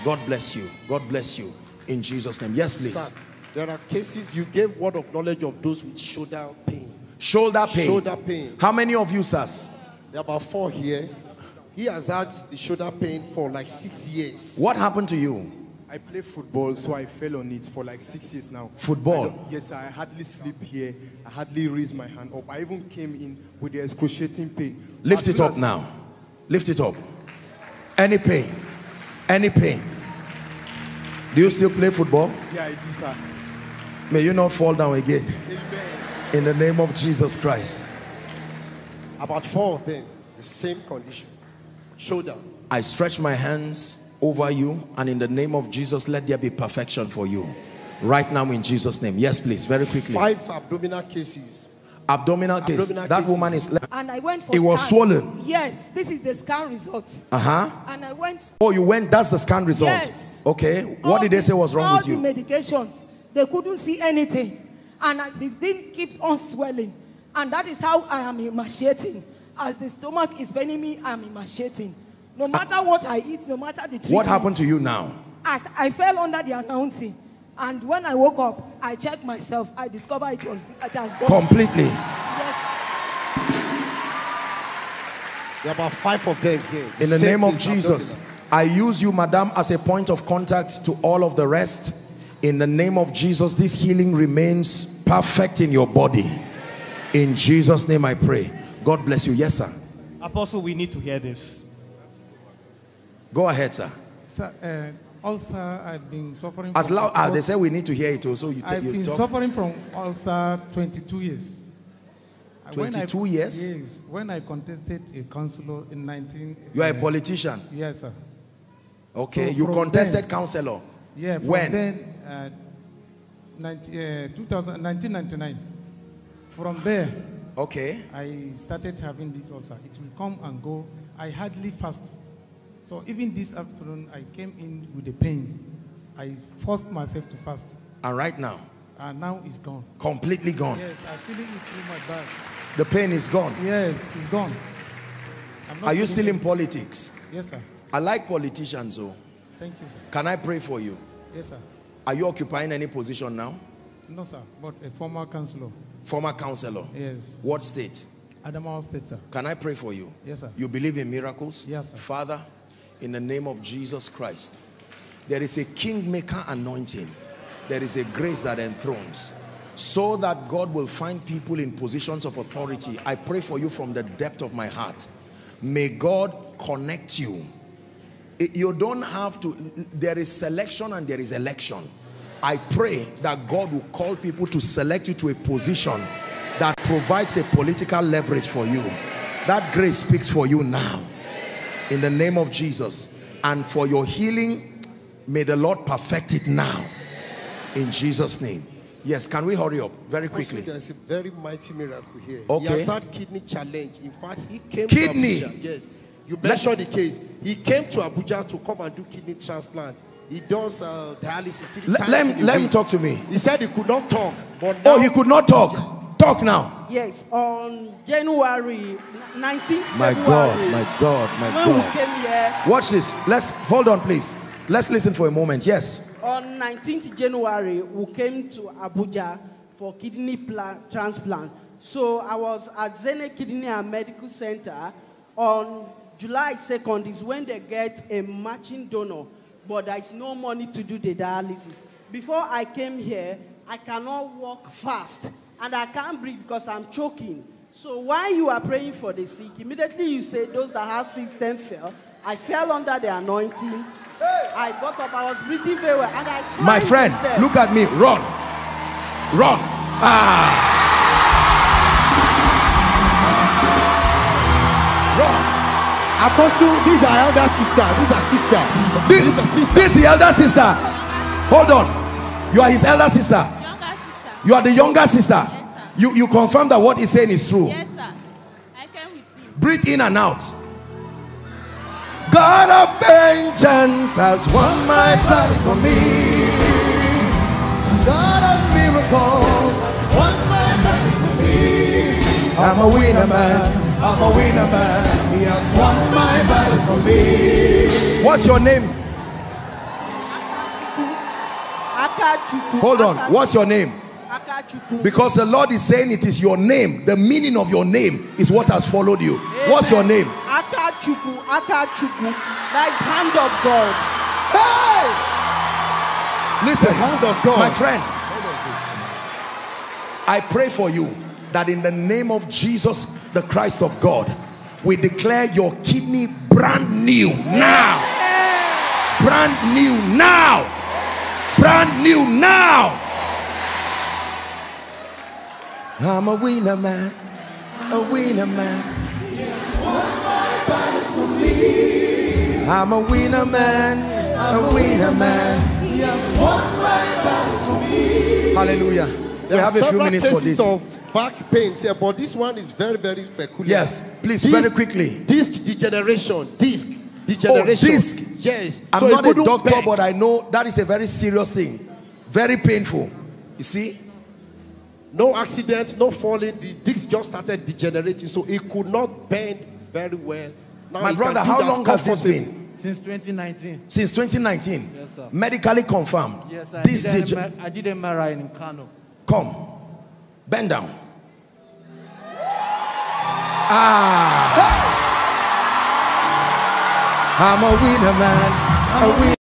God bless you. God bless you. In Jesus' name. Yes, please. Sir, there are cases you gave word of knowledge of those with shoulder pain. Shoulder pain. Shoulder pain. How many of you, sirs? There are about four here. He has had the shoulder pain for like six years. What happened to you? I play football, so I fell on it for like six years now. Football? I yes, I hardly sleep here. I hardly raise my hand up. I even came in with the excruciating pain. Lift As it up now. Lift it up. Any pain? Any pain? Do you still play football? Yeah, I do, sir. May you not fall down again. In the name of Jesus Christ. About four of them, the same condition. Shoulder. I stretch my hands over you and in the name of Jesus, let there be perfection for you. Right now in Jesus' name. Yes, please, very quickly. Five abdominal cases. Abdominal case. Abdominal that cases. woman is left. And I went for It was scan. swollen. Yes, this is the scan result. Uh-huh. And I went. Oh, you went, that's the scan result. Yes. Okay. What all did they say was wrong with you? All the medications, they couldn't see anything. And I, this thing keeps on swelling. And that is how I am emaciating. As the stomach is paining me, I'm emaciating. No matter what I eat, no matter the treatment. What happened to you now? As I fell under the announcing. And when I woke up, I checked myself. I discovered it was it has gone. Completely. There are about five of them here. In the Same name of things, Jesus, I use you, madam, as a point of contact to all of the rest. In the name of Jesus, this healing remains perfect in your body. In Jesus' name I pray. God bless you. Yes, sir. Apostle, we need to hear this. Go ahead, sir. Sir, uh, ulcer, I've been suffering As from loud as they say we need to hear it also. You, t- I've you been talk. suffering from ulcer 22 years. Uh, when I- 22 years? Yes. When I contested a councillor in 19... You are a uh, politician. Yes, sir. Okay. So you contested then- councillor. Yeah, from when? then, uh, 90, uh, 2000, 1999. From there, Okay. I started having this ulcer. It will come and go. I hardly fast. So even this afternoon, I came in with the pains. I forced myself to fast. And right now, And now it's gone. completely gone. Yes, I feel it through my back. The pain is gone. Yes, it's gone. Are you still in politics? Yes, sir. I like politicians, so Thank you, sir. can I pray for you? Yes, sir. Are you occupying any position now? No, sir, but a former counselor. Former counselor? Yes. What state? Adamawa State, sir. Can I pray for you? Yes, sir. You believe in miracles? Yes, sir. Father, in the name of Jesus Christ, there is a kingmaker anointing. There is a grace that enthrones. So that God will find people in positions of authority. I pray for you from the depth of my heart. May God connect you. You don't have to, there is selection and there is election. I pray that God will call people to select you to a position that provides a political leverage for you. That grace speaks for you now. In the name of Jesus. And for your healing, may the Lord perfect it now. In Jesus' name. Yes, can we hurry up very Also, quickly? there's a very mighty miracle here. Okay. He has had kidney challenge. In fact, he came Kidney? Yes. You mentioned the case. He came to Abuja to come and do kidney transplant. He does uh, dialysis three Let, times let, him- let him talk to me. He said he could not talk, but Oh, he could not talk. Talk now. Yes, on January 19th My February, God, my God, my when we God. came here, Watch this. Let's hold on, please. Let's listen for a moment. Yes. on 19th January, we came to Abuja for kidney pla- transplant. So I was at Zene Kidney and Medical Center. On July 2nd is when they get a matching donor, but there is no money to do the dialysis. Before I came here, I cannot walk fast and I can't breathe because I'm choking. So while you are praying for the sick, immediately you say those that have system fell. I fell under the anointing. I got up, I was breathing very well, and I My friend, look at me. Run. Run. Ah. Apostle, these are elder sister. These are sister. This, is are sister. this is the elder sister. Hold on. You are his elder sister. Younger sister. You are the younger sister. You, you confirm that what he's saying is true. Yes, sir. I came with you. Breathe in and out. God of vengeance has won my battle for me. God of miracles, won my battle for me. I'm a winner man. I'm a winner man. He has won my battle for me. What's your name? Hold on. What's your name? Because the Lord is saying it is your name. The meaning of your name is what has followed you. What's your name? Akachukwu. Akachukwu. That is hand of God. Hey! Listen, The hand of God. my friend. I pray for you that in the name of Jesus, the Christ of God, we declare your kidney brand new now. Brand new now. Brand new now. I'm a winner man. A winner man. I'm a winner man. A winner man. Hallelujah. We have a few minutes for this. Of back pains here, but this one is very, very peculiar. Yes, please, very quickly. Disc degeneration. Disc degeneration. Oh, disc. Yes. I'm So not a doctor, bend. but I know that is a very serious thing. Very painful. You see? No accident, no falling. The disc just started degenerating, so it could not bend very well. Now My brother, how long has this been? Since 2019. Since 2019. Yes, sir. Medically confirmed. Yes, I This did, dege- an, M- I did MRI in Kano. Come. Bend down. Ah. I'm a winner, man. A winner.